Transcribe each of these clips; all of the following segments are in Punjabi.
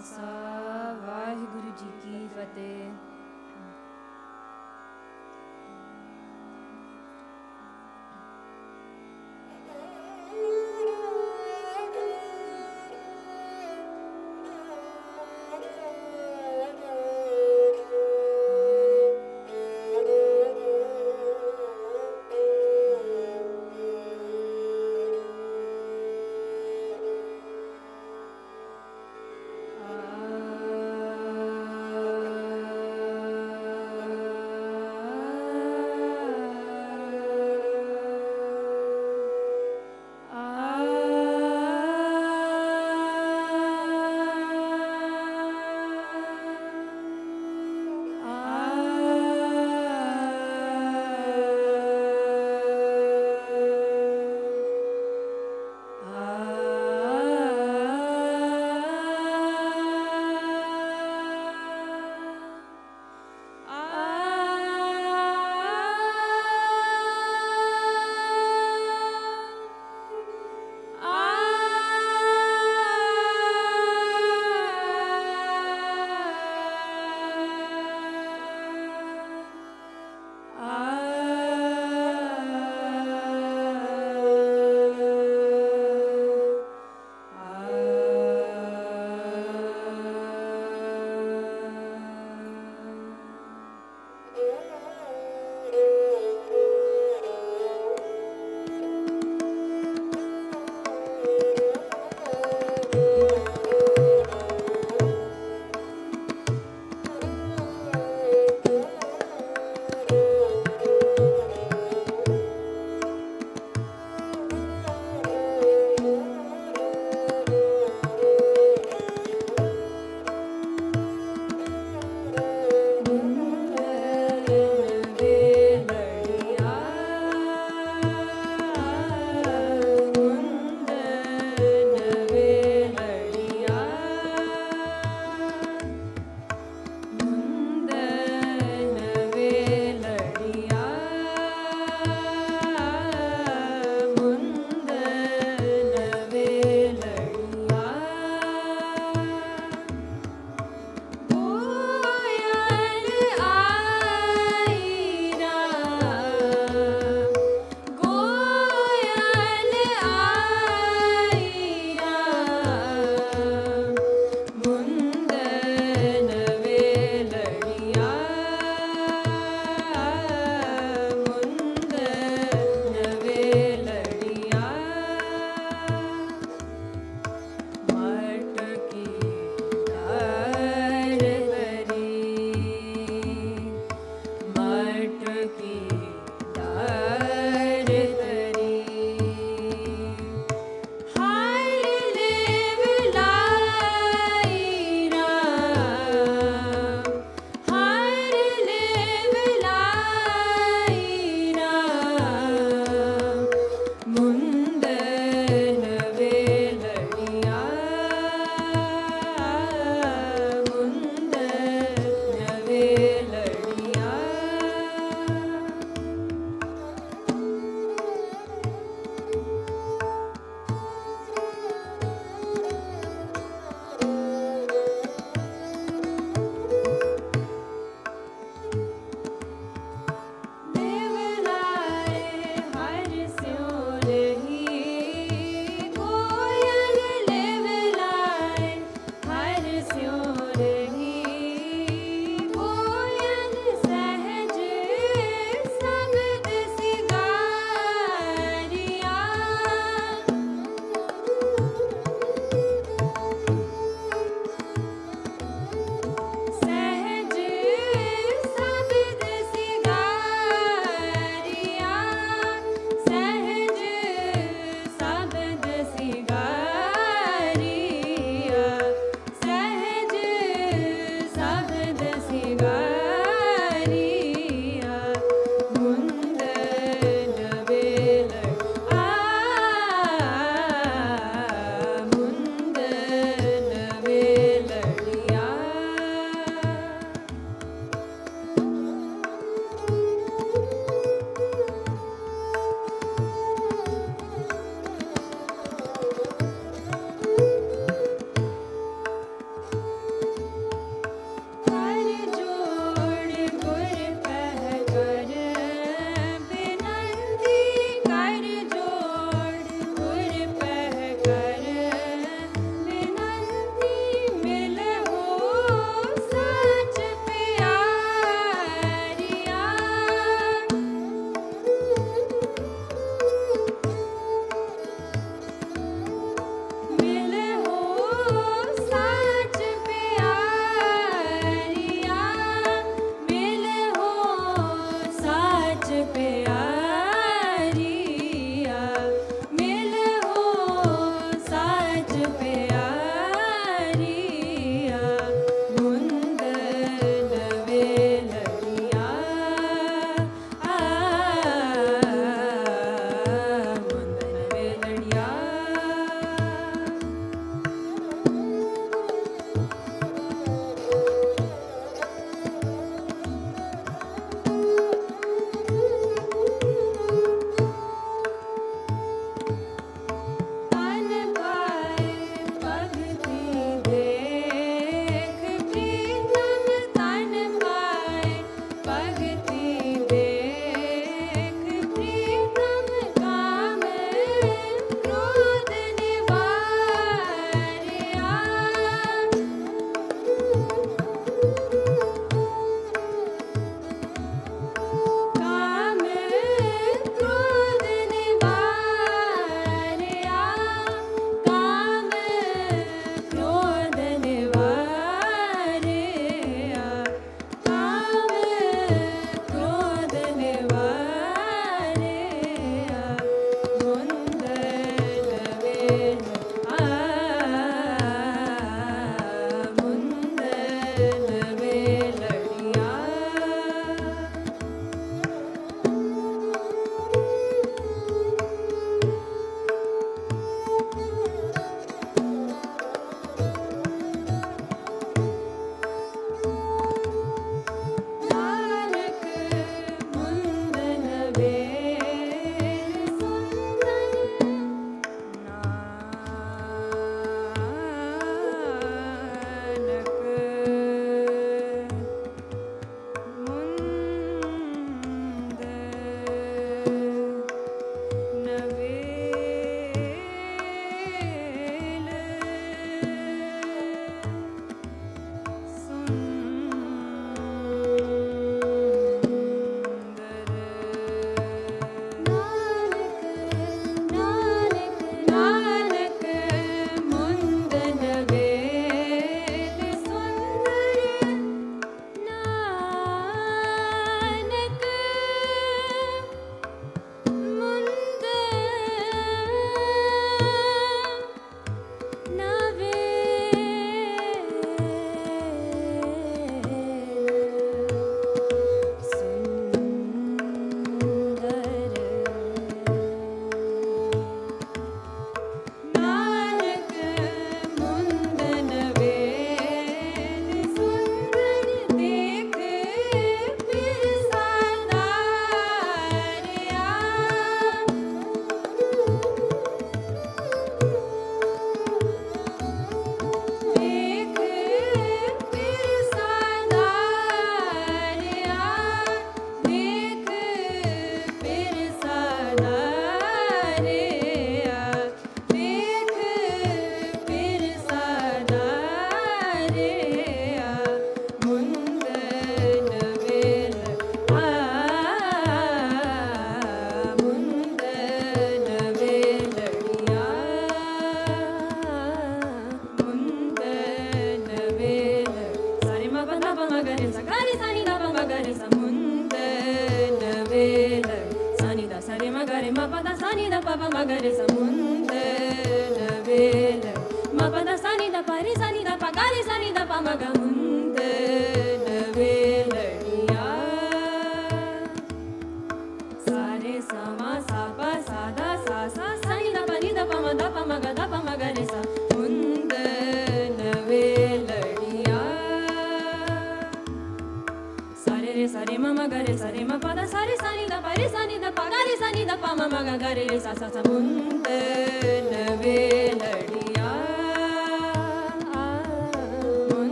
also.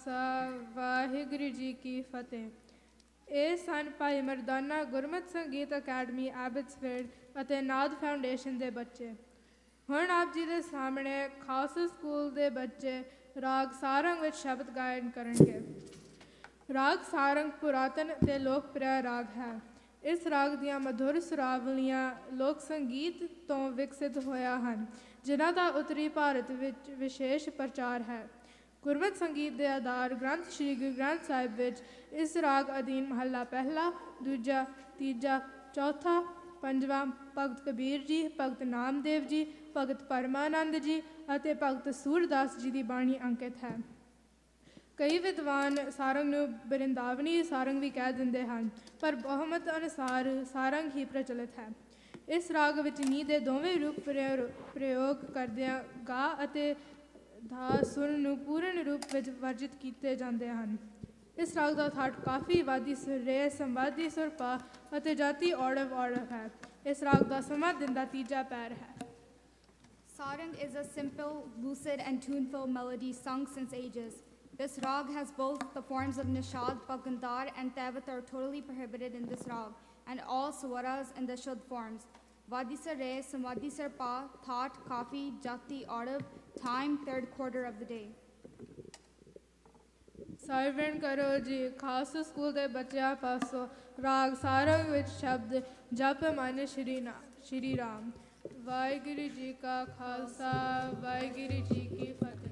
ਖਾਲਸਾ, ਵਾਹਿਗੁਰੂ ਜੀ ਕੀ ਫਤਿਹ। ਇਹ ਸਨ ਭਾਈ ਮਰਦਾਨਾ ਗੁਰਮਤ ਸੰਗੀਤ ਅਕੈਡਮੀ ਐਬਟਸਫੀਲਡ ਅਤੇ ਨਾਦ ਫਾਊਂਡੇਸ਼ਨ ਦੇ ਬੱਚੇ। ਹੁਣ ਆਪ ਜੀ ਦੇ ਸਾਹਮਣੇ ਖਾਲਸਾ ਸਕੂਲ ਦੇ ਬੱਚੇ ਰਾਗ ਸਾਰੰਗ ਵਿੱਚ ਸ਼ਬਦ ਗਾਇਨ ਕਰਨਗੇ। ਰਾਗ ਸਾਰੰਗ ਪੁਰਾਤਨ ਅਤੇ ਲੋਕਪ੍ਰਿਯ ਰਾਗ ਹੈ। ਇਸ ਰਾਗ ਦੀਆਂ ਮਧੁਰ ਸੁਰਾਵਲੀਆਂ ਲੋਕ ਸੰਗੀਤ ਤੋਂ ਵਿਕਸਿਤ ਹੋਇਆ ਹਨ, ਜਿਨ੍ਹਾਂ ਦਾ ਉੱਤਰੀ ਭਾਰਤ ਵਿੱਚ ਵਿਸ਼ੇਸ਼ ਪ੍ਰਚਾਰ ਹੈ। ਗੁਰਬਤ ਸੰਗੀਤ ਦੇ ਆਧਾਰ ਗ੍ਰੰਥ ਸ੍ਰੀ ਗੁਰੂ ਗ੍ਰੰਥ ਸਾਹਿਬ ਵਿੱਚ ਇਸ ਰਾਗ ਅਧੀਨ ਮਹੱਲਾ ਪਹਿਲਾ, ਦੂਜਾ, ਤੀਜਾ, ਚੌਥਾ, ਪੰਜਵਾਂ, ਭਗਤ ਕਬੀਰ ਜੀ, ਭਗਤ ਨਾਮਦੇਵ ਜੀ, ਭਗਤ ਪਰਮਾਨੰਦ ਜੀ ਅਤੇ ਭਗਤ ਸੂਰਦਾਸ ਜੀ ਦੀ ਬਾਣੀ ਅੰਕਿਤ ਹੈ। ਕਈ ਵਿਦਵਾਨ ਸਾਰੰਗ ਨੂੰ ਬ੍ਰਿੰਦਾਵਨੀ ਸਾਰੰਗ ਵੀ ਕਹਿ ਦਿੰਦੇ ਹਨ, ਪਰ ਬਹੁਮਤ ਅਨੁਸਾਰ ਸਾਰੰਗ ਹੀ ਪ੍ਰਚਲਿਤ ਹੈ। ਇਸ ਰਾਗ ਵਿੱਚ ਨੀ ਦੇ ਦੋਵੇਂ ਰੂਪ ਪ੍ਰਯੋ- ਪ੍ਰਯੋਗ ਕਰਦਿਆਂ ਗਾ ਅਤੇ ਧਾ ਸੁਰ ਨੂੰ ਪੂਰਨ ਰੂਪ ਵਿੱਚ ਵਰਜਿਤ ਕੀਤੇ ਜਾਂਦੇ ਹਨ ਇਸ ਰਾਗ ਦਾ ਥਾਟ ਕਾਫੀ ਵਾਦੀ ਸੁਰ ਰੇ ਸੰਵਾਦੀ ਸੁਰ ਪਾ ਅਤੇ ਜਾਤੀ ਔੜਵ ਔੜਵ ਹੈ ਇਸ ਰਾਗ ਦਾ ਸਮਾਂ ਦਿਨ ਦਾ ਤੀਜਾ ਪੈਰ ਹੈ Sarang is a simple, lucid, and tuneful melody sung since ages. This rag has both the forms of nishad, bagandar, and tevat are totally prohibited in this rag, and all swaras in the shuddh forms. Vadisar re, samadisar pa, thought, kafi, jati, audiv, time, third quarter of the day. ਸਰਵਣ ਕਰੋ ਜੀ ਖਾਸ ਸਕੂਲ ਦੇ ਬੱਚਿਆਂ ਪਾਸੋਂ ਰਾਗ ਸਾਰੰਗ ਵਿੱਚ ਸ਼ਬਦ ਜਪ ਮਨ ਸ਼੍ਰੀ ਨਾ ਸ਼੍ਰੀ ਰਾਮ ਵਾਹਿਗੁਰੂ ਜੀ ਕਾ ਖਾਲਸਾ ਵਾਹਿਗੁਰੂ ਜੀ ਕੀ ਫਤਿਹ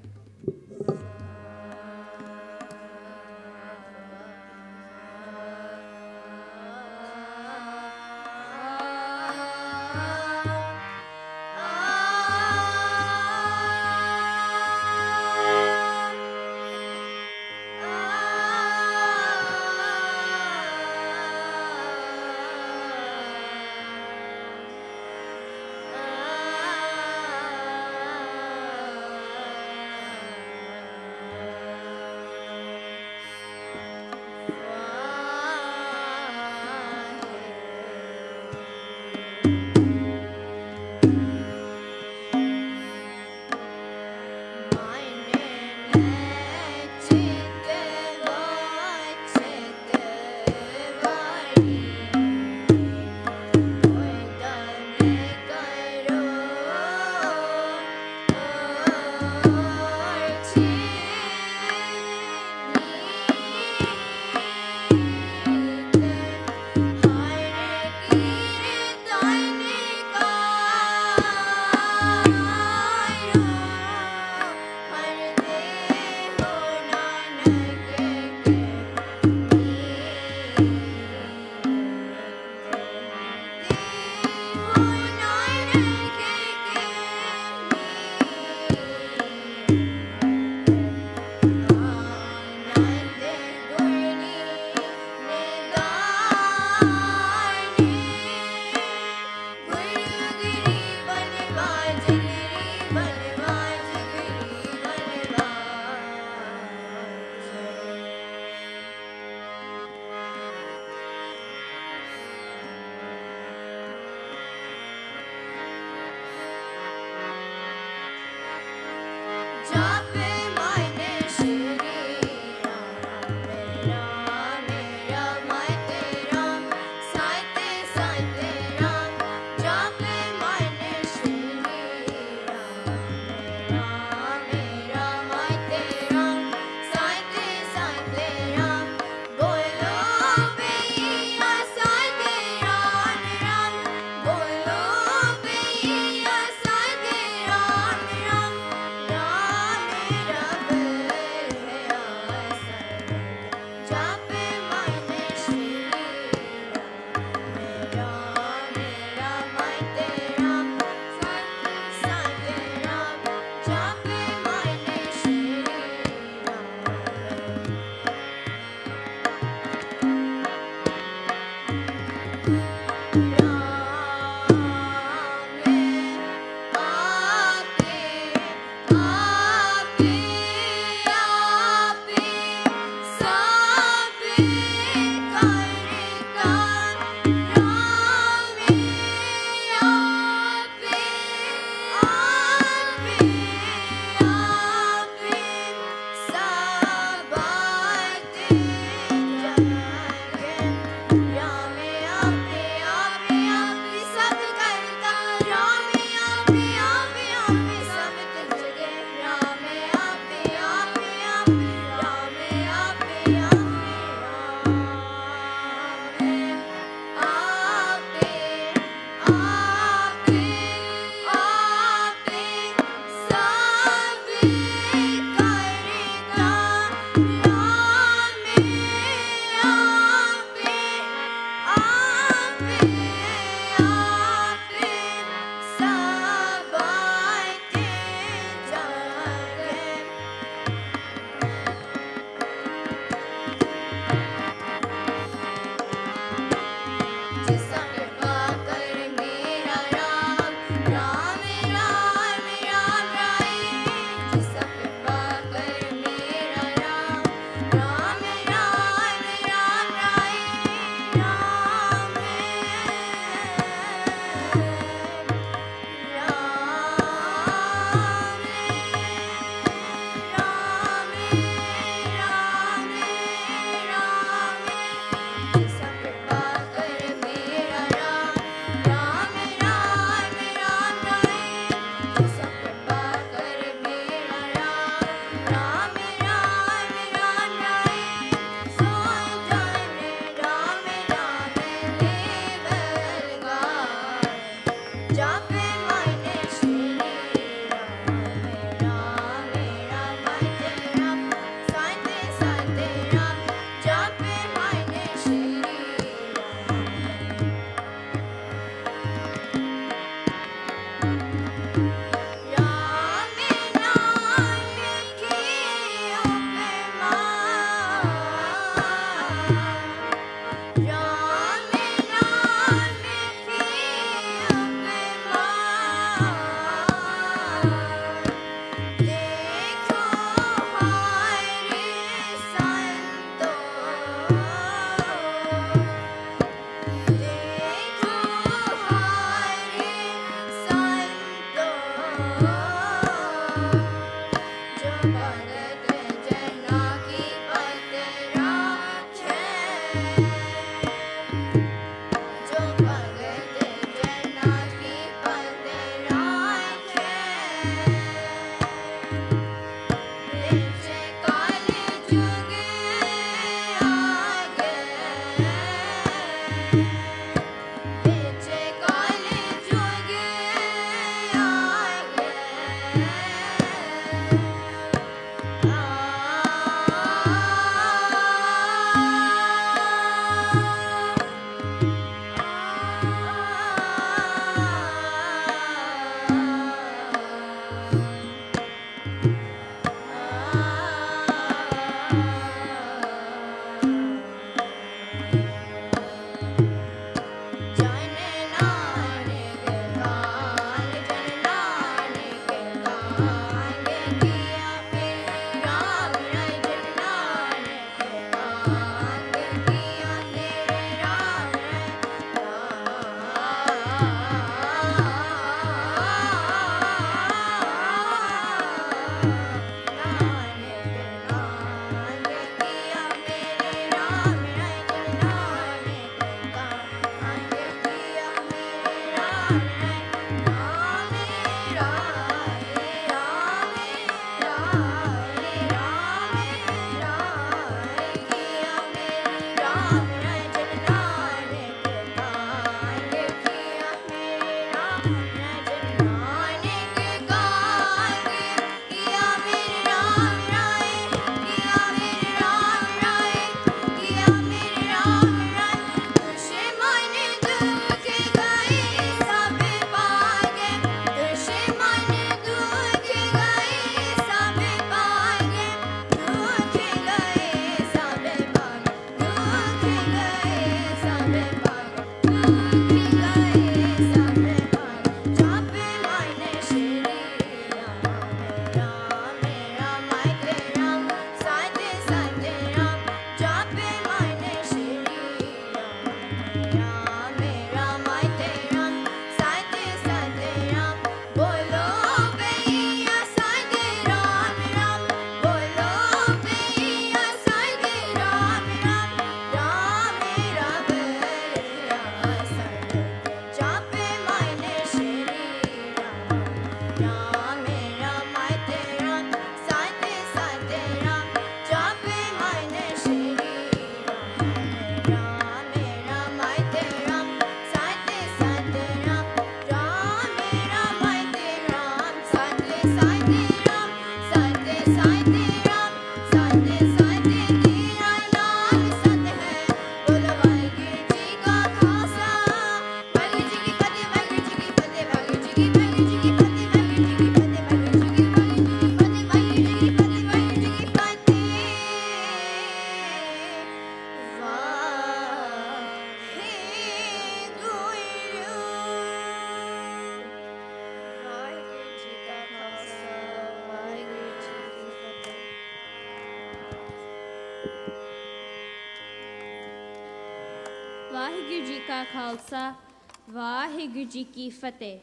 ਜੀ ਕੀ ਫਤਿਹ।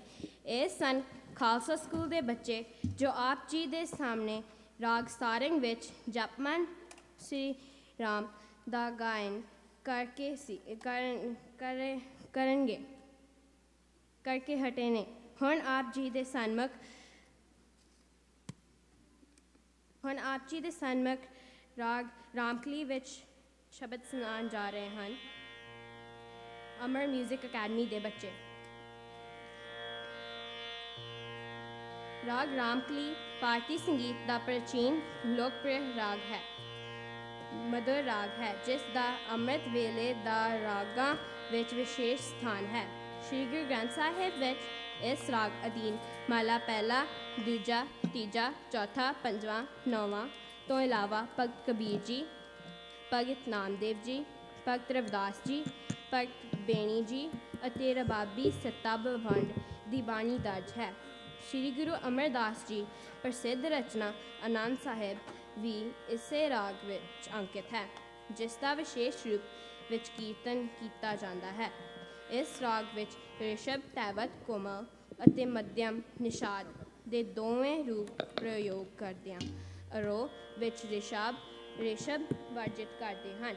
ਇਹ ਸਨ ਖਾਲਸਾ ਸਕੂਲ ਦੇ ਬੱਚੇ ਜੋ ਆਪ ਜੀ ਦੇ ਸਾਹਮਣੇ ਰਾਗ ਸਾਰੰਗ ਵਿੱਚ ਜਪਮਨ ਸ੍ਰੀ ਰਾਮ ਦਾ ਗਾਇਨ ਕਰਕੇ ਸੀ ਕਰਨ ਕਰਨਗੇ, ਕਰਕੇ ਹਟੇ ਨੇ। ਹੁਣ ਆਪ ਜੀ ਦੇ ਸਨਮੁਖ, ਹੁਣ ਆਪ ਜੀ ਦੇ ਸਨਮੁਖ ਰਾਗ ਰਾਮਕਲੀ ਵਿੱਚ ਸ਼ਬਦ ਸੁਣਾਉਣ ਜਾ ਰਹੇ ਹਨ। ਅਮਰ 뮤직 ਅਕੈਡਮੀ ਦੇ ਬੱਚੇ। ਰਾਗ ਰਾਮਕਲੀ ਭਾਰਤੀ ਸੰਗੀਤ ਦਾ ਪ੍ਰਾਚੀਨ ਲੋਕਪ੍ਰਿਯ ਰਾਗ ਹੈ। ਮਧੁਰ ਰਾਗ ਹੈ, ਜਿਸ ਦਾ ਅੰਮ੍ਰਿਤ ਵੇਲੇ ਦਾ ਰਾਗਾਂ ਵਿੱਚ ਵਿਸ਼ੇਸ਼ ਸਥਾਨ ਹੈ। ਸ੍ਰੀ ਗੁਰੂ ਗ੍ਰੰਥ ਸਾਹਿਬ ਵਿੱਚ ਇਸ ਰਾਗ ਅਧੀਨ ਮਾਲਾ ਪਹਿਲਾ, ਦੂਜਾ, ਤੀਜਾ, ਚੌਥਾ, ਪੰਜਵਾਂ, ਨੌਵਾਂ ਤੋਂ ਇਲਾਵਾ ਭਗਤ ਕਬੀਰ ਜੀ, ਭਗਤ ਨਾਮਦੇਵ ਜੀ, ਭਗਤ ਰਵਿਦਾਸ ਜੀ, ਭਗਤ ਬੇਣੀ ਜੀ ਅਤੇ ਰਬਾਬੀ ਸੱਤਾ ਭਵੰਡ ਦੀ ਬਾਣੀ ਦਰਜ ਹੈ। ਸ੍ਰੀ ਗੁਰੂ ਅਮਰਦਾਸ ਜੀ ਪ੍ਰਸਿੱਧ ਰਚਨਾ ਆਨੰਦ ਸਾਹਿਬ ਵੀ ਇਸੇ ਰਾਗ ਵਿੱਚ ਅੰਕਿਤ ਹੈ, ਜਿਸ ਦਾ ਵਿਸ਼ੇਸ਼ ਰੂਪ ਵਿੱਚ ਕੀਰਤਨ ਕੀਤਾ ਜਾਂਦਾ ਹੈ। ਇਸ ਰਾਗ ਵਿੱਚ ਰਿਸ਼ਭ, ਤੈਵਤ ਕੋਮਲ ਅਤੇ ਮੱਧਮ ਨਿਸ਼ਾਦ ਦੇ ਦੋਵੇਂ ਰੂਪ ਪ੍ਰਯੋਗ ਕਰਦਿਆਂ ਅਰੋ ਵਿੱਚ ਰਿਸ਼ਭ ਰਿਸ਼ਭ ਵਰਜਿਤ ਕਰਦੇ ਹਨ।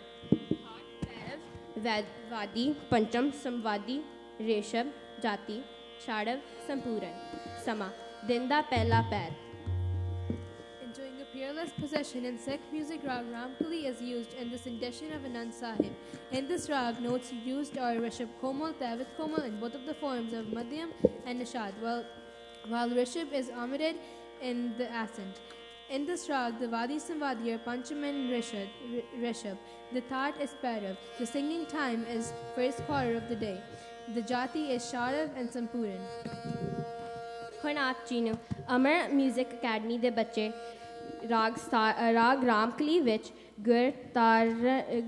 ਪੈਰਵ ਪੰਚਮ ਸੰਵਾਦੀ, ਰੇਸ਼ਭ, ਜਾਤੀ, ਛਾੜਵ, ਸੰਪੂਰਨ। ਸਮਾਂ ਦਿਨ ਦਾ ਪਹਿਲਾ ਪੈਰ Enjoying a peerless possession in Sikh music, rag Ramkali is used in this edition of Anand Sahib. In this rag, notes used are Rishabh Komal, Tavat Komal in both of the forms of Madhyam and Nishad, while, while Rishabh is omitted in the ascent. In this rag, the Vadi Samvadi are Pancham and Rishad, R- Rishabh. The Tat is Parav. The singing time is first quarter of the day. The Jati is Sharav and Sampuran. ਹੁਣ ਜੀ ਨੂੰ ਅਮਰ 뮤직 ਅਕੈਡਮੀ ਦੇ ਬੱਚੇ ਰਾਗ ਰਾਗ ਰਾਮਕਲੀ ਵਿੱਚ ਗੁਰ ਤਾਰ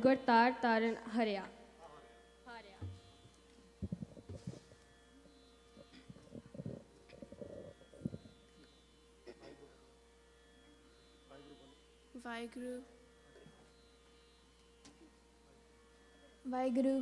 ਗੁਰ ਤਾਰ ਤਾਰਨ ਹਰਿਆ। ਹਾਰਿਆ ਵਾਹਿਗੁਰੂ।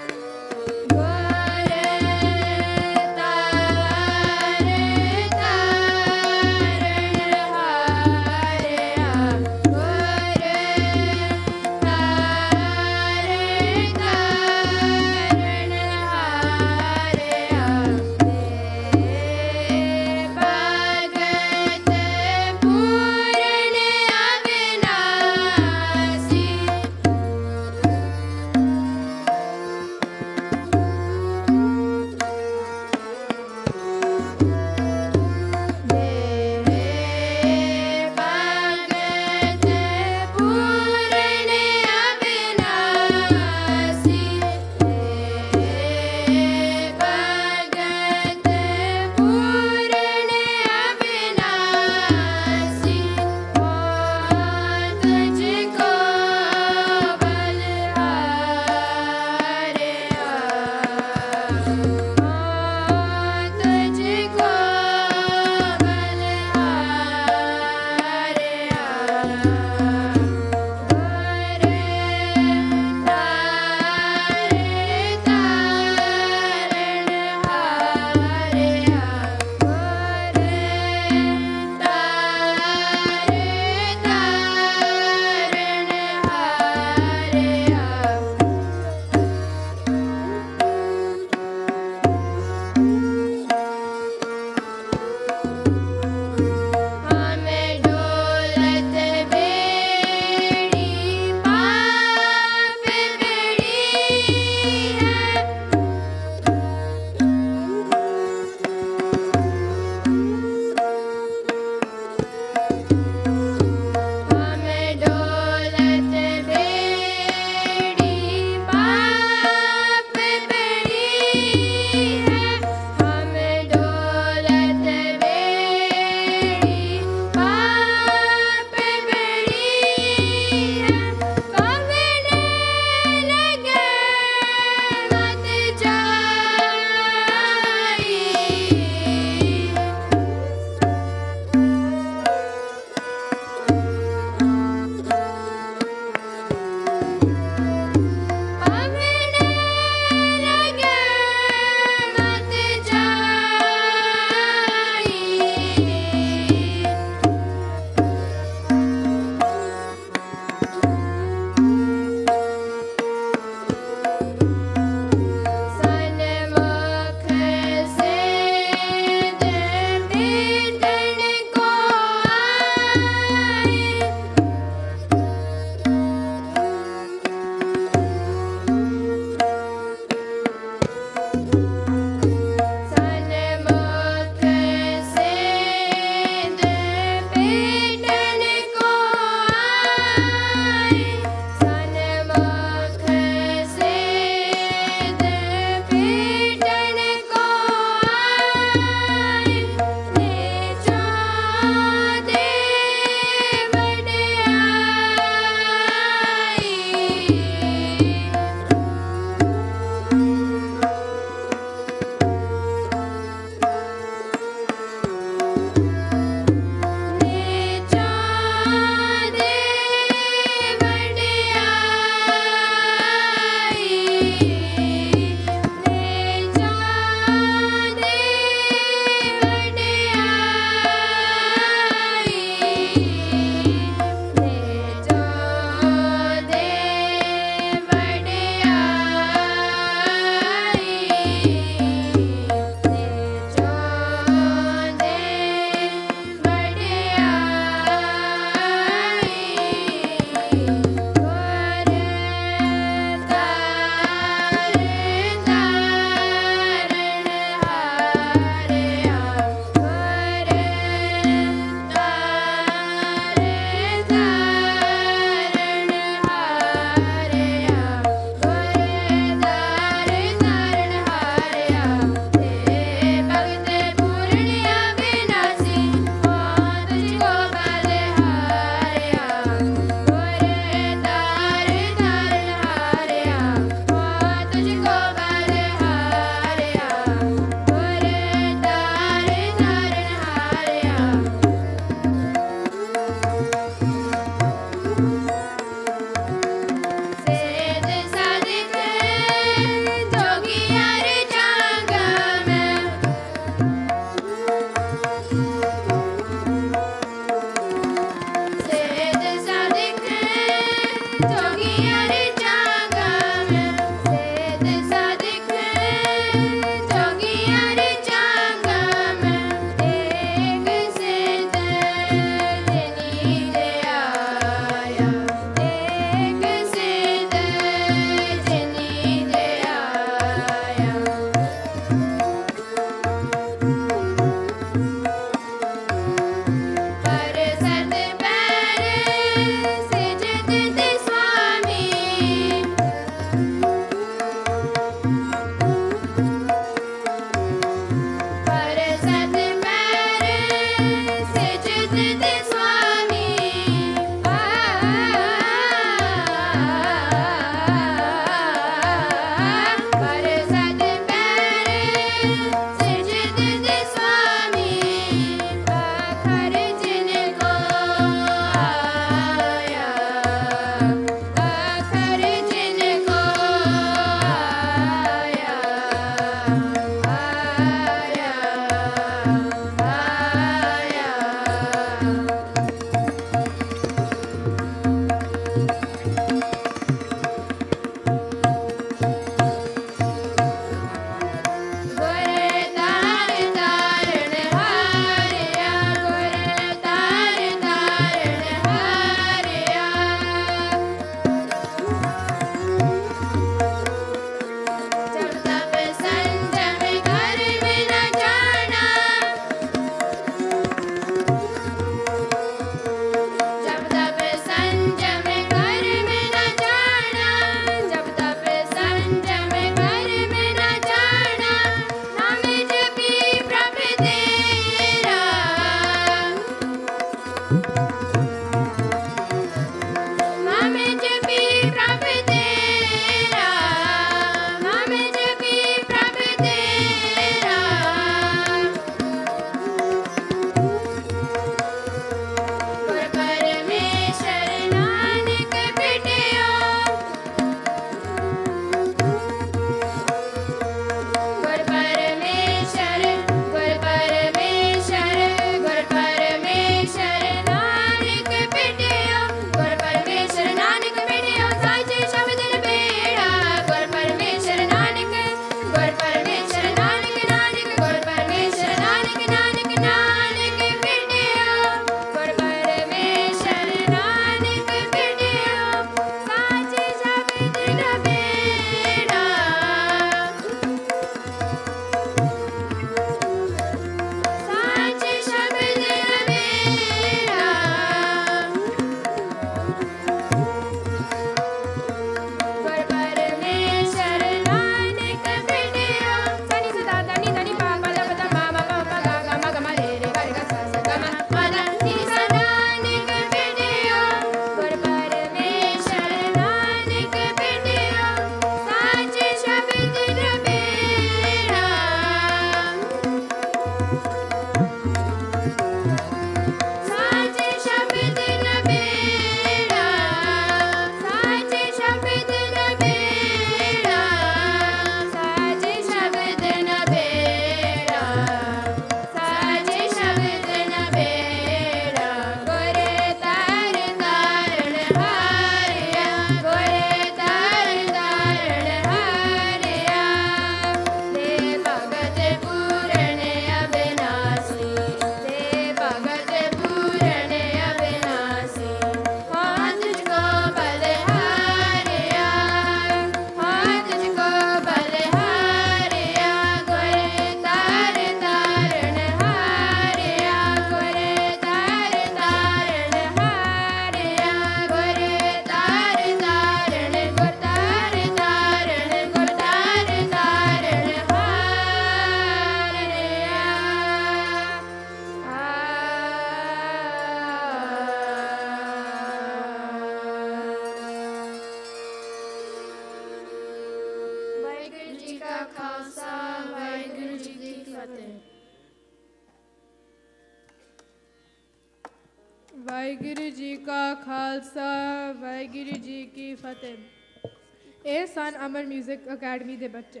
ਅਕੈਡਮੀ ਦੇ ਬੱਚੇ।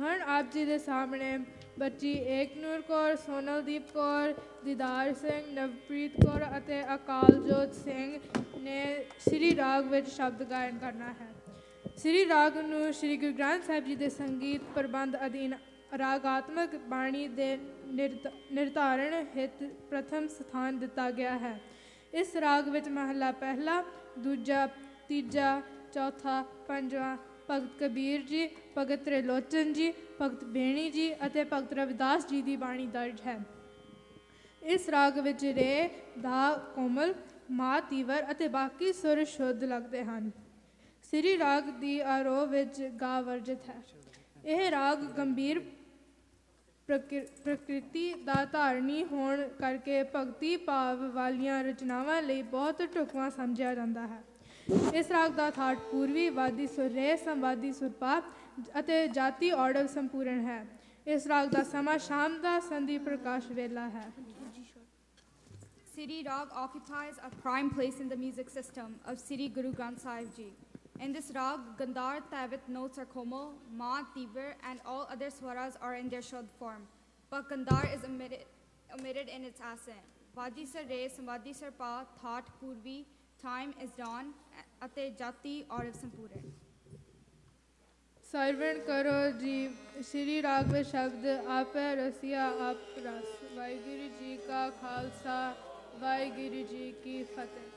ਹੁਣ ਆਪ ਜੀ ਦੇ ਸਾਹਮਣੇ ਬੱਚੀ ਏਕਨੂਰ ਕੌਰ, ਸੋਨਲਦੀਪ ਕੌਰ, ਦੀਦਾਰ ਸਿੰਘ, ਨਵਪ੍ਰੀਤ ਕੌਰ ਅਤੇ ਅਕਾਲਜੋਤ ਸਿੰਘ ਨੇ ਸ੍ਰੀ ਰਾਗ ਵਿੱਚ ਸ਼ਬਦ ਗਾਇਨ ਕਰਨਾ ਹੈ। ਸ੍ਰੀ ਰਾਗ ਨੂੰ ਸ੍ਰੀ ਗੁਰੂ ਗ੍ਰੰਥ ਸਾਹਿਬ ਜੀ ਦੇ ਸੰਗੀਤ ਪ੍ਰਬੰਧ ਅਧੀਨ ਰਾਗਾਤਮਕ ਬਾਣੀ ਦੇ ਨਿਰਧ- ਨਿਰਧਾਰਣ ਹਿਤ ਪ੍ਰਥਮ ਸਥਾਨ ਦਿੱਤਾ ਗਿਆ ਹੈ। ਇਸ ਰਾਗ ਵਿੱਚ ਮਹਲਾ ਪਹਿਲਾ, ਦੂਜਾ, ਤੀਜਾ, ਚੌਥਾ, ਪੰਜਵਾਂ ਭਗਤ ਕਬੀਰ ਜੀ, ਭਗਤ ਤ੍ਰਿਲੋਚਨ ਜੀ, ਭਗਤ ਬੇਣੀ ਜੀ ਅਤੇ ਭਗਤ ਰਵਿਦਾਸ ਜੀ ਦੀ ਬਾਣੀ ਦਰਜ ਹੈ। ਇਸ ਰਾਗ ਵਿੱਚ ਰੇ, ਦਾ, ਕੋਮਲ, ਮਾ, ਤੀਵਰ ਅਤੇ ਬਾਕੀ ਸੁਰ ਸ਼ੁੱਧ ਲੱਗਦੇ ਹਨ। ਸ੍ਰੀ ਰਾਗ ਦੀ ਆਰੋਹ ਵਿੱਚ ਗਾ ਵਰਜਿਤ ਹੈ। ਇਹ ਰਾਗ ਗੰਭੀਰ ਪ੍ਰਕਿ- ਪ੍ਰਕਿਰਤੀ ਦਾ ਧਾਰਨੀ ਹੋਣ ਕਰਕੇ ਭਗਤੀ ਭਾਵ ਵਾਲੀਆਂ ਰਚਨਾਵਾਂ ਲਈ ਬਹੁਤ ਢੁਕਵਾਂ ਸਮਝਿਆ ਜਾਂਦਾ ਹੈ। ਇਸ ਰਾਗ ਦਾ ਥਾਟ ਪੂਰਵੀ ਵਾਦੀ ਸੁਰ ਰੇ ਸੰਵਾਦੀ ਸੁਰਪਾ ਅਤੇ ਜਾਤੀ ਆਰਡਰ ਸੰਪੂਰਨ ਹੈ ਇਸ ਰਾਗ ਦਾ ਸਮਾਂ ਸ਼ਾਮ ਦਾ ਸੰਧੀ ਪ੍ਰਕਾਸ਼ ਵੇਲਾ ਹੈ Siri Rag occupies a prime place in the music system of Sri Guru Granth Sahib Ji. In this rag, Gandhar, Tavit notes are komal, Ma, Tivar, and all other swaras are in their Shuddh form. But Gandhar is omitted, omitted in its accent. Vadi Sar Re, Samadhi Sar Pa, Thought, Purvi, Time is Dawn, Ate Jati, Aurav Sampuran. ਸਰਵਣ ਕਰੋ ਜੀ ਸ੍ਰੀ ਰਾਗ ਸ਼ਬਦ ਆਪੈ ਰਸਿਆ ਆਪ ਰਸ ਵਾਹਿਗੁਰੂ ਜੀ ਕਾ ਖਾਲਸਾ ਵਾਹਿਗੁਰੂ ਜੀ ਕੀ ਫਤਿਹ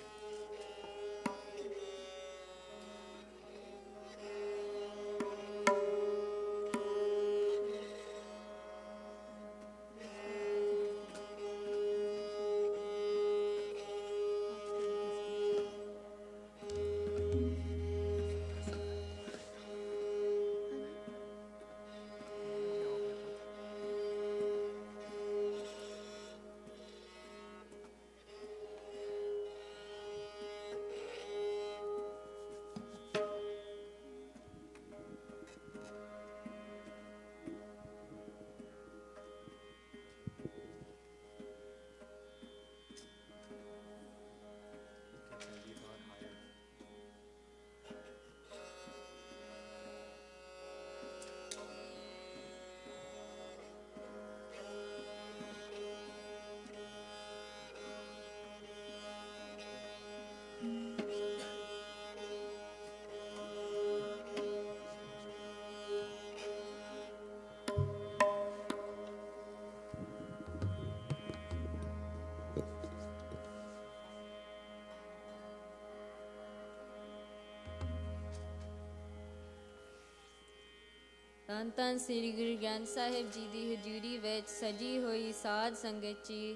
ਧੰਨ ਧੰਨ ਸ੍ਰੀ ਗੁਰੂ ਗ੍ਰੰਥ ਸਾਹਿਬ ਜੀ ਦੀ ਹਜ਼ੂਰੀ ਵਿੱਚ ਸਜੀ ਹੋਈ ਸਾਧ ਸੰਗਤ ਜੀ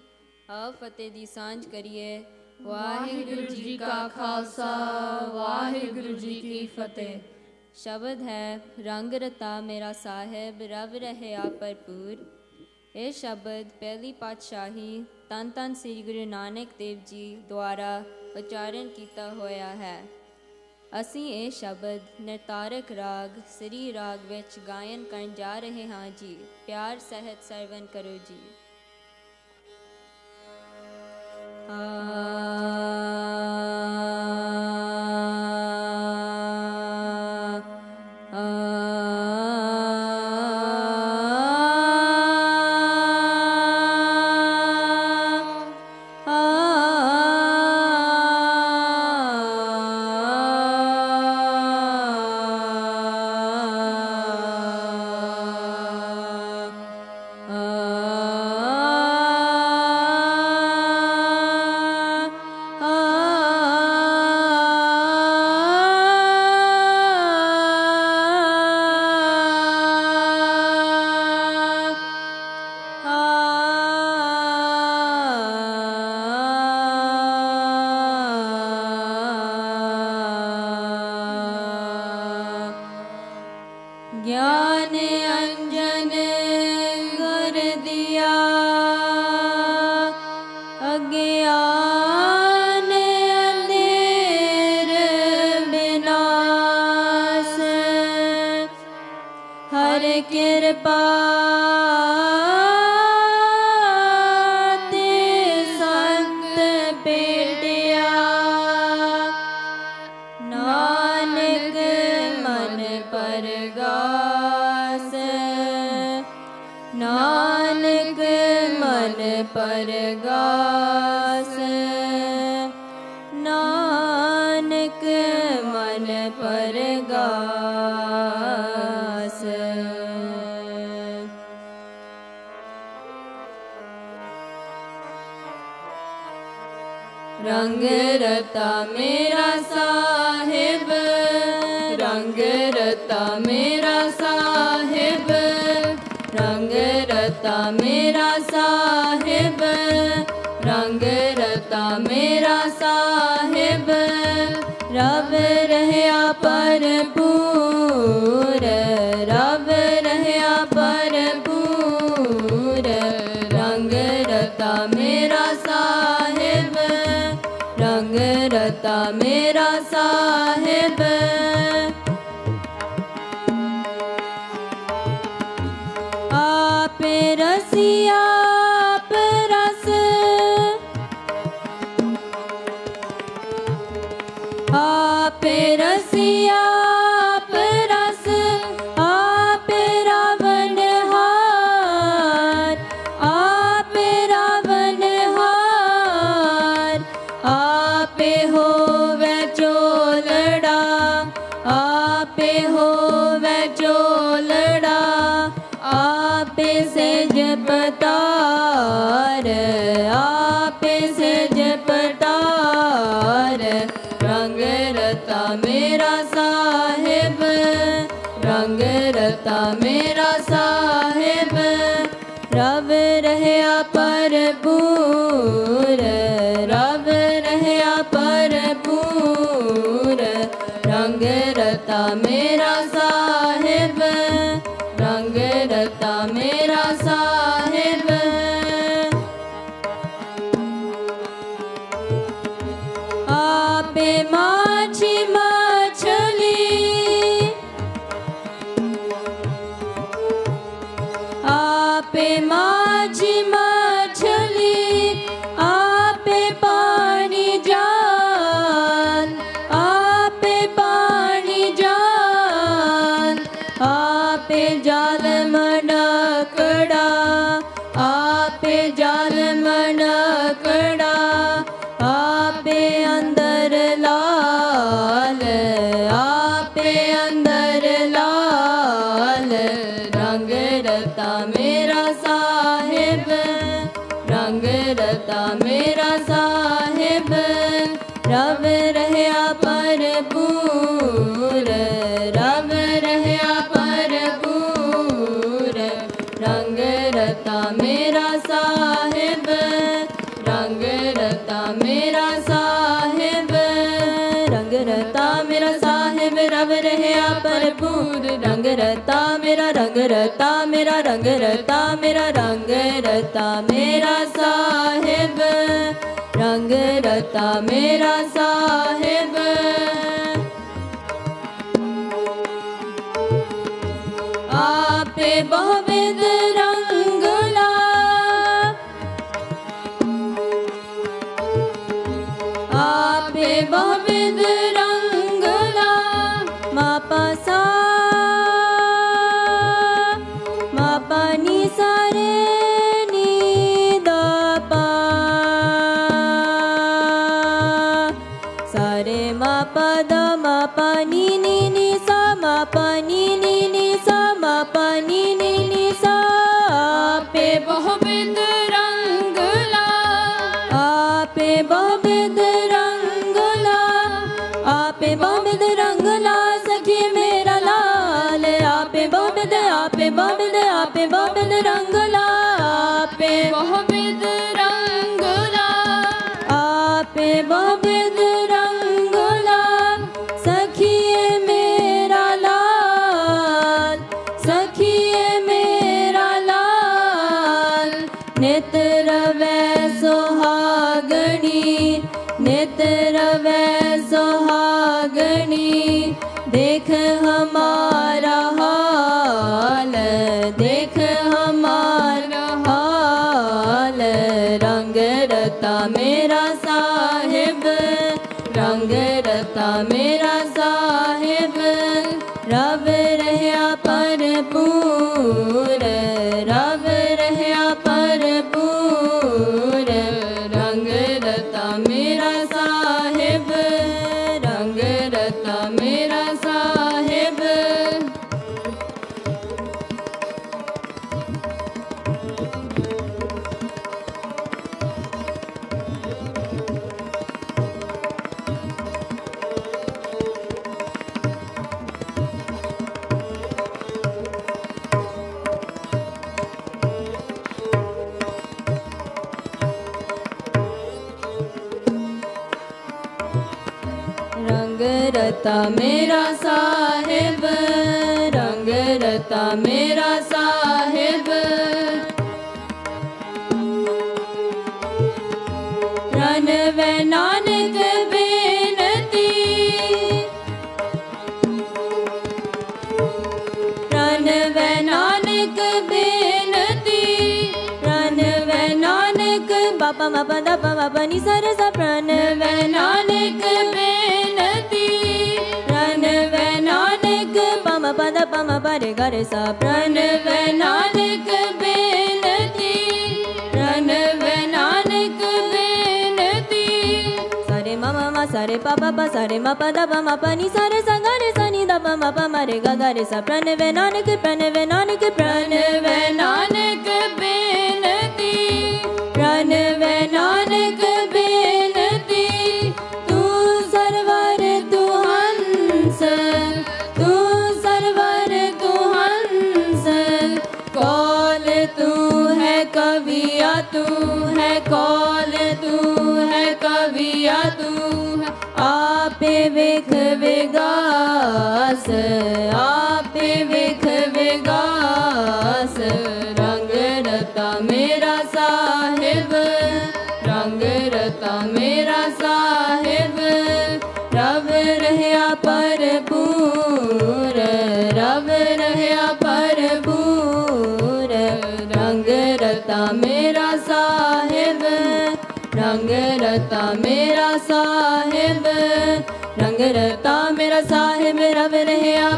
ਆਓ ਫਤਿਹ ਦੀ ਸਾਂਝ ਕਰੀਏ। ਵਾਹਿਗੁਰੂ ਜੀ ਕਾ ਖਾਲਸਾ, ਵਾਹਿਗੁਰੂ ਜੀ ਕੀ ਫਤਿਹ। ਸ਼ਬਦ ਹੈ, ਰੰਗ ਰਤਾ ਮੇਰਾ ਸਾਹਿਬ, ਰਵ ਰਹਿਆ ਭਰਪੂਰ। ਇਹ ਸ਼ਬਦ ਪਹਿਲੀ ਪਾਤਸ਼ਾਹੀ ਤਨ ਤਨ ਸ੍ਰੀ ਗੁਰੂ ਨਾਨਕ ਦੇਵ ਜੀ ਦੁਆਰਾ ਉਚਾਰਨ ਕੀਤਾ ਹੋਇਆ ਹੈ। ਅਸੀਂ ਇਹ ਸ਼ਬਦ ਨਿਰਤਾਰਕ ਰਾਗ, ਸ੍ਰੀ ਰਾਗ ਵਿੱਚ ਗਾਇਨ ਕਰਨ ਜਾ ਰਹੇ ਹਾਂ ਜੀ। ਪਿਆਰ ਸਹਿਤ ਸਰਵਨ ਕਰੋ ਜੀ। ਆ pedacia. ਮੇਰਾ ਰੰਗ ਰਤਾ ਮੇਰਾ ਰੰਗ ਰਤਾ ਮੇਰਾ ਸਾਹਿਬ। ਰੰਗ ਰਤਾ ਮੇਰਾ ਸਾਹਿਬ। ਮੇਰਾ ਸਾਹਿਬ ਰੰਗ ਰਤਾ ਮੇਰਾ ਸਾਹਿਬ ਰਨ ਵੈ ਨਾਨਕ ਬੇਨਤੀ ਰਨ ਵੈ ਨਾਨਕ ਬੇਨਤੀ ਰਨ ਵੈ ਨਾਨਕ ਬਾਪਾ ਮਾ ਪਦਾ ਪਾ ਨੀ ਸਰ ਸਾ ਪ੍ਰਣ ਵੈ ਨਾਨਕ ਬੇਨਤੀ ਪਮ ਪਦ ਪਮ ਪਰੇ ਗਰੇ ਸਾ ਪ੍ਰਣ ਵੈ ਨਾਨਕ ਬੇਨਤੀ ਰਨ ਵੈ ਨਾਨਕ ਬੇਨਤੀ। ਸਰੇ ਮਮ ਮ, ਸਰੇ ਪ ਪ ਪ ਸਰੇ ਮ ਪ ਦ ਪ ਮ ਪ ਨੀ, ਸਰੇ ਸ ਗ ਰੇ ਸ ਨੀ ਦ ਪ ਮ ਪ ਮ ਰੇ ਗ ਗ ਰੇ ਸ। ਪ੍ਰਣ ਵੈ ਨਾਨਕ ਪ੍ਰਣ ਵੈ ਨਾਨਕ ਪ੍ਰਣ ਵੈ ਨਾਨਕ ਬੇਨਤੀ।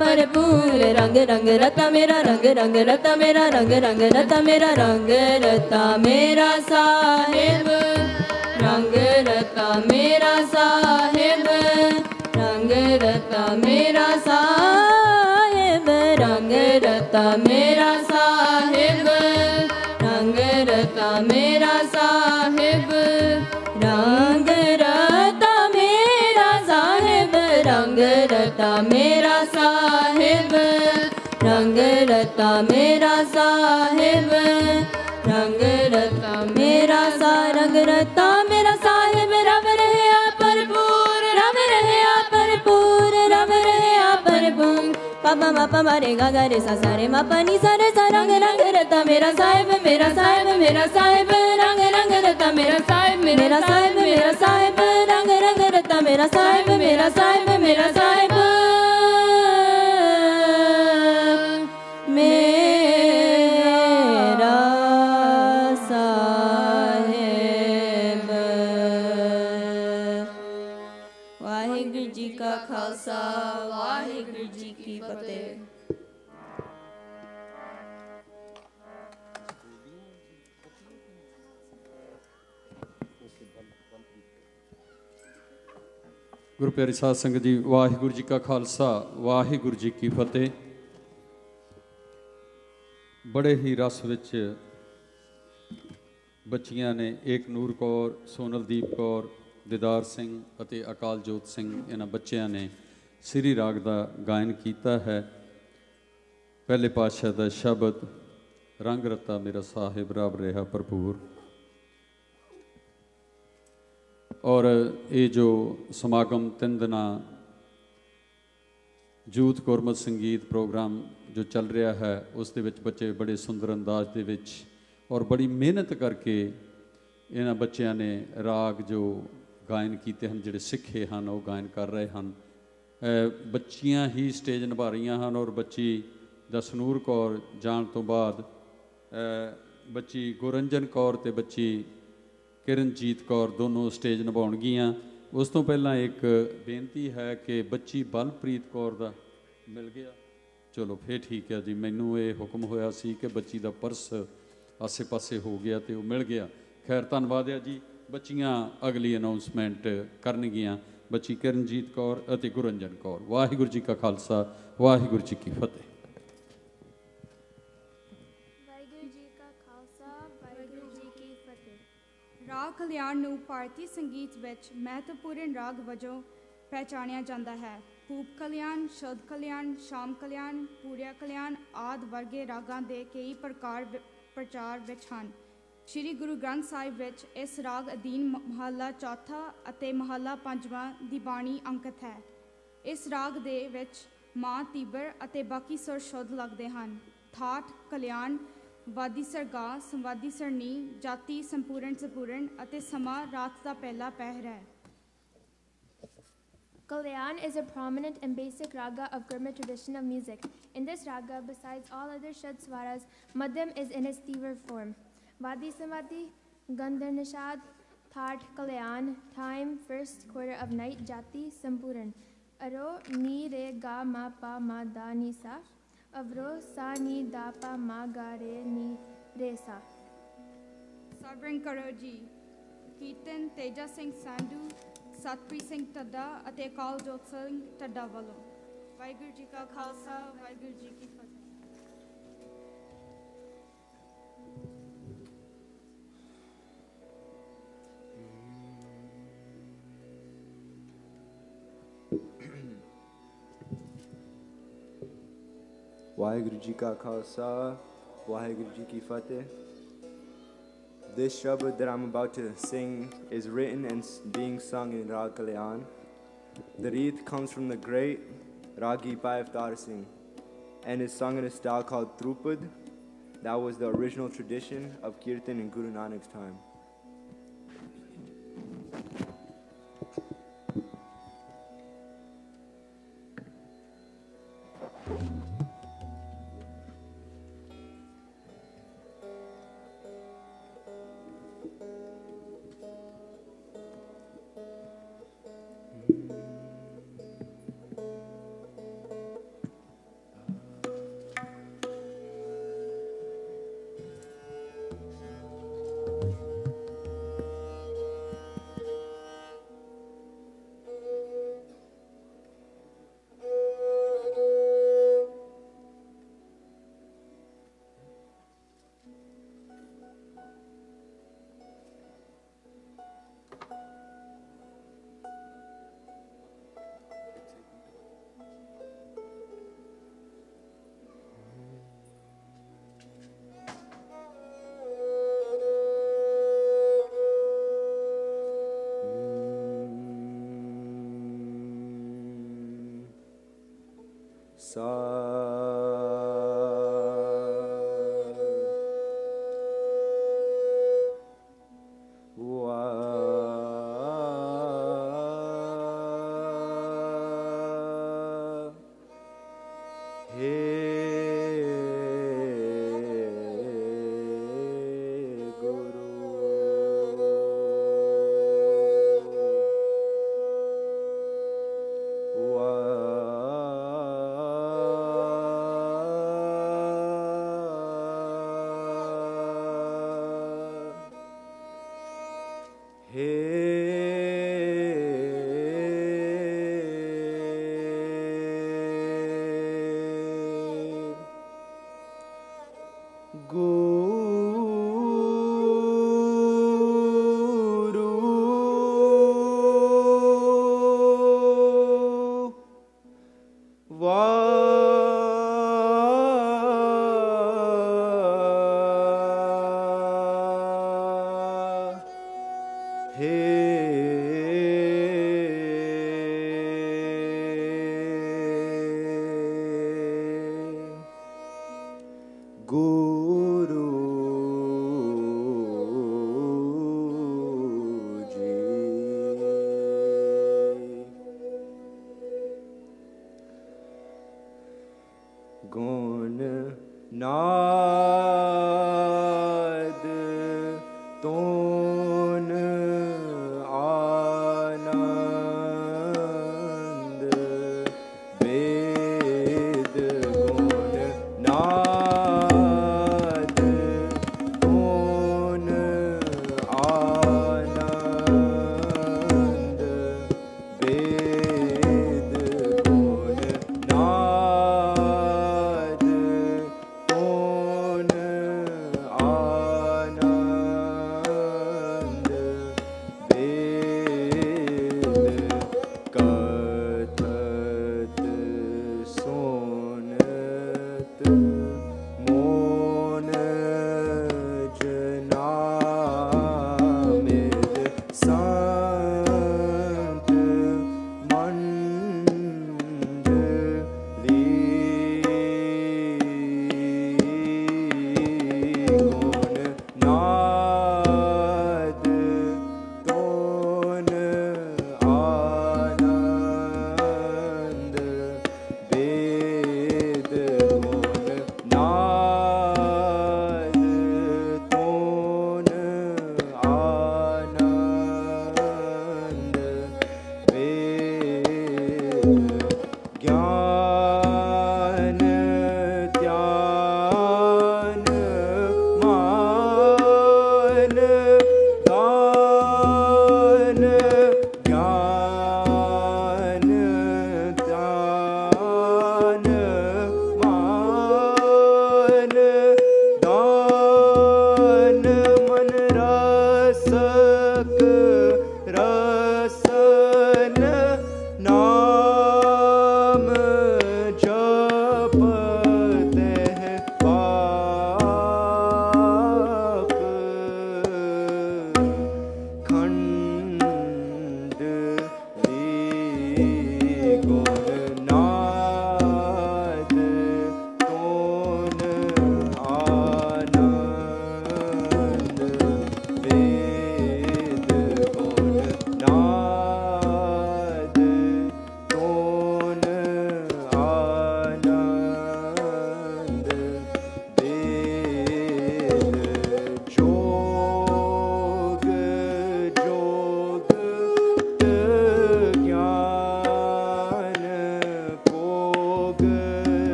ਭਰਪੂਰ ਰੰਗ ਰੰਗ ਰਤਾ ਮੇਰਾ, ਰੰਗ ਰੰਗ ਰਤਾ ਮੇਰਾ, ਰੰਗ ਰੰਗ ਰਤਾ ਮੇਰਾ, ਰੰਗ ਰਤਾ ਮੇਰਾ ਸਾਹਿਬ। ਰੰਗ ਰਤਾ ਮੇਰਾ ਸਾਹਿਬ, ਰੰਗ ਰਤਾ ਮੇਰਾ ਸਾਹਿਬ, ਰੰਗ ਰਤਾ ਮੇਰਾ ਸਾਹਿਬ, ਰੰਗ ਰਤਾ ਮੇਰਾ ਸਾਹਿਬ रता मेरा साहेब रंग रता मेरा सा रंग रता मेरा साहेब रब रहे भरपूर रब रहे भरपूर रब रहे भरपूर पापा मापा मारे गा गा रे सा सारे रे मा पानी सा रंग रंग रता मेरा साहेब मेरा साहेब मेरा साहेब रंग रंग रता मेरा साहेब मेरा साहेब मेरा साहेब रंग रंग रता मेरा साहेब मेरा साहेब मेरा ਗੁਰੂ ਪਿਆਰੀ ਸਾਧ ਸੰਗਤ ਜੀ, ਵਾਹਿਗੁਰੂ ਜੀ ਕਾ ਖਾਲਸਾ, ਵਾਹਿਗੁਰੂ ਜੀ ਕੀ ਫਤਿਹ। ਬੜੇ ਹੀ ਰਸ ਵਿੱਚ ਬੱਚੀਆਂ ਨੇ ਏਕ ਨੂਰ ਕੌਰ, ਸੋਨਲਦੀਪ ਕੌਰ, ਦਿਦਾਰ ਸਿੰਘ ਅਤੇ ਅਕਾਲ ਜੋਤ ਸਿੰਘ, ਇਹਨਾਂ ਬੱਚਿਆਂ ਨੇ ਸ੍ਰੀ ਰਾਗ ਦਾ ਗਾਇਨ ਕੀਤਾ ਹੈ। ਪਹਿਲੇ ਪਾਤਸ਼ਾਹ ਦਾ ਸ਼ਬਦ, ਰੰਗ ਰਤਾ ਮੇਰਾ ਸਾਹਿਬ, ਰਬ ਰਿਹਾ ਭਰਪੂਰ। ਔਰ ਇਹ ਜੋ ਸਮਾਗਮ ਤਿੰਨ ਦਿਨਾਂ ਯੂਥ ਗੁਰਮਤ ਸੰਗੀਤ ਪ੍ਰੋਗਰਾਮ ਜੋ ਚੱਲ ਰਿਹਾ ਹੈ, ਉਸ ਦੇ ਵਿੱਚ ਬੱਚੇ ਬੜੇ ਸੁੰਦਰ ਅੰਦਾਜ਼ ਦੇ ਵਿੱਚ ਔਰ ਬੜੀ ਮਿਹਨਤ ਕਰਕੇ ਇਹਨਾਂ ਬੱਚਿਆਂ ਨੇ ਰਾਗ ਜੋ ਗਾਇਨ ਕੀਤੇ ਹਨ, ਜਿਹੜੇ ਸਿੱਖੇ ਹਨ, ਉਹ ਗਾਇਨ ਕਰ ਰਹੇ ਹਨ। ਬੱਚੀਆਂ ਹੀ ਸਟੇਜ ਨਿਭਾ ਰਹੀਆਂ ਹਨ ਔਰ ਬੱਚੀ ਦਸਨੂਰ ਕੌਰ ਜਾਣ ਤੋਂ ਬਾਅਦ ਬੱਚੀ ਗੁਰੰਜਨ ਕੌਰ ਤੇ ਬੱਚੀ ਕਿਰਨਜੀਤ ਕੌਰ ਦੋਨੋਂ ਸਟੇਜ ਨਿਭਾਉਣਗੀਆਂ। ਉਸ ਤੋਂ ਪਹਿਲਾਂ ਇੱਕ ਬੇਨਤੀ ਹੈ ਕਿ ਬੱਚੀ ਬਲਪ੍ਰੀਤ ਕੌਰ ਦਾ ਮਿਲ ਗਿਆ। ਚਲੋ, ਫੇਰ ਠੀਕ ਹੈ ਜੀ। ਮੈਨੂੰ ਇਹ ਹੁਕਮ ਹੋਇਆ ਸੀ ਕਿ ਬੱਚੀ ਦਾ ਪਰਸ ਆਸੇ-ਪਾਸੇ ਹੋ ਗਿਆ ਤੇ ਉਹ ਮਿਲ ਗਿਆ। ਖੈਰ, ਧੰਨਵਾਦ ਹੈ ਜੀ। ਬੱਚੀਆਂ ਅਗਲੀ ਅਨਾਉਂਸਮੈਂਟ ਕਰਨਗੀਆਂ। ਬੱਚੀ ਕਿਰਨਜੀਤ ਕੌਰ ਅਤੇ ਗੁਰੰਜਨ ਕੌਰ। ਵਾਹਿਗੁਰੂ ਜੀ ਕਾ ਖਾਲਸਾ, ਵਾਹਿਗੁਰੂ ਜੀ ਕੀ ਫਤਿਹ। ਰਾਗ ਕਲਿਆਣ ਨੂੰ ਭਾਰਤੀ ਸੰਗੀਤ ਵਿੱਚ ਮਹੱਤਵਪੂਰਨ ਰਾਗ ਵਜੋਂ ਪਹਿਚਾਣਿਆ ਜਾਂਦਾ ਹੈ। ਭੂਪ ਕਲਿਆਣ ਸ਼ੁੱਧ ਕਲਿਆਣ, ਸ਼ਾਮ ਕਲਿਆਣ, ਪੂਰਿਆ ਕਲਿਆਣ ਆਦਿ ਵਰਗੇ ਰਾਗਾਂ ਦੇ ਕਈ ਪ੍ਰਕਾਰ ਪ੍ਰਚਾਰ ਵਿੱਚ ਹਨ। ਸ੍ਰੀ ਗੁਰੂ ਗ੍ਰੰਥ ਸਾਹਿਬ ਵਿੱਚ ਇਸ ਰਾਗ ਅਧੀਨ ਮ- ਮਹੱਲਾ ਚੌਥਾ ਅਤੇ ਮਹੱਲਾ ਪੰਜਵਾਂ ਦੀ ਬਾਣੀ ਅੰਕਿਤ ਹੈ। ਇਸ ਰਾਗ ਦੇ ਵਿੱਚ ਮਾਂ ਤੀਬਰ ਅਤੇ ਬਾਕੀ ਸੁਰ ਸ਼ੁੱਧ ਲੱਗਦੇ ਹਨ। ਠਾਠ ਕਲਿਆਣ ਵਾਦੀ ਸਰਗਾ ਸੰਵਾਦੀ ਸਰਨੀ ਜਾਤੀ ਸੰਪੂਰਨ ਸੰਪੂਰਨ ਅਤੇ ਸਮਾਂ ਰਾਤ ਦਾ ਪਹਿਲਾ ਪਹਿਰ ਹੈ Kalyan is a prominent and basic raga of Gurmat tradition of music. In this raga, besides all other Shad swaras, Madhyam is in its Tivar form. Vadi Samadhi, Gandhar Nishad, Third Kalyan, time, first quarter of night, Jati, Sampuran. Aro, Ni, Re, Ga, Ma, Pa, Ma, Da, Ni, Sa. Avro, Sa, Ni, Da, Pa, Ma, Ga, Re, Ni, Re, Sa. Sarwan ਕਰੋ ਜੀ ਕੀਰਤਨ ਤੇਜਾ ਸਿੰਘ ਸੰਧੂ ਸਤਪ੍ਰੀਤ ਸਿੰਘ ਟੱਡਾ ਅਤੇ ਅਕਾਲ ਸਿੰਘ ਟੱਡਾ ਵੱਲੋਂ ਵਾਹਿਗੁਰੂ ਜੀ ਕਾ ਖਾਲਸਾ ਵਾਹਿਗੁਰੂ ਜੀ ਕੀ ਫਤਿਹ ਵਾਹਿਗੁਰੂ ਜੀ ਕਾ ਖਾਲਸਾ ਵਾਹਿਗੁਰੂ ਜੀ ਕੀ ਫਤਿਹ This shabad that I'm about to sing is written and s- being sung in Rag Kalyan. The Reed comes from the great Ragi Bhaivdar Singh and is sung in a style called Drupad. That was the original tradition of Kirtan in Guru Nanak's time. Sa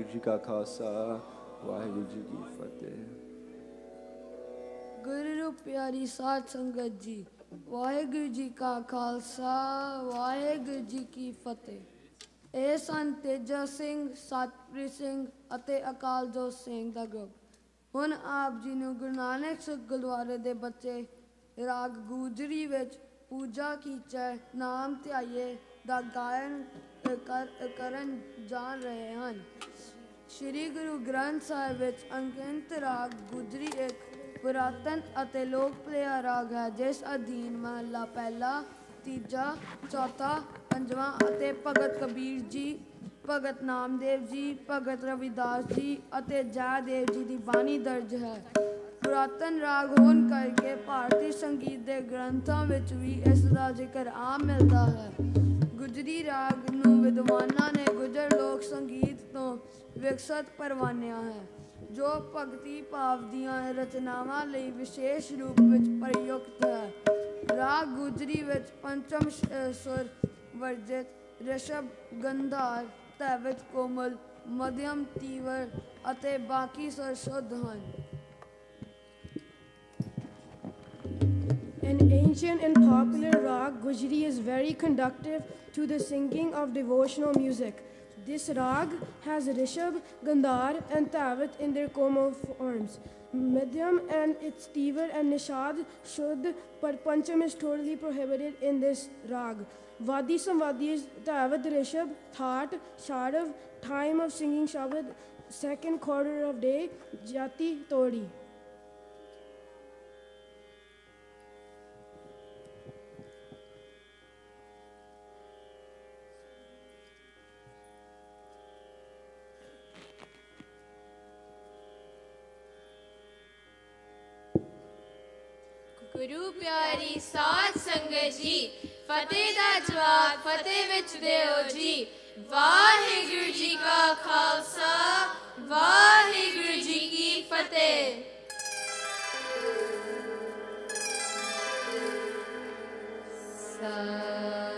Waheguru ji ਕਾ ਖਾਲਸਾ, ਵਾਹਿਗੁਰੂ ਜੀ ਕੀ ਫਤਿਹ। ਗੁਰੂ ਪਿਆਰੀ ਸਾਧ ਸੰਗਤ ਜੀ, ਵਾਹਿਗੁਰੂ ਜੀ ਕਾ ਖਾਲਸਾ, ਵਾਹਿਗੁਰੂ ਜੀ ਕੀ ਫਤਿਹ। ਇਹ ਸਨ ਤੇਜਾ ਸਿੰਘ, ਸਤਪ੍ਰੀਤ ਸਿੰਘ ਅਤੇ ਅਕਾਲਜੋਤ ਸਿੰਘ ਦਾ ਗਰੁੱਪ ਹੁਣ ਆਪ ਜੀ ਨੂੰ ਗੁਰੂ ਨਾਨਕ ਗੁਰਦੁਆਰੇ ਦੇ ਬੱਚੇ ਰਾਗ ਗੂਜਰੀ ਵਿੱਚ ਪੂਜਾ ਕੀਚੈ, ਨਾਮ ਧਿਆਈਏ। ਦਾ ਗਾਇਨ ਕਰਨ ਜਾਣ ਰਹੇ ਹਨ। ਸ਼੍ਰੀ ਗੁਰੂ ਗ੍ਰੰਥ ਸਾਹਿਬ ਵਿੱਚ ਅੰਕਿਤ ਰਾਗ ਗੁਜਰੀ ਇੱਕ ਪੁਰਾਤਨ ਅਤੇ ਲੋਕਪ੍ਰਿਯ ਰਾਗ ਹੈ, ਜਿਸ ਅਧੀਨ ਮਹਲਾ ਪਹਿਲਾ, ਤੀਜਾ, ਚੌਥਾ, ਪੰਜਵਾਂ ਅਤੇ ਭਗਤ ਕਬੀਰ ਜੀ, ਭਗਤ ਨਾਮਦੇਵ ਜੀ, ਭਗਤ ਰਵਿਦਾਸ ਜੀ ਅਤੇ ਜੈਦੇਵ ਜੀ ਦੀ ਬਾਣੀ ਦਰਜ ਹੈ। ਪੁਰਾਤਨ ਰਾਗ ਹੋਣ ਕਰਕੇ ਭਾਰਤੀ ਸੰਗੀਤ ਦੇ ਗ੍ਰੰਥਾਂ ਵਿੱਚ ਵੀ ਇਸ ਦਾ ਜ਼ਿਕਰ ਆਮ ਮਿਲਦਾ ਹੈ। ਗੁਜਰੀ ਰਾਗ ਨੂੰ ਵਿਦਵਾਨਾਂ ਨੇ ਗੁਜਰ ਲੋਕ ਸੰਗੀਤ ਤੋਂ ਵਿਕਸਤ ਪਰਵਾਨਿਆ ਹੈ, ਜੋ ਭਗਤੀ ਭਾਵ ਦੀਆਂ ਰਚਨਾਵਾਂ ਲਈ ਵਿਸ਼ੇਸ਼ ਰੂਪ ਵਿੱਚ ਪ੍ਰਯੁਕਤ ਹੈ। ਰਾਗ ਗੁਜਰੀ ਵਿੱਚ ਪੰਚਮ ਸੁਰ ਵਰਜਿਤ, ਰਿਸ਼ਭ, ਗੰਧਾਰ ਤੈਵਿਤ ਕੋਮਲ, ਮਧਿਅਮ, ਤੀਵਰ ਅਤੇ ਬਾਕੀ ਸੁਰ ਸ਼ੁੱਧ ਹਨ। Ancient and popular rag Gujri is very conducive to the singing of devotional music. This rag has Rishab, Gandhar, and Tavit in their komal forms. Madhyam and its Tivar and Nishad Shuddh, but Pancham is totally prohibited in this rag. Vadi Samvadi is Tavit Rishab, That, Shadav, time of singing Shabad, second quarter of day, Jati Todi. ਗੁਰੂ ਪਿਆਰੀ ਸਾਧ ਸੰਗਤ ਜੀ, ਫਤਿਹ ਦਾ ਜਵਾਬ ਫਤਿਹ ਵਿੱਚ ਦਿਓ ਜੀ। ਵਾਹਿਗੁਰੂ ਜੀ ਕਾ ਖਾਲਸਾ, ਵਾਹਿਗੁਰੂ ਜੀ ਕੀ ਫਤਿਹ। ਆ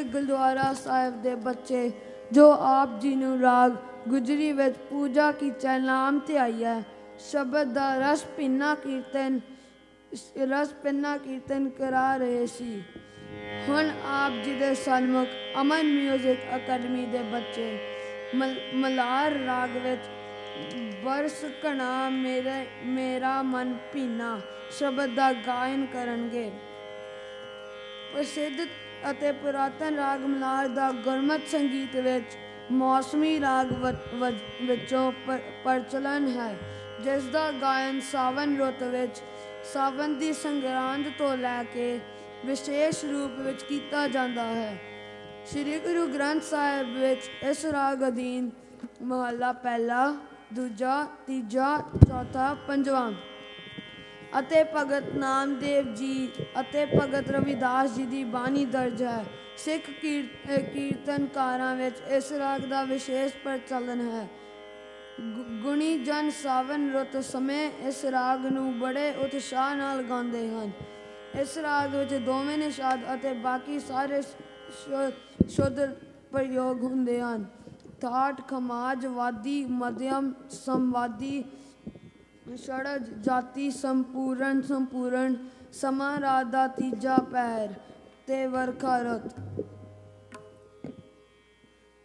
ਨਾਨਕ ਗੁਰਦੁਆਰਾ ਸਾਹਿਬ ਦੇ ਬੱਚੇ, ਜੋ ਆਪ ਜੀ ਨੂੰ ਰਾਗ ਗੁਜਰੀ ਵਿੱਚ ਪੂਜਾ ਕੀ ਨਾਮ ਤੇ ਆਈ ਸ਼ਬਦ ਦਾ ਰਸ ਪਿੰਨਾ ਕੀਰਤਨ, ਰਸ ਪਿੰਨਾ ਕੀਰਤਨ ਕਰਾ ਰਹੇ ਸੀ। ਹੁਣ ਆਪ ਜੀ ਦੇ ਸਨਮੁਖ ਅਮਨ ਮਿਊਜ਼ਿਕ ਅਕੈਡਮੀ ਦੇ ਬੱਚੇ ਮਲਾਰ ਰਾਗ ਵਿੱਚ ਬਰਸ ਕਣਾ ਮੇਰੇ, ਮੇਰਾ ਮਨ ਭੀਨਾ, ਸ਼ਬਦ ਦਾ ਗਾਇਨ ਕਰਨਗੇ। ਪ੍ਰਸਿੱਧ ਅਤੇ ਪੁਰਾਤਨ ਰਾਗ ਮਨਾਰ ਦਾ ਗੁਰਮਤ ਸੰਗੀਤ ਵਿੱਚ ਮੌਸਮੀ ਰਾਗ ਵ- ਵ- ਵਿੱਚੋਂ ਪ- ਪ੍ਰਚਲਨ ਹੈ, ਜਿਸ ਦਾ ਗਾਇਨ ਸਾਵਨ ਰੁੱਤ ਵਿੱਚ ਸਾਵਨ ਦੀ ਸੰਗਰਾਂਦ ਤੋਂ ਲੈ ਕੇ ਵਿਸ਼ੇਸ਼ ਰੂਪ ਵਿੱਚ ਕੀਤਾ ਜਾਂਦਾ ਹੈ। ਸ੍ਰੀ ਗੁਰੂ ਗ੍ਰੰਥ ਸਾਹਿਬ ਵਿੱਚ ਇਸ ਰਾਗ ਅਧੀਨ ਮਹੱਲਾ ਪਹਿਲਾ, ਦੂਜਾ, ਤੀਜਾ, ਚੌਥਾ, ਪੰਜਵਾਂ। ਅਤੇ ਭਗਤ ਨਾਮਦੇਵ ਜੀ ਅਤੇ ਭਗਤ ਰਵਿਦਾਸ ਜੀ ਦੀ ਬਾਣੀ ਦਰਜ ਹੈ। ਸਿੱਖ ਕੀਰ- ਕੀਰਤਨਕਾਰਾਂ ਵਿੱਚ ਇਸ ਰਾਗ ਦਾ ਵਿਸ਼ੇਸ਼ ਪ੍ਰਚਲਨ ਹੈ। ਗੁ- ਗੁਣੀ ਜਨ ਸਾਵਨ ਰੁੱਤ ਸਮੇਂ ਇਸ ਰਾਗ ਨੂੰ ਬੜੇ ਉਤਸ਼ਾਹ ਨਾਲ ਗਾਉਂਦੇ ਹਨ। ਇਸ ਰਾਗ ਵਿੱਚ ਦੋਵੇਂ ਨਿਸ਼ਾਦ ਅਤੇ ਬਾਕੀ ਸਾਰੇ ਸ਼ੁੱਧ ਪ੍ਰਯੋਗ ਹੁੰਦੇ ਹਨ। ਠਾਠ ਖਮਾਜ, ਵਾਦੀ, ਮਧਿਅਮ ਸੰਵਾਦੀ ਛੜ ਜਾਤੀ ਸੰਪੂਰਨ ਸੰਪੂਰਨ ਸਮਾਂ ਰਾਤ ਦਾ ਤੀਜਾ ਪੈਰ ਤੇ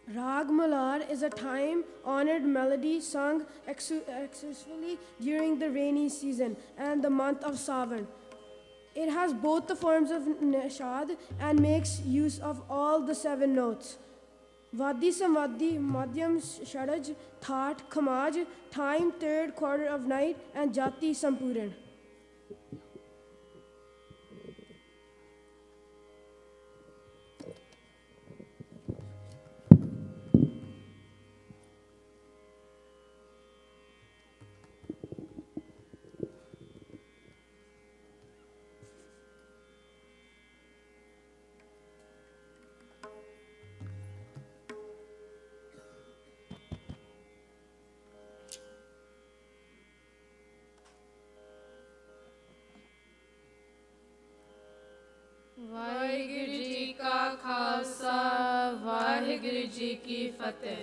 Rag Malar is a time honored melody sung exclusively during the rainy season and the month of Savan. It has both the forms of nishad and makes use of all the seven notes. Vadi Samvadi, Madhyam Shadaj, Thaat, Khamaj, time third quarter of night, and Jati Sampuran. ਕੀ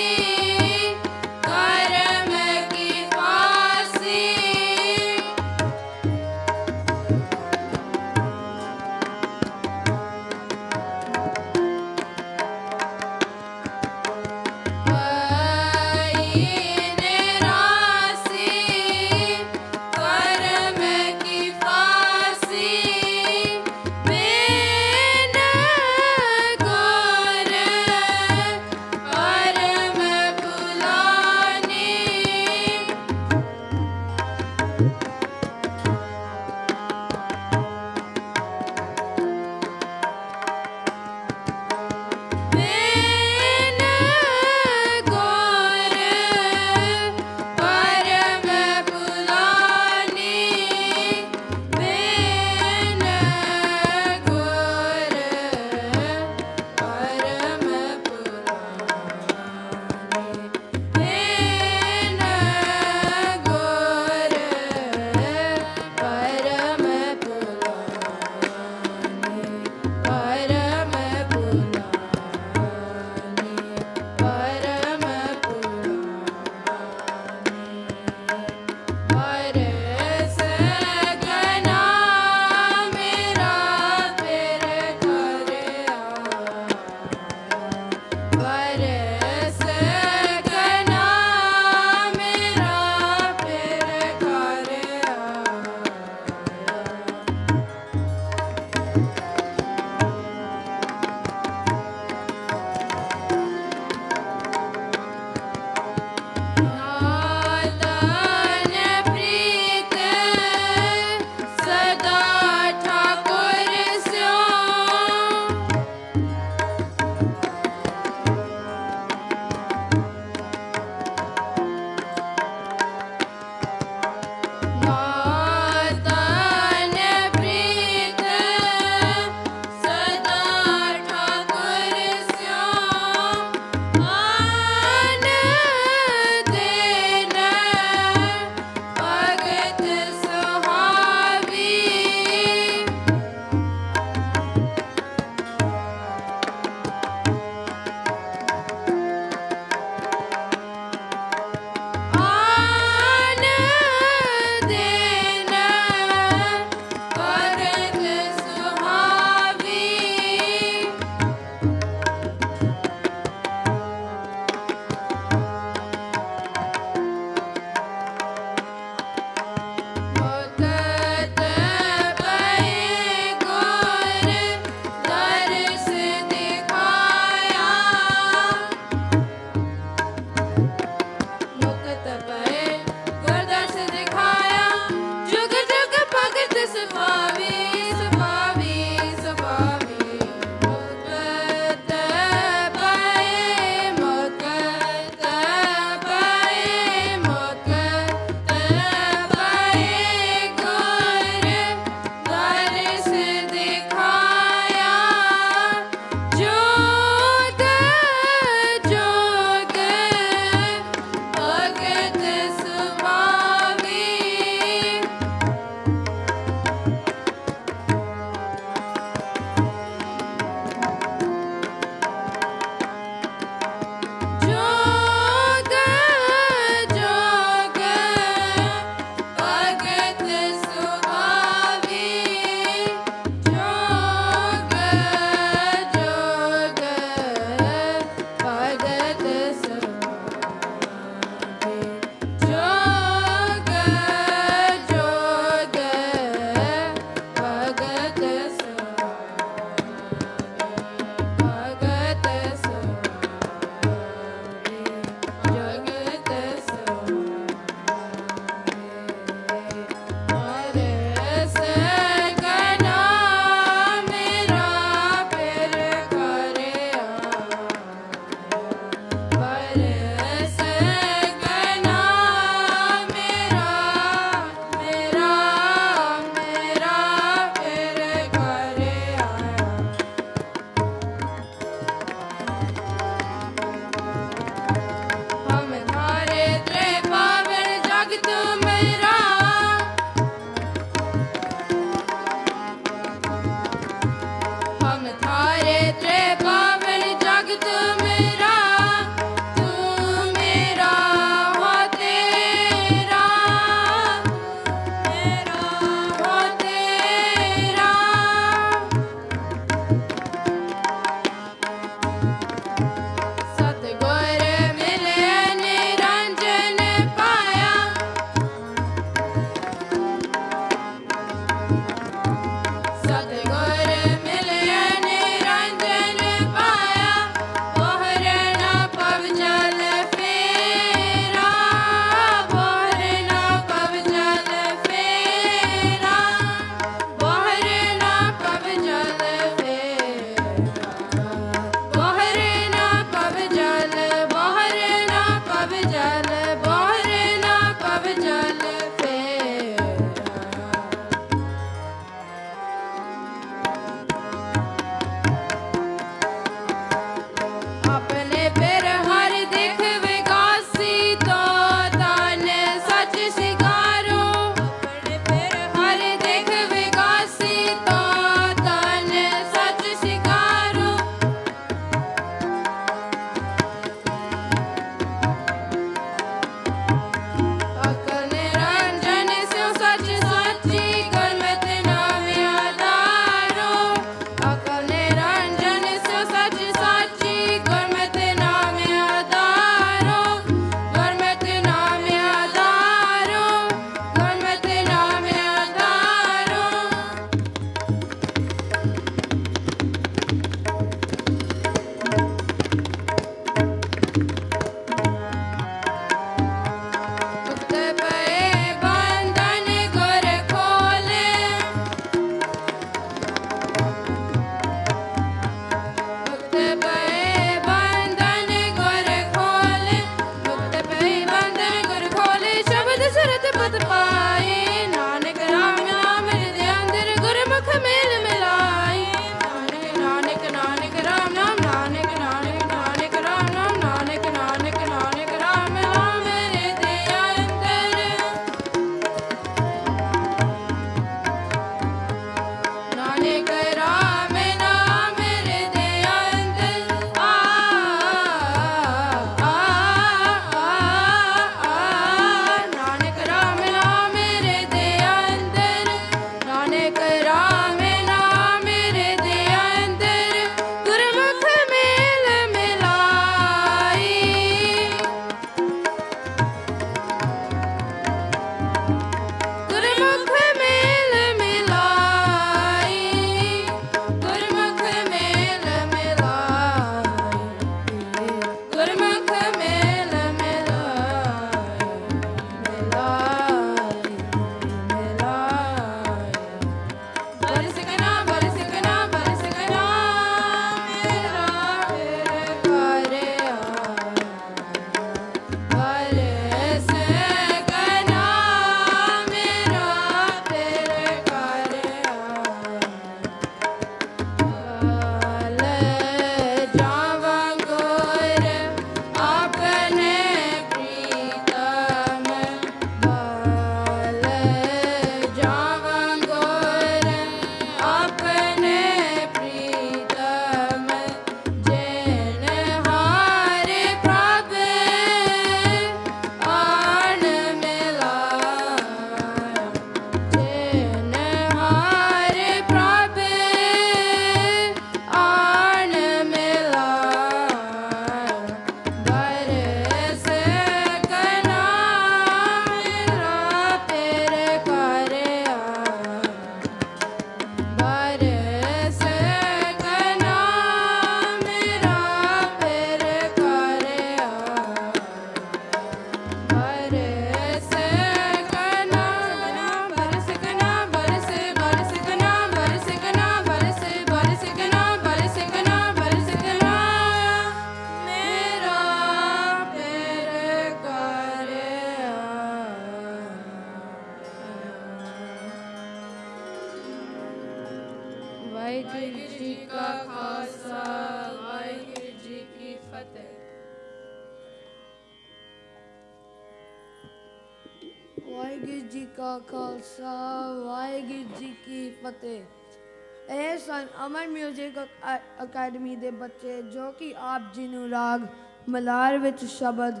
ਅਕੈਡਮੀ ਦੇ ਬੱਚੇ ਜੋ ਕਿ ਆਪ ਜੀ ਨੂੰ ਰਾਗ ਮਲਾਰ ਵਿੱਚ ਸ਼ਬਦ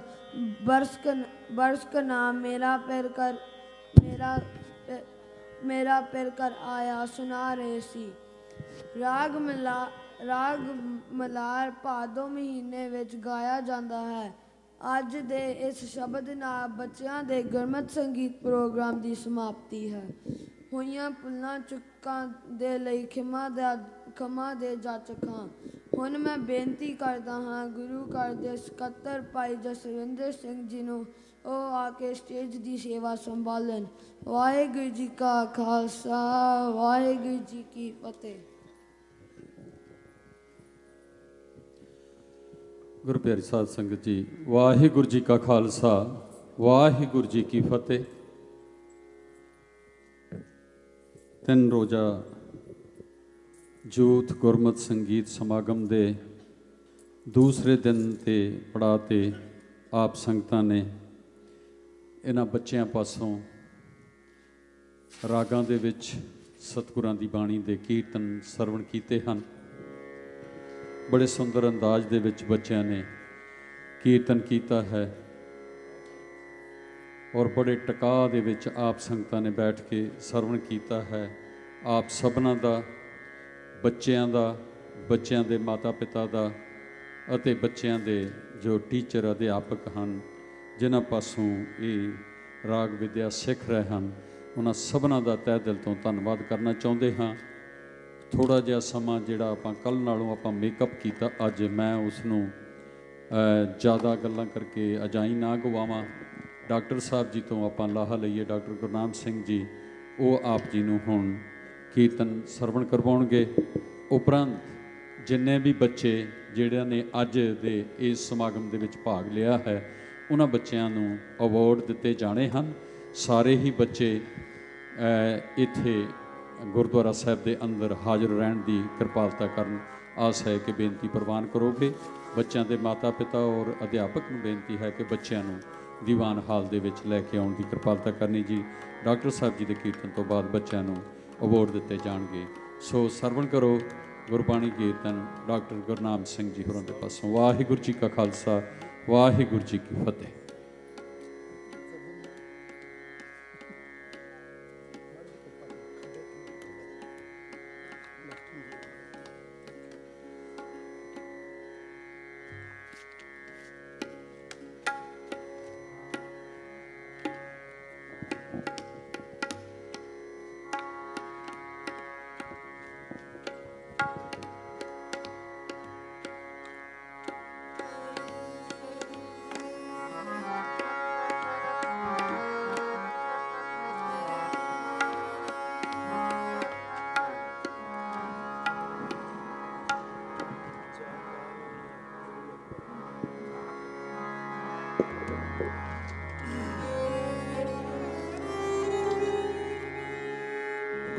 ਬਰਸ ਕ ਨਾਮ ਮੇਰਾ ਪਿਰ ਕਰ, ਮੇਰਾ ਮੇਰਾ ਪਿਰ ਕਰ ਆਇਆ, ਸੁਣਾ ਰਹੇ ਸੀ। ਰਾਗ ਮਲਾ, ਰਾਗ ਮਲਾਰ ਭਾਦੋ ਮਹੀਨੇ ਵਿੱਚ ਗਾਇਆ ਜਾਂਦਾ ਹੈ। ਅੱਜ ਦੇ ਇਸ ਸ਼ਬਦ ਨਾਲ ਬੱਚਿਆਂ ਦੇ ਗੁਰਮਤ ਸੰਗੀਤ ਪ੍ਰੋਗਰਾਮ ਦੀ ਸਮਾਪਤੀ ਹੈ। ਹੋਈਆਂ ਪੁੱਲਾਂ ਚੁੱਕਾਂ ਦੇ ਲਈ ਖਿਮਾ ਦਾ ਖਮਾ ਦੇ ਜਾਚਕਾਂ ਹੁਣ ਮੈਂ ਬੇਨਤੀ ਕਰਦਾ ਹਾਂ, ਗੁਰੂ ਘਰ ਦੇ ਸਕੱਤਰ ਭਾਈ ਜਸਵਿੰਦਰ ਸਿੰਘ ਜੀ ਨੂੰ, ਉਹ ਆ ਕੇ ਸਟੇਜ ਦੀ ਸੇਵਾ ਸੰਭਾਲਣ। ਵਾਹਿਗੁਰੂ ਜੀ ਕਾ ਖਾਲਸਾ, ਵਾਹਿਗੁਰੂ ਜੀ ਕੀ ਫਤਿਹ। ਗੁਰੂ ਪਿਆਰੀ ਸਾਧ ਸੰਗਤ ਜੀ, ਵਾਹਿਗੁਰੂ ਜੀ ਕਾ ਖਾਲਸਾ, ਵਾਹਿਗੁਰੂ ਜੀ ਕੀ ਫਤਿਹ। ਤਿੰਨ ਰੋਜ਼ਾ ਜੂਥ ਗੁਰਮਤ ਸੰਗੀਤ ਸਮਾਗਮ ਦੇ ਦੂਸਰੇ ਦਿਨ ਤੇ ਪੜਾ ਤੇ ਆਪ ਸੰਗਤਾਂ ਨੇ ਇਹਨਾਂ ਬੱਚਿਆਂ ਪਾਸੋਂ ਰਾਗਾਂ ਦੇ ਵਿੱਚ ਸਤਿਗੁਰਾਂ ਦੀ ਬਾਣੀ ਦੇ ਕੀਰਤਨ ਸਰਵਣ ਕੀਤੇ ਹਨ। ਬੜੇ ਸੁੰਦਰ ਅੰਦਾਜ਼ ਦੇ ਵਿੱਚ ਬੱਚਿਆਂ ਨੇ ਕੀਰਤਨ ਕੀਤਾ ਹੈ ਔਰ ਬੜੇ ਟਿਕਾ ਦੇ ਵਿੱਚ ਆਪ ਸੰਗਤਾਂ ਨੇ ਬੈਠ ਕੇ ਸਰਵਣ ਕੀਤਾ ਹੈ। ਆਪ ਸਭਨਾਂ ਦਾ ਬੱਚਿਆਂ ਦਾ, ਬੱਚਿਆਂ ਦੇ ਮਾਤਾ-ਪਿਤਾ ਦਾ ਅਤੇ ਬੱਚਿਆਂ ਦੇ ਜੋ ਟੀਚਰ ਅਧਿਆਪਕ ਹਨ, ਜਿਨ੍ਹਾਂ ਪਾਸੋਂ ਇਹ ਰਾਗ ਵਿਦਿਆ ਸਿੱਖ ਰਹੇ ਹਨ, ਉਹਨਾਂ ਸਭਨਾਂ ਦਾ ਤਹਿ ਦਿਲ ਤੋਂ ਧੰਨਵਾਦ ਕਰਨਾ ਚਾਹੁੰਦੇ ਹਾਂ। ਥੋੜਾ ਜਿਹਾ ਸਮਾਂ ਜਿਹੜਾ ਆਪਾਂ ਕੱਲ ਨਾਲੋਂ ਆਪਾਂ ਮੇਕਅਪ ਕੀਤਾ, ਅੱਜ ਮੈਂ ਉਸ ਨੂੰ ਜ਼ਿਆਦਾ ਗੱਲਾਂ ਕਰਕੇ ਅਜਾਈ ਨਾ ਗਵਾਵਾਂ। ਡਾਕਟਰ ਸਾਹਿਬ ਜੀ ਤੋਂ ਆਪਾਂ ਲਾਹਾ ਲਈਏ, ਡਾਕਟਰ ਗੁਰਨਾਮ ਸਿੰਘ ਜੀ, ਉਹ ਆਪ ਜੀ ਨੂੰ ਹੁਣ ਕੀਰਤਨ ਸਰਵਣ ਕਰਵਾਉਣਗੇ। ਉਪਰੰਤ ਜਿੰਨੇ ਵੀ ਬੱਚੇ ਜਿਹੜਿਆਂ ਨੇ ਅੱਜ ਦੇ ਇਸ ਸਮਾਗਮ ਦੇ ਵਿੱਚ ਭਾਗ ਲਿਆ ਹੈ, ਉਹਨਾਂ ਬੱਚਿਆਂ ਨੂੰ ਅਵਾਰਡ ਦਿੱਤੇ ਜਾਣੇ ਹਨ। ਸਾਰੇ ਹੀ ਬੱਚੇ ਇੱਥੇ ਗੁਰਦੁਆਰਾ ਸਾਹਿਬ ਦੇ ਅੰਦਰ ਹਾਜ਼ਰ ਰਹਿਣ ਦੀ ਕਿਰਪਾਲਤਾ ਕਰਨ ਆਸ ਹੈ ਕਿ ਬੇਨਤੀ ਪ੍ਰਵਾਨ ਕਰੋਗੇ। ਬੱਚਿਆਂ ਦੇ ਮਾਤਾ-ਪਿਤਾ ਔਰ ਅਧਿਆਪਕ ਨੂੰ ਬੇਨਤੀ ਹੈ ਕਿ ਬੱਚਿਆਂ ਨੂੰ ਦੀਵਾਨ ਹਾਲ ਦੇ ਵਿੱਚ ਲੈ ਕੇ ਆਉਣ ਦੀ ਕਿਰਪਾਲਤਾ ਕਰਨੀ ਜੀ। ਡਾਕਟਰ ਸਾਹਿਬ ਜੀ ਦੇ ਕੀਰਤਨ ਤੋਂ ਬਾਅਦ ਬੱਚਿਆਂ ਨੂੰ ਅਵਾਰਡ ਦਿੱਤੇ ਜਾਣਗੇ। ਸੋ ਸਰਵਣ ਕਰੋ ਗੁਰਬਾਣੀ ਕੀਰਤਨ ਡਾਕਟਰ ਗੁਰਨਾਮ ਸਿੰਘ ਜੀ ਹੋਰਾਂ ਦੇ ਪਾਸੋਂ। ਵਾਹਿਗੁਰੂ ਜੀ ਕਾ ਖਾਲਸਾ, ਵਾਹਿਗੁਰੂ ਜੀ ਕੀ ਫਤਿਹ।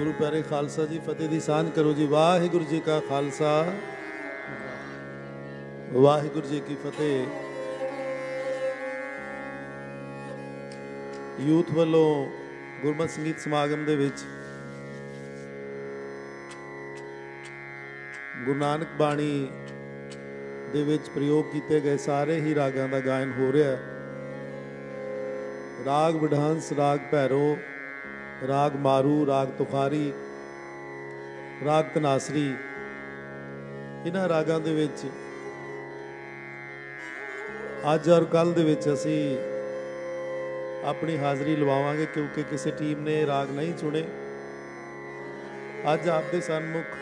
ਗੁਰੂ ਪਿਆਰੇ ਖਾਲਸਾ ਜੀ, ਫਤਿਹ ਦੀ ਸਾਂਝ ਕਰੋ ਜੀ। ਵਾਹਿਗੁਰੂ ਜੀ ਕਾ ਖਾਲਸਾ। ਵਾਹਿਗੁਰੂ ਜੀ ਕੀ ਫਤਿਹ। ਯੂਥ ਵੱਲੋਂ ਗੁਰਮਤਿ ਸੰਗੀਤ ਸਮਾਗਮ ਦੇ ਵਿੱਚ ਗੁਰੂ ਨਾਨਕ ਬਾਣੀ ਦੇ ਵਿੱਚ ਪ੍ਰਯੋਗ ਕੀਤੇ ਗਏ ਸਾਰੇ ਹੀ ਰਾਗਾਂ ਦਾ ਗਾਇਨ ਹੋ ਰਿਹਾ ਹੈ। ਰਾਗ ਵਿਡਾਂਸ ਰਾਗ ਭੈਰੋ ਰਾਗ ਮਾਰੂ, ਰਾਗ ਤੁਖਾਰੀ, ਰਾਗ ਤਨਾਸਰੀ ਇਹਨਾਂ ਰਾਗਾਂ ਦੇ ਵਿੱਚ ਅੱਜ ਔਰ ਕੱਲ ਦੇ ਵਿੱਚ ਅਸੀਂ ਆਪਣੀ ਹਾਜ਼ਰੀ ਲਵਾਵਾਂਗੇ ਕਿਉਂਕਿ ਕਿਸੇ ਟੀਮ ਨੇ ਰਾਗ ਨਹੀਂ ਚੁਣੇ। ਅੱਜ ਆਪ ਦੇ ਸਨਮੁਖ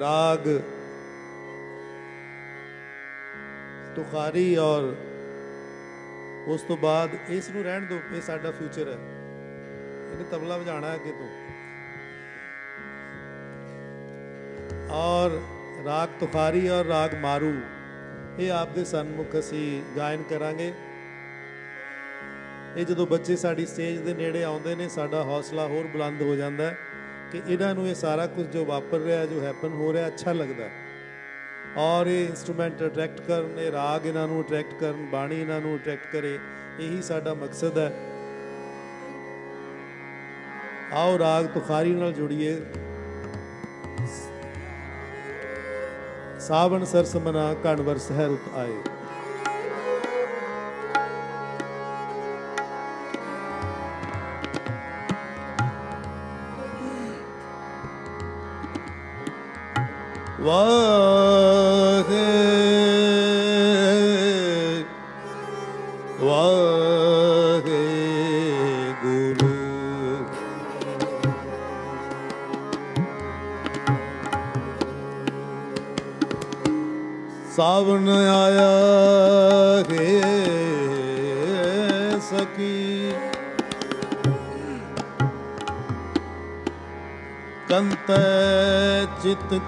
ਰਾਗ ਤੁਖਾਰੀ ਔਰ ਉਸ ਤੋਂ ਬਾਅਦ ਇਸ ਨੂੰ ਰਹਿਣ ਦਿਓ, ਇਹ ਸਾਡਾ ਫਿਊਚਰ ਹੈ। ਇਹਨੇ ਤਬਲਾ ਵਜਾਣਾ ਅੱਗੇ ਤੋਂ। ਔਰ ਰਾਗ ਤੁਖਾਰੀ ਔਰ ਰਾਗ ਮਾਰੂ, ਇਹ ਆਪਦੇ ਸਨਮੁਖ ਅਸੀਂ ਗਾਇਨ ਕਰਾਂਗੇ। ਇਹ ਜਦੋਂ ਬੱਚੇ ਸਾਡੀ ਸਟੇਜ ਦੇ ਨੇੜੇ ਆਉਂਦੇ ਨੇ, ਸਾਡਾ ਹੌਸਲਾ ਹੋਰ ਬੁਲੰਦ ਹੋ ਜਾਂਦਾ ਹੈ ਕਿ ਇਹਨਾਂ ਨੂੰ ਇਹ ਸਾਰਾ ਕੁਝ ਜੋ ਵਾਪਰ ਰਿਹਾ, ਜੋ ਹੈਪਨ ਹੋ ਰਿਹਾ, ਅੱਛਾ ਲੱਗਦਾ ਔਰ ਇਹ ਇਨਸਟਰੂਮੈਂਟ ਅਟਰੈਕਟ ਕਰਨ, ਇਹ ਰਾਗ ਇਹਨਾਂ ਨੂੰ ਅਟਰੈਕਟ ਕਰਨ, ਬਾਣੀ ਇਹਨਾਂ ਨੂੰ ਅਟਰੈਕਟ ਕਰੇ, ਇਹੀ ਸਾਡਾ ਮਕਸਦ ਹੈ। ਆਓ ਰਾਗ ਤੁਖਾਰੀ ਨਾਲ ਜੁੜੀਏ। ਸਾਵਣ ਸਰਸ ਮਨਾ ਕਣਵਰ ਸਹਿ ਰੁਤ ਆਏ। ਵਾਹ।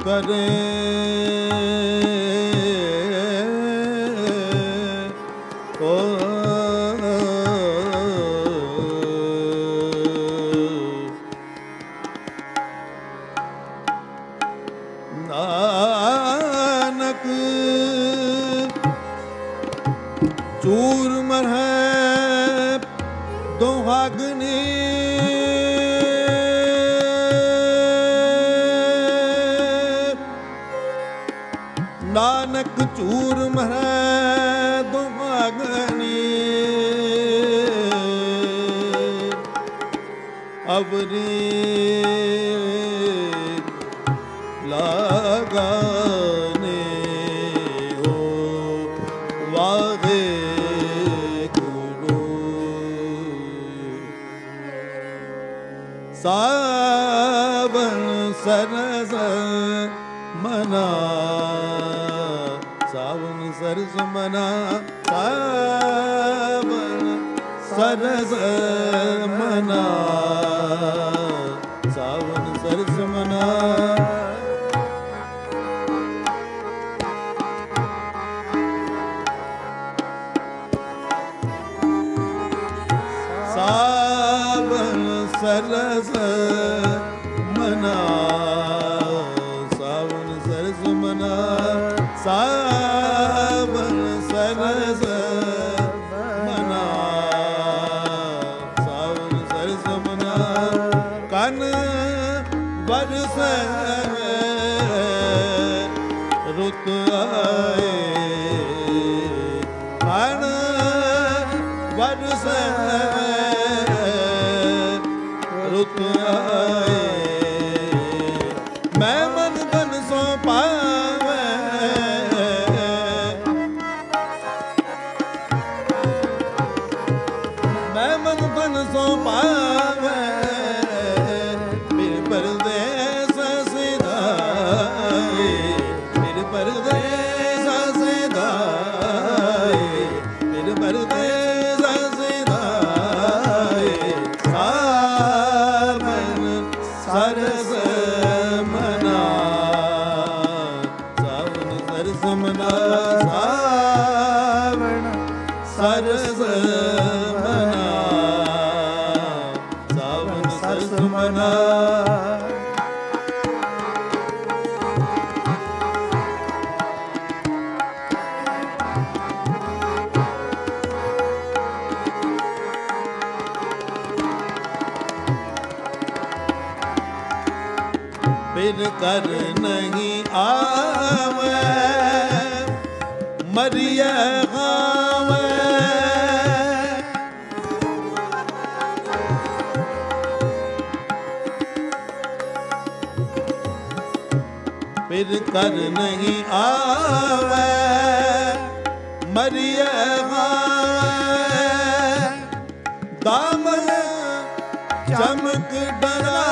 ਕਰੇ ਸਰਸ ਕਰ ਨਹੀਂ ਆਵੇ ਮਰੀਏ ਕਰ ਨਹੀਂ ਆਵੇ ਮਰੀਏ ਹਾਂ ਦਾਮਨ ਚਮਕ ਡਰਾ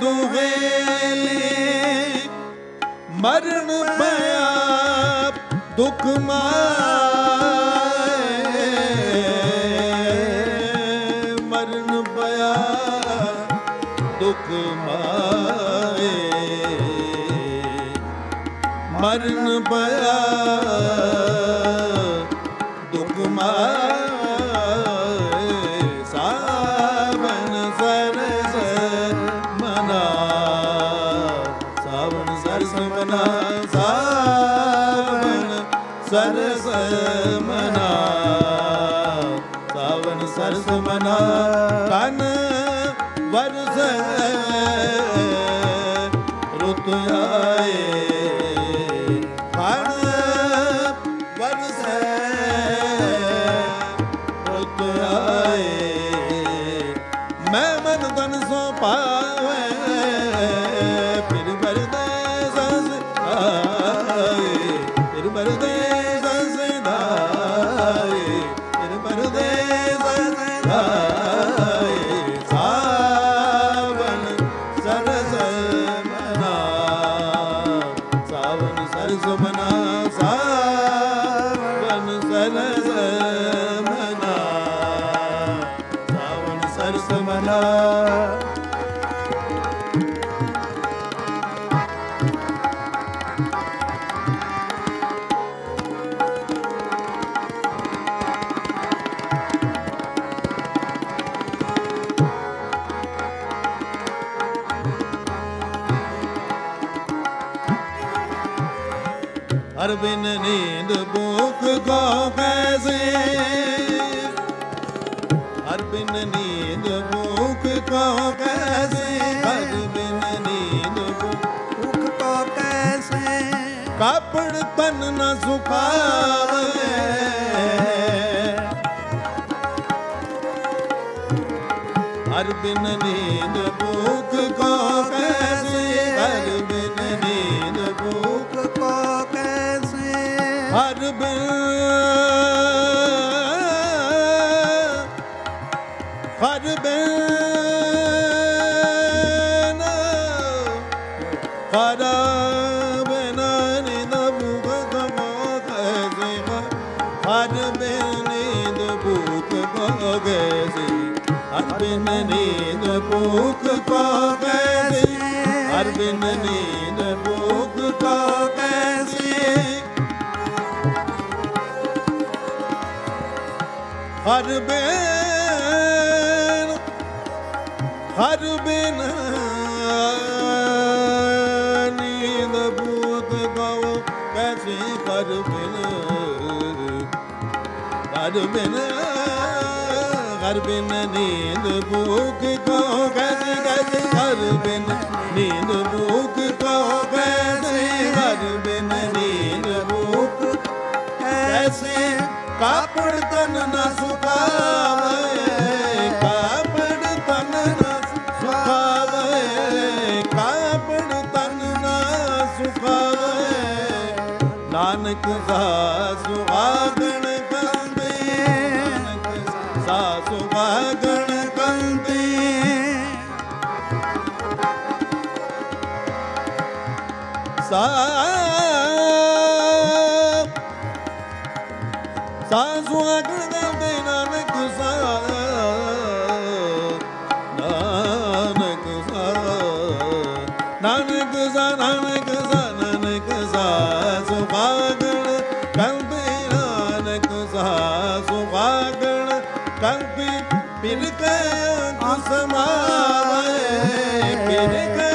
ਦੁਹੇਲੀ ਮਰਨ ਪਿਆ ਦੁਖ ਮਾਏ ਮਰਨ ਪਿਆ ਦੁਖ ਮਾਏ ਮਰਨ ਪਿਆ ਤਨ ਨ ਸੁਖਾਵੇ। ਹਰ ਬਿਨ ਨੀਂਦ ਭੂਖ ਕੋ ਕੈਸੇ? ਹਰ ਬਿਨ ਨੀਂਦ ਭੂਖ ਕੋ ਕੈਸੇ? ਹਰ ਬਿਨ ਭੂਖ ਕੋ ਕੈਸੀ ਹਰ ਬਿਨ ਨੀਂਦ ਭੂਖ ਕੋ ਕੈਸੀ ਹਰ ਬਿਨ ਹਰ ਬਿਨ ਨੀਂਦ ਭੂਖ ਕੋ ਕੈਸੀ ਹਰ ਬਿਨ ਹਰ ਬਿਨ ਕਰ ਬਿਨ ਨੀਂਦ ਭੂਖ ਕੋ ਗਜ ਗਜ ਕਰ ਬਿਨ ਨੀਂਦ ਭੂਖ ਕੋ ਗੈਸੀ ਕਰ ਬਿਨ ਨੀਂਦ ਭੂਖ ਐਸੀ ਕਾਪੜ ਤਨ ਨਾ ਸੁਕਾਵੇ ਕਾਪੜ ਤਨ ਨਾ ਸੁਕਾਵੇ ਕਾਪੜ ਤਨ ਨਾ ਸੁਕਾਵੇ ਨਾਨਕ ਦਾਸੂ ਸਾ ਸਾ ਸੁਹਾਗਣ ਕੰਦੇ ਨਾਨਕ ਸਾ ਨਾਨਕ ਸਾ ਨਾਨਕ ਸਾ ਨਾਨਕ ਸਾ ਨਾਨਕ ਸਾ ਕੰਦੇ ਨਾਨਕ ਸਾ ਸੁਹਾਗਣ ਕੰਦੇ ਪਿਰ ਕੇ ਅੰਕ ਸਮਾਵੇ ਪਿਰ ਕੇ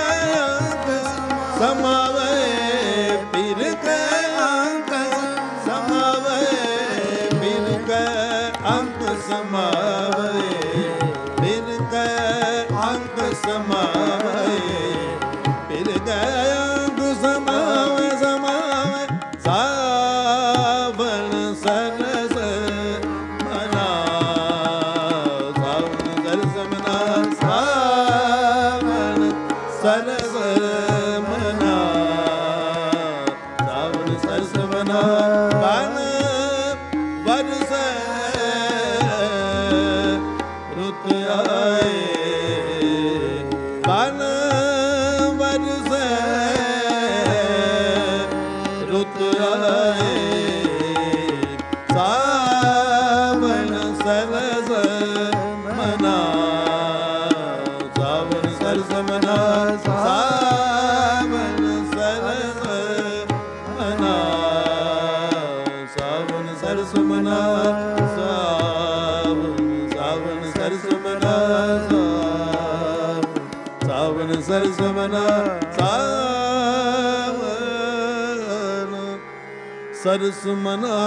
ਸਰਸ ਮਨਾ।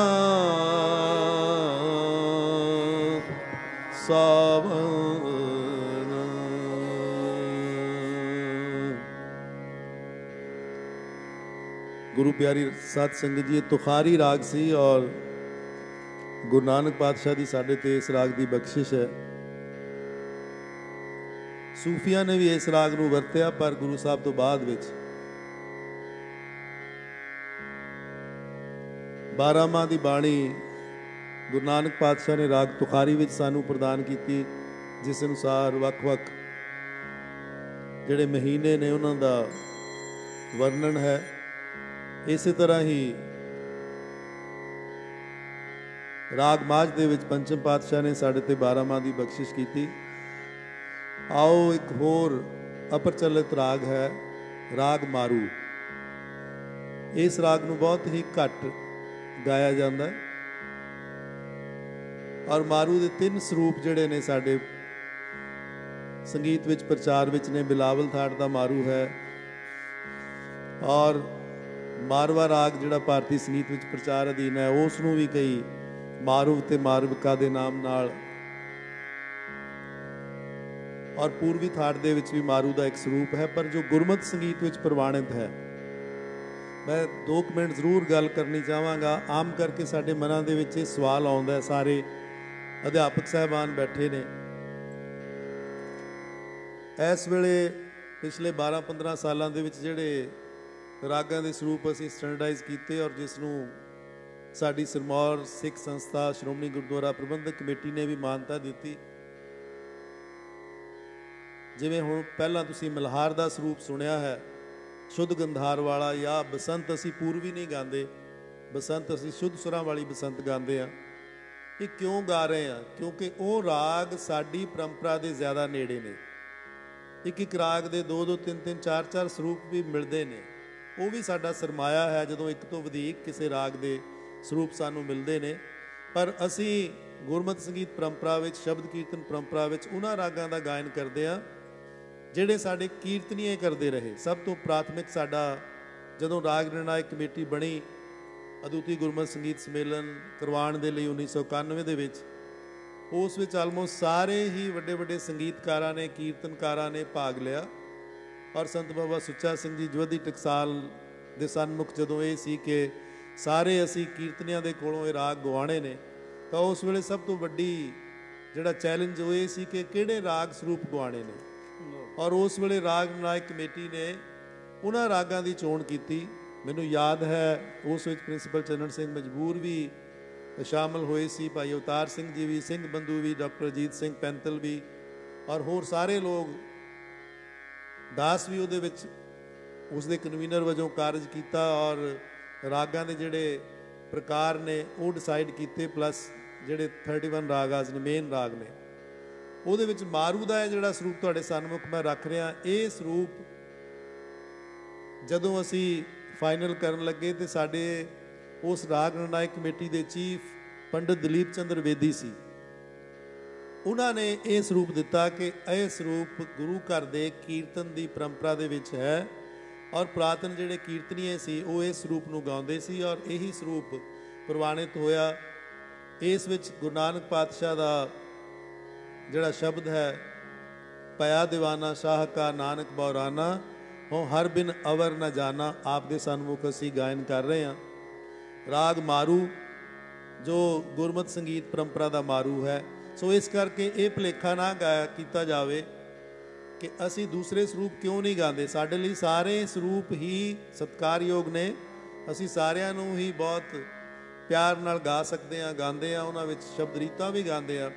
ਸਾਵਣ। ਗੁਰੂ ਪਿਆਰੀ ਸਾਧ ਸੰਗਤ ਜੀ, ਇਹ ਤੁਖਾਰੀ ਰਾਗ ਸੀ ਔਰ ਗੁਰੂ ਨਾਨਕ ਪਾਤਸ਼ਾਹ ਦੀ ਸਾਡੇ ਤੇ ਇਸ ਰਾਗ ਦੀ ਬਖਸ਼ਿਸ਼ ਹੈ। ਸੂਫੀਆਂ ਨੇ ਵੀ ਇਸ ਰਾਗ ਨੂੰ ਵਰਤਿਆ ਪਰ ਗੁਰੂ ਸਾਹਿਬ ਤੋਂ ਬਾਅਦ ਵਿੱਚ 12ਵਾਂ ਦੀ ਬਾਣੀ ਗੁਰੂ ਨਾਨਕ ਪਾਤਸ਼ਾਹ ਨੇ ਰਾਗ ਤੁਖਾਰੀ ਵਿੱਚ ਸਾਨੂੰ ਪ੍ਰਦਾਨ ਕੀਤੀ, ਜਿਸ ਅਨੁਸਾਰ ਵੱਖ-ਵੱਖ ਜਿਹੜੇ ਮਹੀਨੇ ਨੇ ਉਹਨਾਂ ਦਾ ਵਰਣਨ ਹੈ। ਇਸੇ ਤਰ੍ਹਾਂ ਹੀ ਰਾਗ ਮਾਝ ਦੇ ਵਿੱਚ ਪੰਚਮ ਪਾਤਸ਼ਾਹ ਨੇ ਸਾਡੇ ਤੇ 12ਵਾਂ ਦੀ ਬਖਸ਼ਿਸ਼ ਕੀਤੀ। ਆਓ ਇੱਕ ਹੋਰ ਅਪਰਚਲਿਤ ਰਾਗ ਹੈ, ਰਾਗ ਮਾਰੂ। ਇਸ ਰਾਗ ਨੂੰ ਬਹੁਤ ਹੀ ਘੱਟ ਗਾਇਆ ਜਾਂਦਾ ਹੈ। ਔਰ ਮਾਰੂ ਦੇ ਤਿੰਨ ਸਰੂਪ ਜਿਹੜੇ ਨੇ ਸਾਡੇ ਸੰਗੀਤ ਵਿੱਚ, ਪ੍ਰਚਾਰ ਵਿੱਚ ਨੇ। ਬਿਲਾਵਲ ਥਾੜ ਦਾ ਮਾਰੂ ਹੈ। ਔਰ ਮਾਰਵਾ ਰਾਗ ਜਿਹੜਾ ਭਾਰਤੀ ਸੰਗੀਤ ਵਿੱਚ ਪ੍ਰਚਾਰ ਅਧੀਨ ਹੈ ਉਸ ਨੂੰ ਵੀ ਕਈ ਮਾਰੂਵ ਤੇ ਮਾਰਵਿਕਾ ਦੇ ਨਾਮ ਨਾਲ। ਔਰ ਪੂਰਬੀ ਥਾੜ ਦੇ ਵਿੱਚ ਵੀ ਮਾਰੂ ਦਾ ਇੱਕ ਸਰੂਪ ਹੈ, ਪਰ ਜੋ ਗੁਰਮਤ ਸੰਗੀਤ ਵਿੱਚ ਪ੍ਰਵਾਣਿਤ ਹੈ ਮੈਂ 2 ਮਿੰਟ ਜ਼ਰੂਰ ਗੱਲ ਕਰਨੀ ਚਾਹਾਂਗਾ। ਆਮ ਕਰਕੇ ਸਾਡੇ ਮਨਾਂ ਦੇ ਵਿੱਚ ਇਹ ਸਵਾਲ ਆਉਂਦਾ ਹੈ, ਸਾਰੇ ਅਧਿਆਪਕ ਸਹਿਬਾਨ ਬੈਠੇ ਨੇ। ਇਸ ਵੇਲੇ ਪਿਛਲੇ 12-15 ਸਾਲਾਂ ਦੇ ਵਿੱਚ ਜਿਹੜੇ ਰਾਗਾਂ ਦੇ ਸਰੂਪ ਅਸੀਂ ਸਟੈਂਡਰਡਾਈਜ਼ ਕੀਤੇ ਔਰ ਜਿਸ ਨੂੰ ਸਾਡੀ ਸਰਮੌਰ ਸਿੱਖ ਸੰਸਥਾ, ਸ਼੍ਰੋਮਣੀ ਗੁਰਦੁਆਰਾ ਪ੍ਰਬੰਧਕ ਕਮੇਟੀ ਨੇ ਵੀ ਮਾਨਤਾ ਦਿੱਤੀ। ਜਿਵੇਂ ਹੁਣ ਪਹਿਲਾਂ ਤੁਸੀਂ ਮਲਹਾਰ ਦਾ ਸਰੂਪ ਸੁਣਿਆ ਹੈ ਸ਼ੁੱਧ ਗੰਧਾਰ ਵਾਲਾ ਜਾਂ ਬਸੰਤ ਅਸੀਂ ਪੂਰਵੀ ਨਹੀਂ ਗਾਉਂਦੇ, ਬਸੰਤ ਅਸੀਂ ਸ਼ੁੱਧ ਸੁਰਾਂ ਵਾਲੀ ਬਸੰਤ ਗਾਉਂਦੇ ਆ ਇਹ ਕਿਉਂ ਗਾ ਰਹੇ ਆ ਕਿਉਂਕਿ ਉਹ ਰਾਗ ਸਾਡੀ ਪਰੰਪਰਾ ਦੇ ਜ਼ਿਆਦਾ ਨੇੜੇ ਨੇ। ਇੱਕ ਇੱਕ ਰਾਗ ਦੇ ਦੋ ਦੋ ਤਿੰਨ ਤਿੰਨ ਚਾਰ ਚਾਰ ਸਰੂਪ ਵੀ ਮਿਲਦੇ ਨੇ। ਉਹ ਵੀ ਸਾਡਾ ਸਰਮਾਇਆ ਹੈ ਜਦੋਂ ਇੱਕ ਤੋਂ ਵਧੇਕ ਕਿਸੇ ਰਾਗ ਦੇ ਸਰੂਪ ਸਾਨੂੰ ਮਿਲਦੇ ਨੇ। ਪਰ ਅਸੀਂ ਗੁਰਮਤਿ ਸੰਗੀਤ ਪਰੰਪਰਾ ਵਿੱਚ, ਸ਼ਬਦ ਕੀਰਤਨ ਪਰੰਪਰਾ ਵਿੱਚ ਉਹਨਾਂ ਰਾਗਾਂ ਦਾ ਗਾਇਨ ਕਰਦੇ ਆ ਜਿਹੜੇ ਸਾਡੇ ਕੀਰਤਨੀਏ ਕਰਦੇ ਰਹੇ, ਸਭ ਤੋਂ ਪ੍ਰਾਥਮਿਕ ਸਾਡਾ ਜਦੋਂ ਰਾਗ ਨਿਰਣਾਇਕ ਕਮੇਟੀ ਬਣੀ, ਅਦੁੱਤੀ ਗੁਰਮਤਿ ਸੰਗੀਤ ਸੰਮੇਲਨ ਕਰਵਾਉਣ ਦੇ ਲਈ 1991 ਦੇ ਵਿੱਚ, ਉਸ ਵਿੱਚ ਆਲਮੋਸਟ ਸਾਰੇ ਹੀ ਵੱਡੇ ਵੱਡੇ ਸੰਗੀਤਕਾਰਾਂ ਨੇ, ਕੀਰਤਨਕਾਰਾਂ ਨੇ ਭਾਗ ਲਿਆ। ਔਰ ਸੰਤ ਬਾਬਾ ਸੁੱਚਾ ਸਿੰਘ ਜੀ ਜਵਦੀ ਟਕਸਾਲ ਦੇ ਸਨਮੁਖ ਜਦੋਂ ਇਹ ਸੀ ਕਿ ਸਾਰੇ ਅਸੀਂ ਕੀਰਤਨੀਆਂ ਦੇ ਕੋਲੋਂ ਇਹ ਰਾਗ ਗਵਾਣੇ ਨੇ, ਤਾਂ ਉਸ ਵੇਲੇ ਸਭ ਤੋਂ ਵੱਡੀ ਜਿਹੜਾ ਚੈਲੰਜ ਉਹ ਇਹ ਸੀ ਕਿ ਕਿਹੜੇ ਰਾਗ ਸਰੂਪ ਗਵਾਣੇ ਨੇ। ਔਰ ਉਸ ਵੇਲੇ ਰਾਗ ਨਾਇਕ ਕਮੇਟੀ ਨੇ ਉਹਨਾਂ ਰਾਗਾਂ ਦੀ ਚੋਣ ਕੀਤੀ। ਮੈਨੂੰ ਯਾਦ ਹੈ, ਉਸ ਵਿੱਚ ਪ੍ਰਿੰਸੀਪਲ ਚੰਨਣ ਸਿੰਘ ਮਜਬੂਰ ਵੀ ਸ਼ਾਮਲ ਹੋਏ ਸੀ, ਭਾਈ ਅਵਤਾਰ ਸਿੰਘ ਜੀ ਵੀ, ਸਿੰਘ ਬੰਧੂ ਵੀ, ਡਾਕਟਰ ਅਜੀਤ ਸਿੰਘ ਪੈਂਤਲ ਵੀ ਔਰ ਹੋਰ ਸਾਰੇ ਲੋਕ। ਦਾਸ ਵੀ ਉਹਦੇ ਵਿੱਚ ਉਸ ਦੇ ਕਨਵੀਨਰ ਵਜੋਂ ਕਾਰਜ ਕੀਤਾ ਔਰ ਰਾਗਾਂ ਦੇ ਜਿਹੜੇ ਪ੍ਰਕਾਰ ਨੇ ਉਹ ਡਿਸਾਈਡ ਕੀਤੇ, ਪਲੱਸ ਜਿਹੜੇ 31 ਰਾਗਾਸ ਨੇ ਮੇਨ ਰਾਗ ਨੇ। ਉਹਦੇ ਵਿੱਚ ਮਾਰੂ ਦਾ ਜਿਹੜਾ ਸਰੂਪ ਤੁਹਾਡੇ ਸਨਮੁਖ ਮੈਂ ਰੱਖ ਰਿਹਾ, ਇਹ ਸਰੂਪ ਜਦੋਂ ਅਸੀਂ ਫਾਈਨਲ ਕਰਨ ਲੱਗੇ ਤੇ ਸਾਡੇ ਉਸ ਰਾਗ ਨਿਰਣਾਇਕ ਕਮੇਟੀ ਦੇ ਚੀਫ ਪੰਡਿਤ ਦਲੀਪ ਚੰਦਰ ਵੇਦੀ ਸੀ, ਉਹਨਾਂ ਨੇ ਇਹ ਸਰੂਪ ਦਿੱਤਾ ਕਿ ਇਹ ਸਰੂਪ ਗੁਰੂ ਘਰ ਦੇ ਕੀਰਤਨ ਦੀ ਪਰੰਪਰਾ ਦੇ ਵਿੱਚ ਹੈ ਔਰ ਪ੍ਰਾਤਨ ਜਿਹੜੇ ਕੀਰਤਨੀਏ ਸੀ ਉਹ ਇਸ ਸਰੂਪ ਨੂੰ ਗਾਉਂਦੇ ਸੀ ਔਰ ਇਹੀ ਸਰੂਪ ਪ੍ਰਵਾਨਿਤ ਹੋਇਆ। ਇਸ ਵਿੱਚ ਗੁਰੂ ਨਾਨਕ ਪਾਤਸ਼ਾਹ ਦਾ ਜਿਹੜਾ ਸ਼ਬਦ ਹੈ, ਪਿਆ ਦੀਵਾਨਾ ਸ਼ਾਹ ਕਾ ਨਾਨਕ ਬੌਰਾਨਾ ਹੋ ਹਰ ਬਿਨ ਅਵਰ ਨਾ ਜਾਣਾ ਆਪ ਦੇ ਸਨਮੁਖ ਅਸੀਂ ਗਾਇਨ ਕਰ ਰਹੇ ਹਾਂ। ਰਾਗ ਮਾਰੂ, ਜੋ ਗੁਰਮਤ ਸੰਗੀਤ ਪਰੰਪਰਾ ਦਾ ਮਾਰੂ ਹੈ। ਸੋ ਇਸ ਕਰਕੇ ਇਹ ਭਲੇਖਾ ਨਾ ਗਾਇਆ ਕੀਤਾ ਜਾਵੇ ਕਿ ਅਸੀਂ ਦੂਸਰੇ ਸਰੂਪ ਕਿਉਂ ਨਹੀਂ ਗਾਉਂਦੇ। ਸਾਡੇ ਲਈ ਸਾਰੇ ਸਰੂਪ ਹੀ ਸਤਕਾਰਯੋਗ ਨੇ। ਅਸੀਂ ਸਾਰਿਆਂ ਨੂੰ ਹੀ ਬਹੁਤ ਪਿਆਰ ਨਾਲ ਗਾ ਸਕਦੇ ਹਾਂ, ਗਾਉਂਦੇ ਹਾਂ, ਉਹਨਾਂ ਵਿੱਚ ਸ਼ਬਦ ਰੀਤਾਂ ਵੀ ਗਾਉਂਦੇ ਹਾਂ।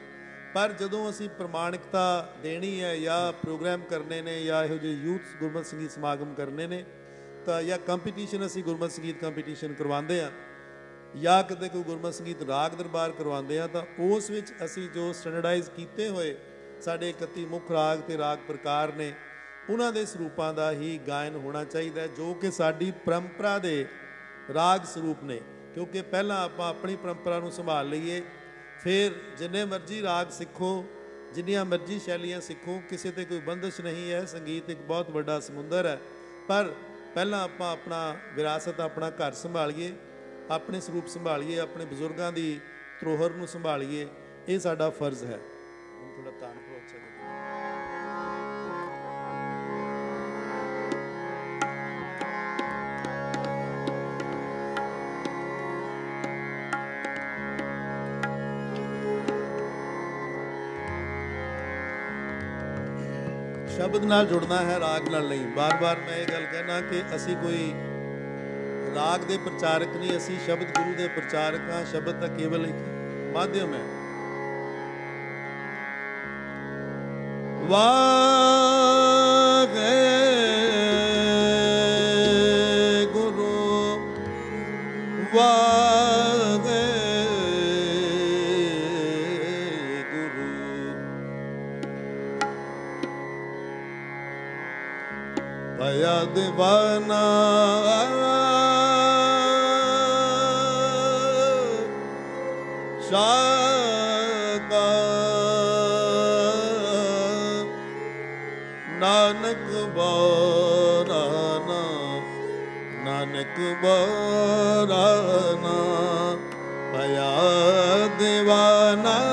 ਪਰ ਜਦੋਂ ਅਸੀਂ ਪ੍ਰਮਾਣਿਕਤਾ ਦੇਣੀ ਹੈ ਜਾਂ ਪ੍ਰੋਗਰਾਮ ਕਰਨੇ ਨੇ ਜਾਂ ਇਹੋ ਜਿਹੇ ਯੂਥ ਗੁਰਮਤ ਸੰਗੀਤ ਸਮਾਗਮ ਕਰਨੇ ਨੇ, ਤਾਂ ਜਾਂ ਕੰਪੀਟੀਸ਼ਨ ਅਸੀਂ ਗੁਰਮਤ ਸੰਗੀਤ ਕੰਪੀਟੀਸ਼ਨ ਕਰਵਾਉਂਦੇ ਆ ਜਾਂ ਕਿਤੇ ਕੋਈ ਗੁਰਮਤ ਸੰਗੀਤ ਰਾਗ ਦਰਬਾਰ ਕਰਵਾਉਂਦੇ ਆ ਤਾਂ ਉਸ ਵਿੱਚ ਅਸੀਂ ਜੋ ਸਟੈਂਡਰਡਾਈਜ਼ ਕੀਤੇ ਹੋਏ ਸਾਡੇ 31 ਮੁੱਖ ਰਾਗ ਤੇ ਰਾਗ ਪ੍ਰਕਾਰ ਨੇ, ਉਹਨਾਂ ਦੇ ਸਰੂਪਾਂ ਦਾ ਹੀ ਗਾਇਨ ਹੋਣਾ ਚਾਹੀਦਾ ਜੋ ਕਿ ਸਾਡੀ ਪਰੰਪਰਾ ਦੇ ਰਾਗ ਸਰੂਪ ਨੇ। ਕਿਉਂਕਿ ਪਹਿਲਾਂ ਆਪਾਂ ਆਪਣੀ ਪਰੰਪਰਾ ਨੂੰ ਸੰਭਾਲ ਲਈਏ ਫਿਰ ਜਿੰਨੇ ਮਰਜ਼ੀ ਰਾਗ ਸਿੱਖੋ, ਜਿੰਨੀਆਂ ਮਰਜ਼ੀ ਸ਼ੈਲੀਆਂ ਸਿੱਖੋ, ਕਿਸੇ ਤੇ ਕੋਈ ਬੰਦਸ਼ ਨਹੀਂ ਹੈ, ਸੰਗੀਤ ਇੱਕ ਬਹੁਤ ਵੱਡਾ ਸਮੁੰਦਰ ਹੈ। ਪਰ ਪਹਿਲਾਂ ਆਪਾਂ ਆਪਣਾ ਵਿਰਾਸਤ, ਆਪਣਾ ਘਰ ਸੰਭਾਲੀਏ, ਆਪਣੇ ਸਰੂਪ ਸੰਭਾਲੀਏ, ਆਪਣੇ ਬਜ਼ੁਰਗਾਂ ਦੀ ਧਰੋਹਰ ਨੂੰ ਸੰਭਾਲੀਏ, ਇਹ ਸਾਡਾ ਫਰਜ਼ ਹੈ। ਥੋੜਾ ਤਾਨ ਸ਼ਬਦ ਨਾਲ ਜੁੜਨਾ ਹੈ, ਰਾਗ ਨਾਲ ਨਹੀਂ। ਬਾਰ-ਬਾਰ ਮੈਂ ਇਹ ਗੱਲ ਕਹਿਣਾ ਕਿ ਅਸੀਂ ਕੋਈ ਰਾਗ ਦੇ ਪ੍ਰਚਾਰਕ ਨਹੀਂ, ਅਸੀਂ ਸ਼ਬਦ ਗੁਰੂ ਦੇ ਪ੍ਰਚਾਰਕ ਹਾਂ। ਸ਼ਬਦ ਤਾਂ ਕੇਵਲ ਇੱਕ ਮਾਧਿਅਮ ਹੈ। ਵਾਗੇ دیوانہ شاکا ਨਾਨਕ ਬਾਰਾਨਾ। ਨਾਨਕ ਬਾਰਾਨਾ। ਭਇਆ دیਵਾਨਾ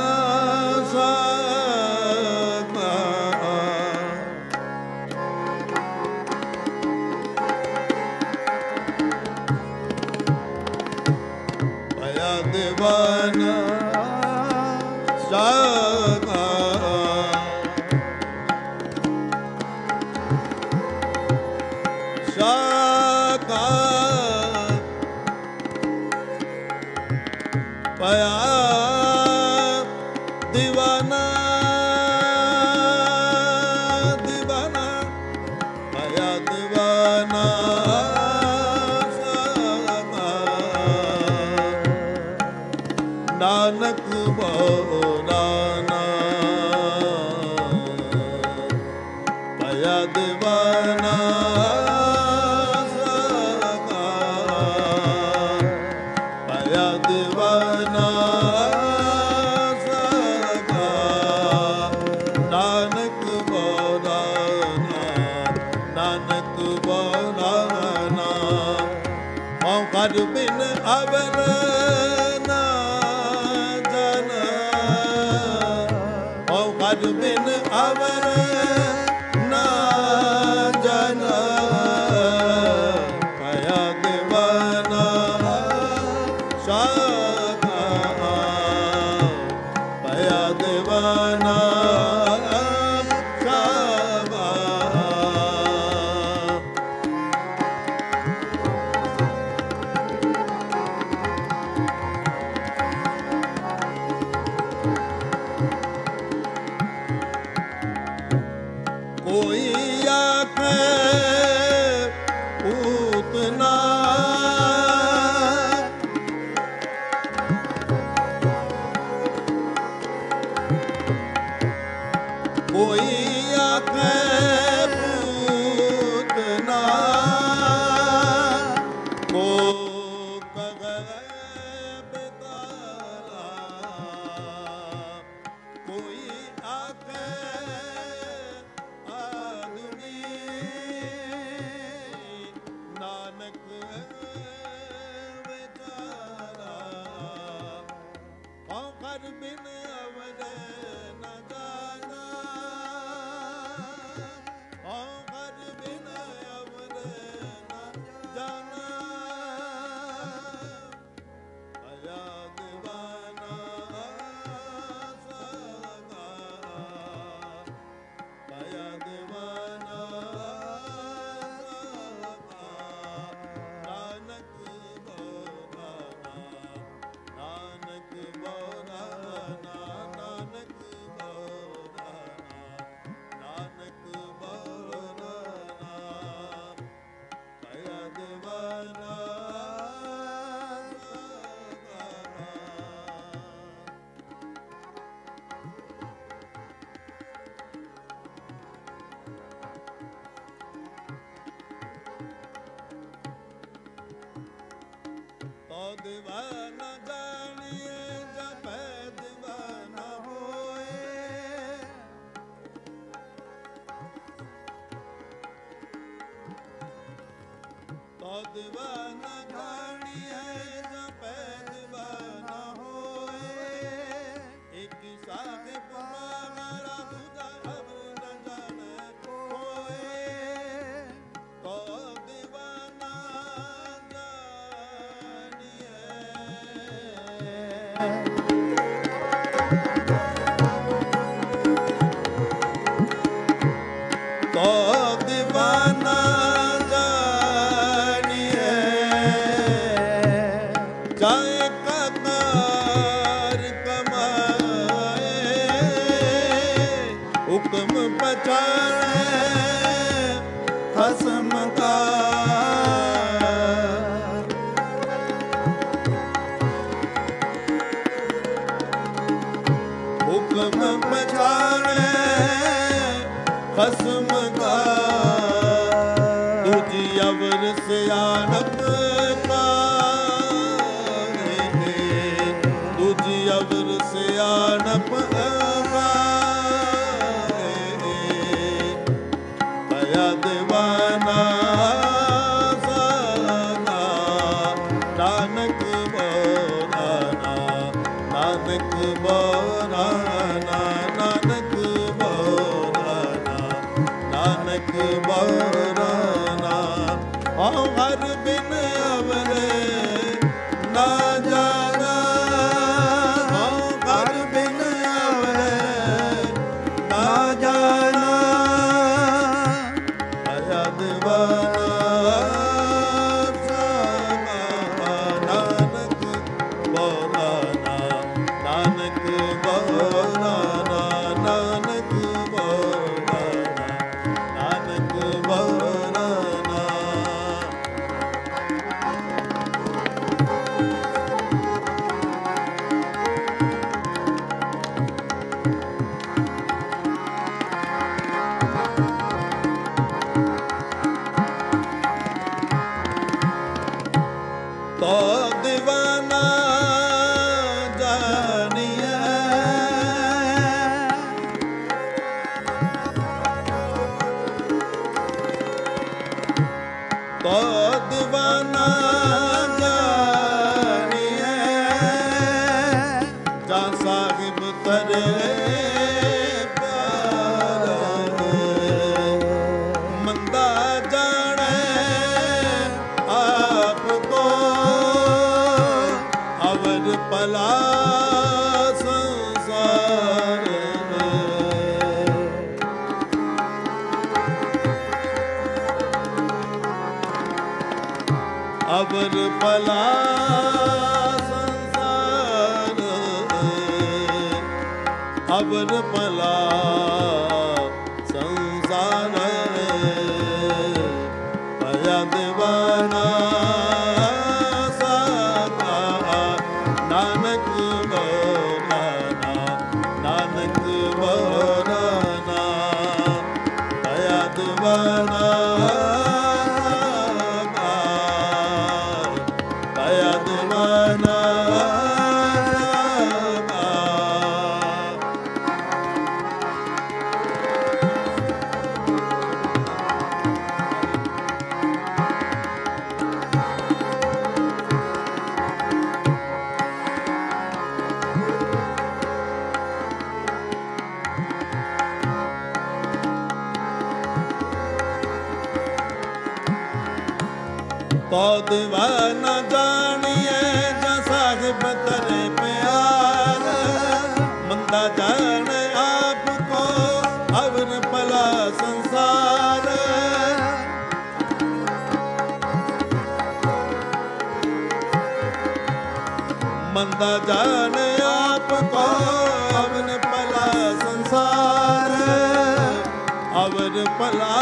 Bye. ਸਦਾ ਜਾਣ ਆਪ ਕੋ ਅਵਨ ਭਲਾ ਸੰਸਾਰ। ਅਵਨ ਭਲਾ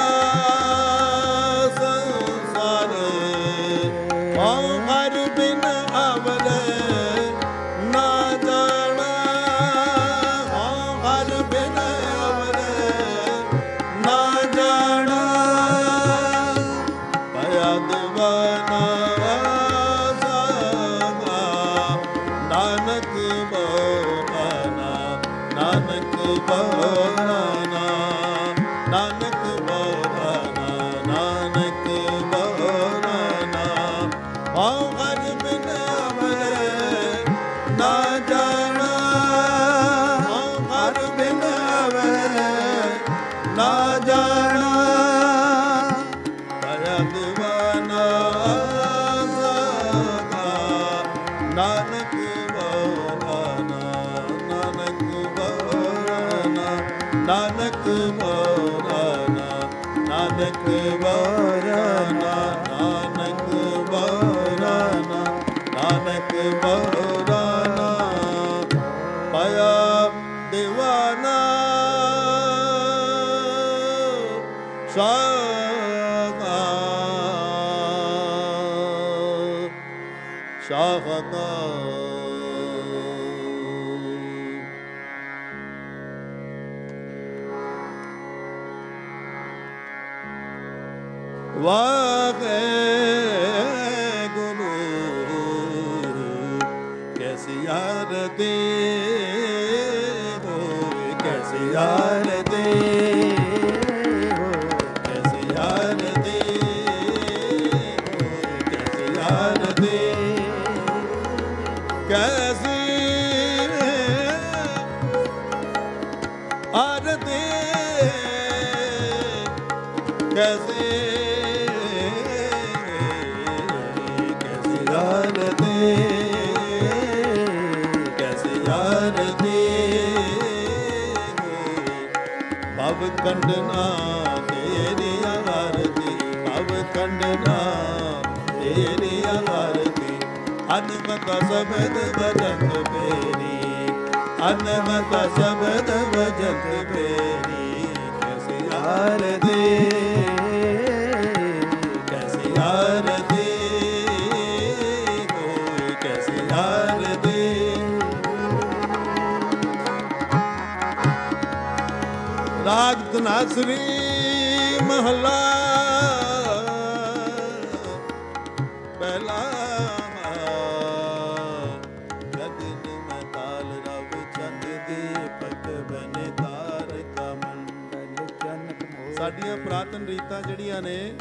ਕੰਡਨਾ ਤੇਰੀ ਆਰਤੀ, ਭਵ ਕੰਡਨਾ ਤੇਰੀ ਆਰਤੀ। ਅਨਮਤ ਸਬਦ ਵਜਨ ਮੇਰੀ ਅਨਮਤ ਸਬਦ ਵਜਨ ਮੇਰੀ ਕਿਸ ਆਰਤੀ ਨਾਦ ਨਾਸਰੀ ਮਹਲਾ। ਸਾਡੀਆਂ ਪ੍ਰਾਤਨ ਰੀਤਾਂ ਜਿਹੜੀਆਂ ਨੇ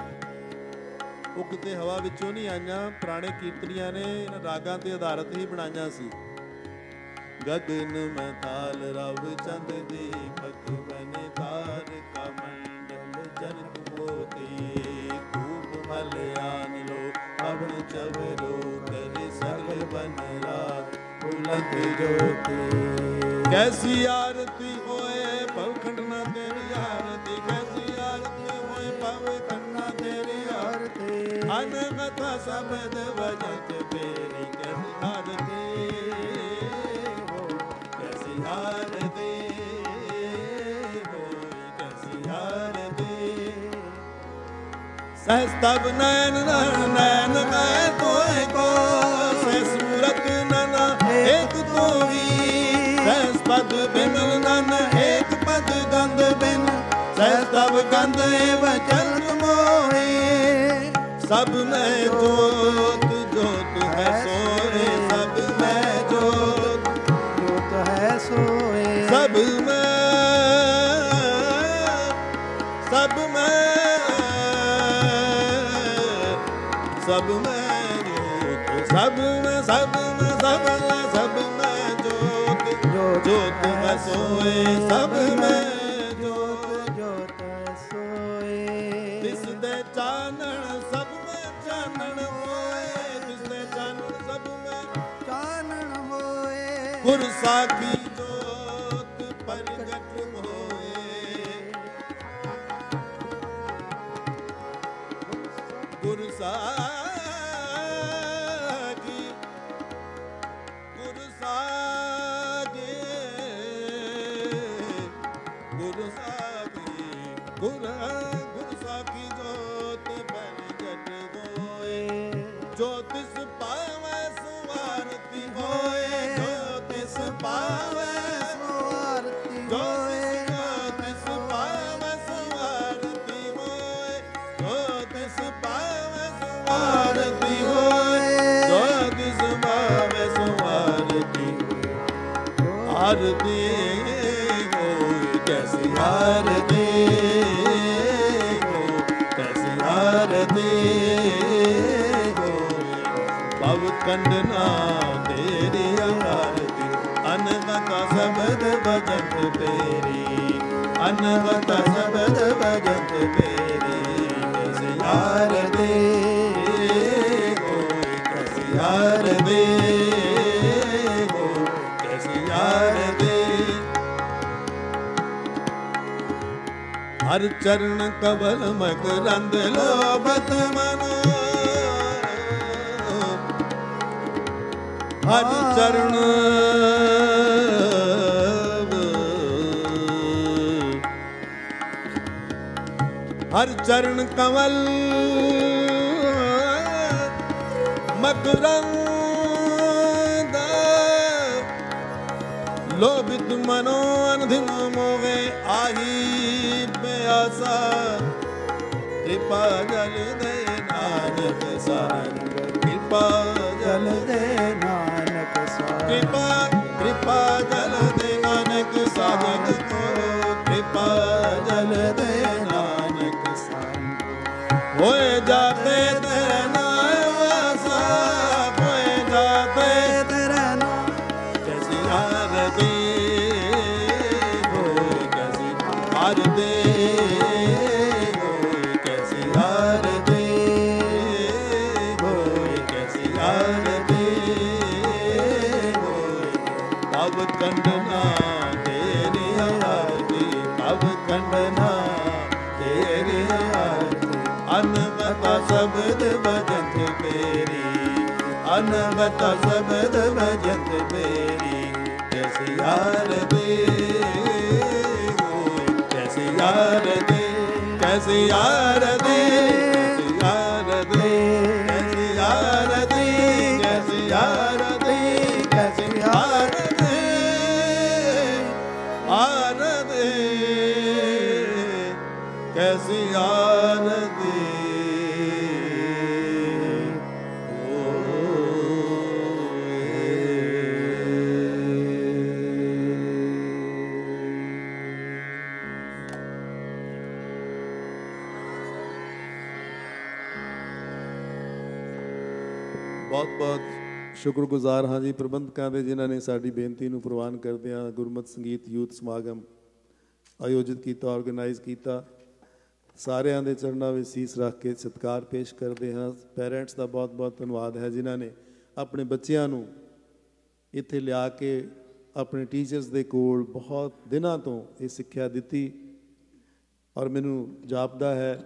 ਉਹ ਕਿਤੇ ਹਵਾ ਵਿੱਚੋਂ ਨਹੀਂ ਆਈਆਂ, ਪੁਰਾਣੇ ਕੀਰਤਨੀਆਂ ਨੇ ਰਾਗਾਂ ਤੇ ਆਧਾਰਿਤ ਹੀ ਬਣਾਈਆਂ ਸੀ। ਗਗਨ ਮਤਾਲ ਰਵ ਚੰਦ ਦੀਪਕ ਚਵਰੋ ਕਰਿ ਸਗਲ ਬਨ ਰਾਤ ਬੁਲੰਦ ਜੋਤੀ ਕੈਸੀ ਆਰਤੀ ਹੋਏ ਭਵ ਖੰਡਨਾ ਤੇਰੀ ਆਰਤੀ ਕੈਸੀ ਆਰਤੀ ਹੋਏ ਭਵ ਖੰਡਨਾ ਤੇਰੀ ਆਰਤੀ ਅਨਗਤ ਸਭ ਸਹਿ ਸਤਬ ਨੈਨ ਨੈਨ ਮੈਂ ਤੋਏ ਕੋ ਸਹਿ ਸੂਰਤ ਨਨ ਏਕ ਤੋ ਵੀ ਸਹਿ ਸਤਬ ਨਨ ਏਕ ਪਦ ਗੰਧ ਬਿਨ। ਸਹਿ ਗੰਧ ਏਵ ਚਰਨ ਮੋਹੇ। ਸਭ ਮੈਂ ਜੋਤ ਜੋਤ ਹੈ ਸੋ ਜੋਤ ਸਭ ਮੈਂ ਜੋਤ। ਚਾਨਣ ਸਭ ਚਾਨਣ ਹੋਏ। ਤਿਸ ਮੈਂ ਚਾਨਣ ਹੋਏ। ਗੁਰ ਸਾਖੀ ਹਰ ਚਰਨ ਕਵਲ ਮਕਰੰਦ ਲੋਭਤ ਮਨ ਹਰ ਚਰਨ ਹਰ ਚਰਨ ਕਵਲ ਮਕਰੰਦ ਲੋਭਿਤ ਮਨੋ ਅਨਧਿਨ ਮੋਗੇ ਆਹੀ ਕਿਰਪਾ ਜਲ ਦੇ ਨਾਨਕ ਸੰਗ ਕਿਰਪਾ ਜਲ ਦੇ ਨਾਨਕ ਸੰਗ ਕਿਰਪਾ ਅਨਵਤ ਸ਼ਬਦ ਭਜਤ ਤੇਰੀ ਕੈਸੀ ਯਾਰ ਦੇ ਹੋਏ ਕੈਸੀ ਯਾਰ ਦੇ ਕੈਸੀ ਯਾਰ ਦੇ ਸ਼ੁਕਰਗੁਜ਼ਾਰ ਹਾਂ ਜੀ ਪ੍ਰਬੰਧਕਾਂ ਦੇ ਜਿਨ੍ਹਾਂ ਨੇ ਸਾਡੀ ਬੇਨਤੀ ਨੂੰ ਪ੍ਰਵਾਨ ਕਰਦਿਆਂ ਗੁਰਮਤ ਸੰਗੀਤ ਯੂਥ ਸਮਾਗਮ ਆਯੋਜਿਤ ਕੀਤਾ ਆਰਗੇਨਾਈਜ਼ ਕੀਤਾ। ਸਾਰਿਆਂ ਦੇ ਚਰਨਾਂ ਵਿੱਚ ਸੀਸ ਰੱਖ ਕੇ ਸਤਿਕਾਰ ਪੇਸ਼ ਕਰਦੇ ਹਾਂ। ਪੇਰੈਂਟਸ ਦਾ ਬਹੁਤ ਬਹੁਤ ਧੰਨਵਾਦ ਹੈ ਜਿਨ੍ਹਾਂ ਨੇ ਆਪਣੇ ਬੱਚਿਆਂ ਨੂੰ ਇੱਥੇ ਲਿਆ ਕੇ ਆਪਣੇ ਟੀਚਰਸ ਦੇ ਕੋਲ ਬਹੁਤ ਦਿਨਾਂ ਤੋਂ ਇਹ ਸਿੱਖਿਆ ਦਿੱਤੀ। ਔਰ ਮੈਨੂੰ ਜਾਪਦਾ ਹੈ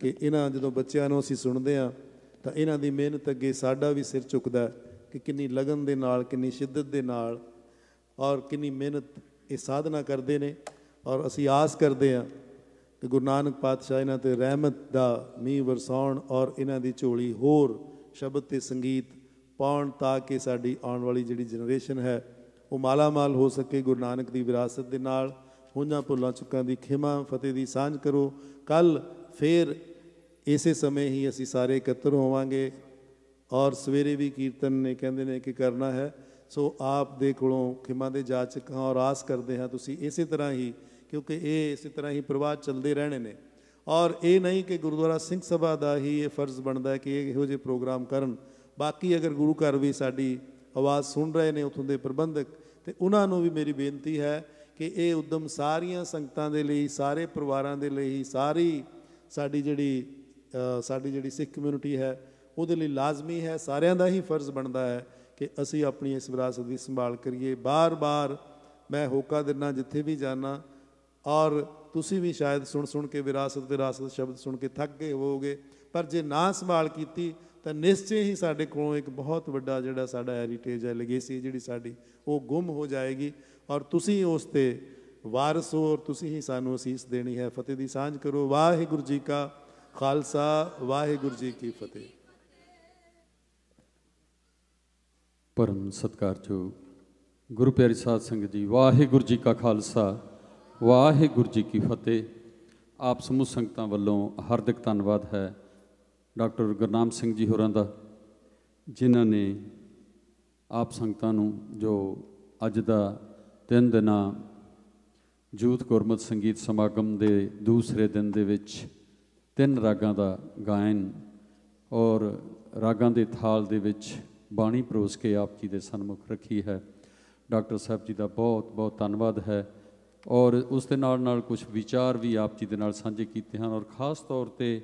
ਕਿ ਇਹਨਾਂ ਜਦੋਂ ਬੱਚਿਆਂ ਨੂੰ ਅਸੀਂ ਸੁਣਦੇ ਹਾਂ ਤਾਂ ਇਹਨਾਂ ਦੀ ਮਿਹਨਤ ਅੱਗੇ ਸਾਡਾ ਵੀ ਸਿਰ ਝੁਕਦਾ ਕਿ ਕਿੰਨੀ ਲਗਨ ਦੇ ਨਾਲ, ਕਿੰਨੀ ਸ਼ਿੱਦਤ ਦੇ ਨਾਲ ਔਰ ਕਿੰਨੀ ਮਿਹਨਤ ਇਹ ਸਾਧਨਾ ਕਰਦੇ ਨੇ ਔਰ ਅਸੀਂ ਆਸ ਕਰਦੇ ਹਾਂ ਕਿ ਗੁਰੂ ਨਾਨਕ ਪਾਤਸ਼ਾਹ ਇਹਨਾਂ ਤੇ ਰਹਿਮਤ ਦਾ ਮੀਂਹ ਵਰਸਾਉਣ ਔਰ ਇਹਨਾਂ ਦੀ ਝੋਲੀ ਹੋਰ ਸ਼ਬਦ ਤੇ ਸੰਗੀਤ ਪਾਉਣ ਤਾਂ ਕਿ ਸਾਡੀ ਆਉਣ ਵਾਲੀ ਜਿਹੜੀ ਜਨਰੇਸ਼ਨ ਹੈ ਉਹ ਮਾਲਾਮਾਲ ਹੋ ਸਕੇ ਗੁਰੂ ਨਾਨਕ ਦੀ ਵਿਰਾਸਤ ਦੇ ਨਾਲ। ਹੋਈਆਂ ਭੁੱਲਾਂ ਚੁੱਕਾਂ ਦੀ ਖਿਮਾ, ਫਤਿਹ ਦੀ ਸਾਂਝ ਕਰੋ। ਕੱਲ ਫੇਰ ਇਸੇ ਸਮੇਂ ਹੀ ਅਸੀਂ ਸਾਰੇ ਇਕੱਤਰ ਹੋਵਾਂਗੇ ਔਰ ਸਵੇਰੇ ਵੀ ਕੀਰਤਨ ਨੇ, ਕਹਿੰਦੇ ਨੇ ਕਿ ਕਰਨਾ ਹੈ। ਸੋ ਆਪ ਦੇ ਕੋਲੋਂ ਖਿਮਾ ਦੇ ਜਾਚਕ ਹਾਂ ਔਰ ਆਸ ਕਰਦੇ ਹਾਂ ਤੁਸੀਂ ਇਸੇ ਤਰ੍ਹਾਂ ਹੀ, ਕਿਉਂਕਿ ਇਹ ਇਸੇ ਤਰ੍ਹਾਂ ਹੀ ਪ੍ਰਵਾਹ ਚੱਲਦੇ ਰਹਿਣੇ ਨੇ। ਔਰ ਇਹ ਨਹੀਂ ਕਿ ਗੁਰਦੁਆਰਾ ਸਿੰਘ ਸਭਾ ਦਾ ਹੀ ਇਹ ਫਰਜ਼ ਬਣਦਾ ਹੈ ਕਿ ਇਹੋ ਜਿਹੇ ਪ੍ਰੋਗਰਾਮ ਕਰਨ। ਬਾਕੀ ਅਗਰ ਗੁਰੂ ਘਰ ਵੀ ਸਾਡੀ ਆਵਾਜ਼ ਸੁਣ ਰਹੇ ਨੇ ਉਥੋਂ ਦੇ ਪ੍ਰਬੰਧਕ, ਤੇ ਉਹਨਾਂ ਨੂੰ ਵੀ ਮੇਰੀ ਬੇਨਤੀ ਹੈ ਕਿ ਇਹ ਉਦਮ ਸਾਰੀਆਂ ਸੰਗਤਾਂ ਦੇ ਲਈ, ਸਾਰੇ ਪਰਿਵਾਰਾਂ ਦੇ ਲਈ, ਸਾਰੀ ਸਾਡੀ ਜਿਹੜੀ ਸਾਡੀ ਜਿਹੜੀ ਸਿੱਖ ਕਮਿਊਨਿਟੀ ਹੈ, ਉਹਦੇ ਲਈ ਲਾਜ਼ਮੀ ਹੈ, ਸਾਰਿਆਂ ਦਾ ਹੀ ਫਰਜ਼ ਬਣਦਾ ਹੈ ਕਿ ਅਸੀਂ ਆਪਣੀ ਇਸ ਵਿਰਾਸਤ ਦੀ ਸੰਭਾਲ ਕਰੀਏ। ਬਾਰ-ਬਾਰ ਮੈਂ ਹੋਕਾ ਦਿਨਾ ਜਿੱਥੇ ਵੀ ਜਾਣਾ ਔਰ ਤੁਸੀਂ ਵੀ ਸ਼ਾਇਦ ਸੁਣ ਸੁਣ ਕੇ ਵਿਰਾਸਤ ਵਿਰਾਸਤ ਸ਼ਬਦ ਸੁਣ ਕੇ ਥੱਕ ਗਏ ਹੋਵੋਗੇ, ਪਰ ਜੇ ਨਾ ਸੰਭਾਲ ਕੀਤੀ, ਤਾਂ ਨਿਸ਼ਚੈ ਹੀ ਸਾਡੇ ਕੋਲੋਂ ਇੱਕ ਬਹੁਤ ਵੱਡਾ ਜਿਹੜਾ ਸਾਡਾ ਹੈਰੀਟੇਜ ਹੈ ਲੈਗੇਸੀ ਜਿਹੜੀ ਸਾਡੀ, ਉਹ ਗੁੰਮ ਹੋ ਜਾਏਗੀ। ਔਰ ਤੁਸੀਂ ਉਸ ਤੇ ਵਾਰਸ ਹੋ, ਔਰ ਤੁਸੀਂ ਹੀ ਸਾਨੂੰ ਅਸੀਸ ਦੇਣੀ ਹੈ। ਫਤਿਹ ਦੀ ਸਾਂਝ ਕਰੋ। ਵਾਹਿਗੁਰੂ ਜੀ ਕਾ ਖਾਲਸਾ, ਵਾਹਿਗੁਰੂ ਜੀ ਕੀ ਫਤਿਹ। ਪਰਮ ਸਤਿਕਾਰਯੋਗ ਗੁਰੂ ਪਿਆਰੀ ਸਾਧ ਸੰਗਤ ਜੀ, ਵਾਹਿਗੁਰੂ ਜੀ ਕਾ ਖਾਲਸਾ, ਵਾਹਿਗੁਰੂ ਜੀ ਕੀ ਫਤਿਹ। ਆਪ ਸਮੂਹ ਸੰਗਤਾਂ ਵੱਲੋਂ ਹਾਰਦਿਕ ਧੰਨਵਾਦ ਹੈ ਡਾਕਟਰ ਗੁਰਨਾਮ ਸਿੰਘ ਜੀ ਹੋਰਾਂ ਦਾ, ਜਿਨ੍ਹਾਂ ਨੇ ਆਪ ਸੰਗਤਾਂ ਨੂੰ ਜੋ ਅੱਜ ਦਾ ਤਿੰਨ ਦਿਨਾਂ ਜੂਤ ਗੁਰਮਤ ਸੰਗੀਤ ਸਮਾਗਮ ਦੇ ਦੂਸਰੇ ਦਿਨ ਦੇ ਵਿੱਚ ਤਿੰਨ ਰਾਗਾਂ ਦਾ ਗਾਇਨ ਔਰ ਰਾਗਾਂ ਦੇ ਥਾਲ ਦੇ ਵਿੱਚ ਬਾਣੀ ਪਰੋਸ ਕੇ ਆਪ ਜੀ ਦੇ ਸਨਮੁਖ ਰੱਖੀ ਹੈ। ਡਾਕਟਰ ਸਾਹਿਬ ਜੀ ਦਾ ਬਹੁਤ ਬਹੁਤ ਧੰਨਵਾਦ ਹੈ ਔਰ ਉਸ ਦੇ ਨਾਲ ਨਾਲ ਕੁਝ ਵਿਚਾਰ ਵੀ ਆਪ ਜੀ ਦੇ ਨਾਲ ਸਾਂਝੇ ਕੀਤੇ ਹਨ ਔਰ ਖਾਸ ਤੌਰ ਤੇ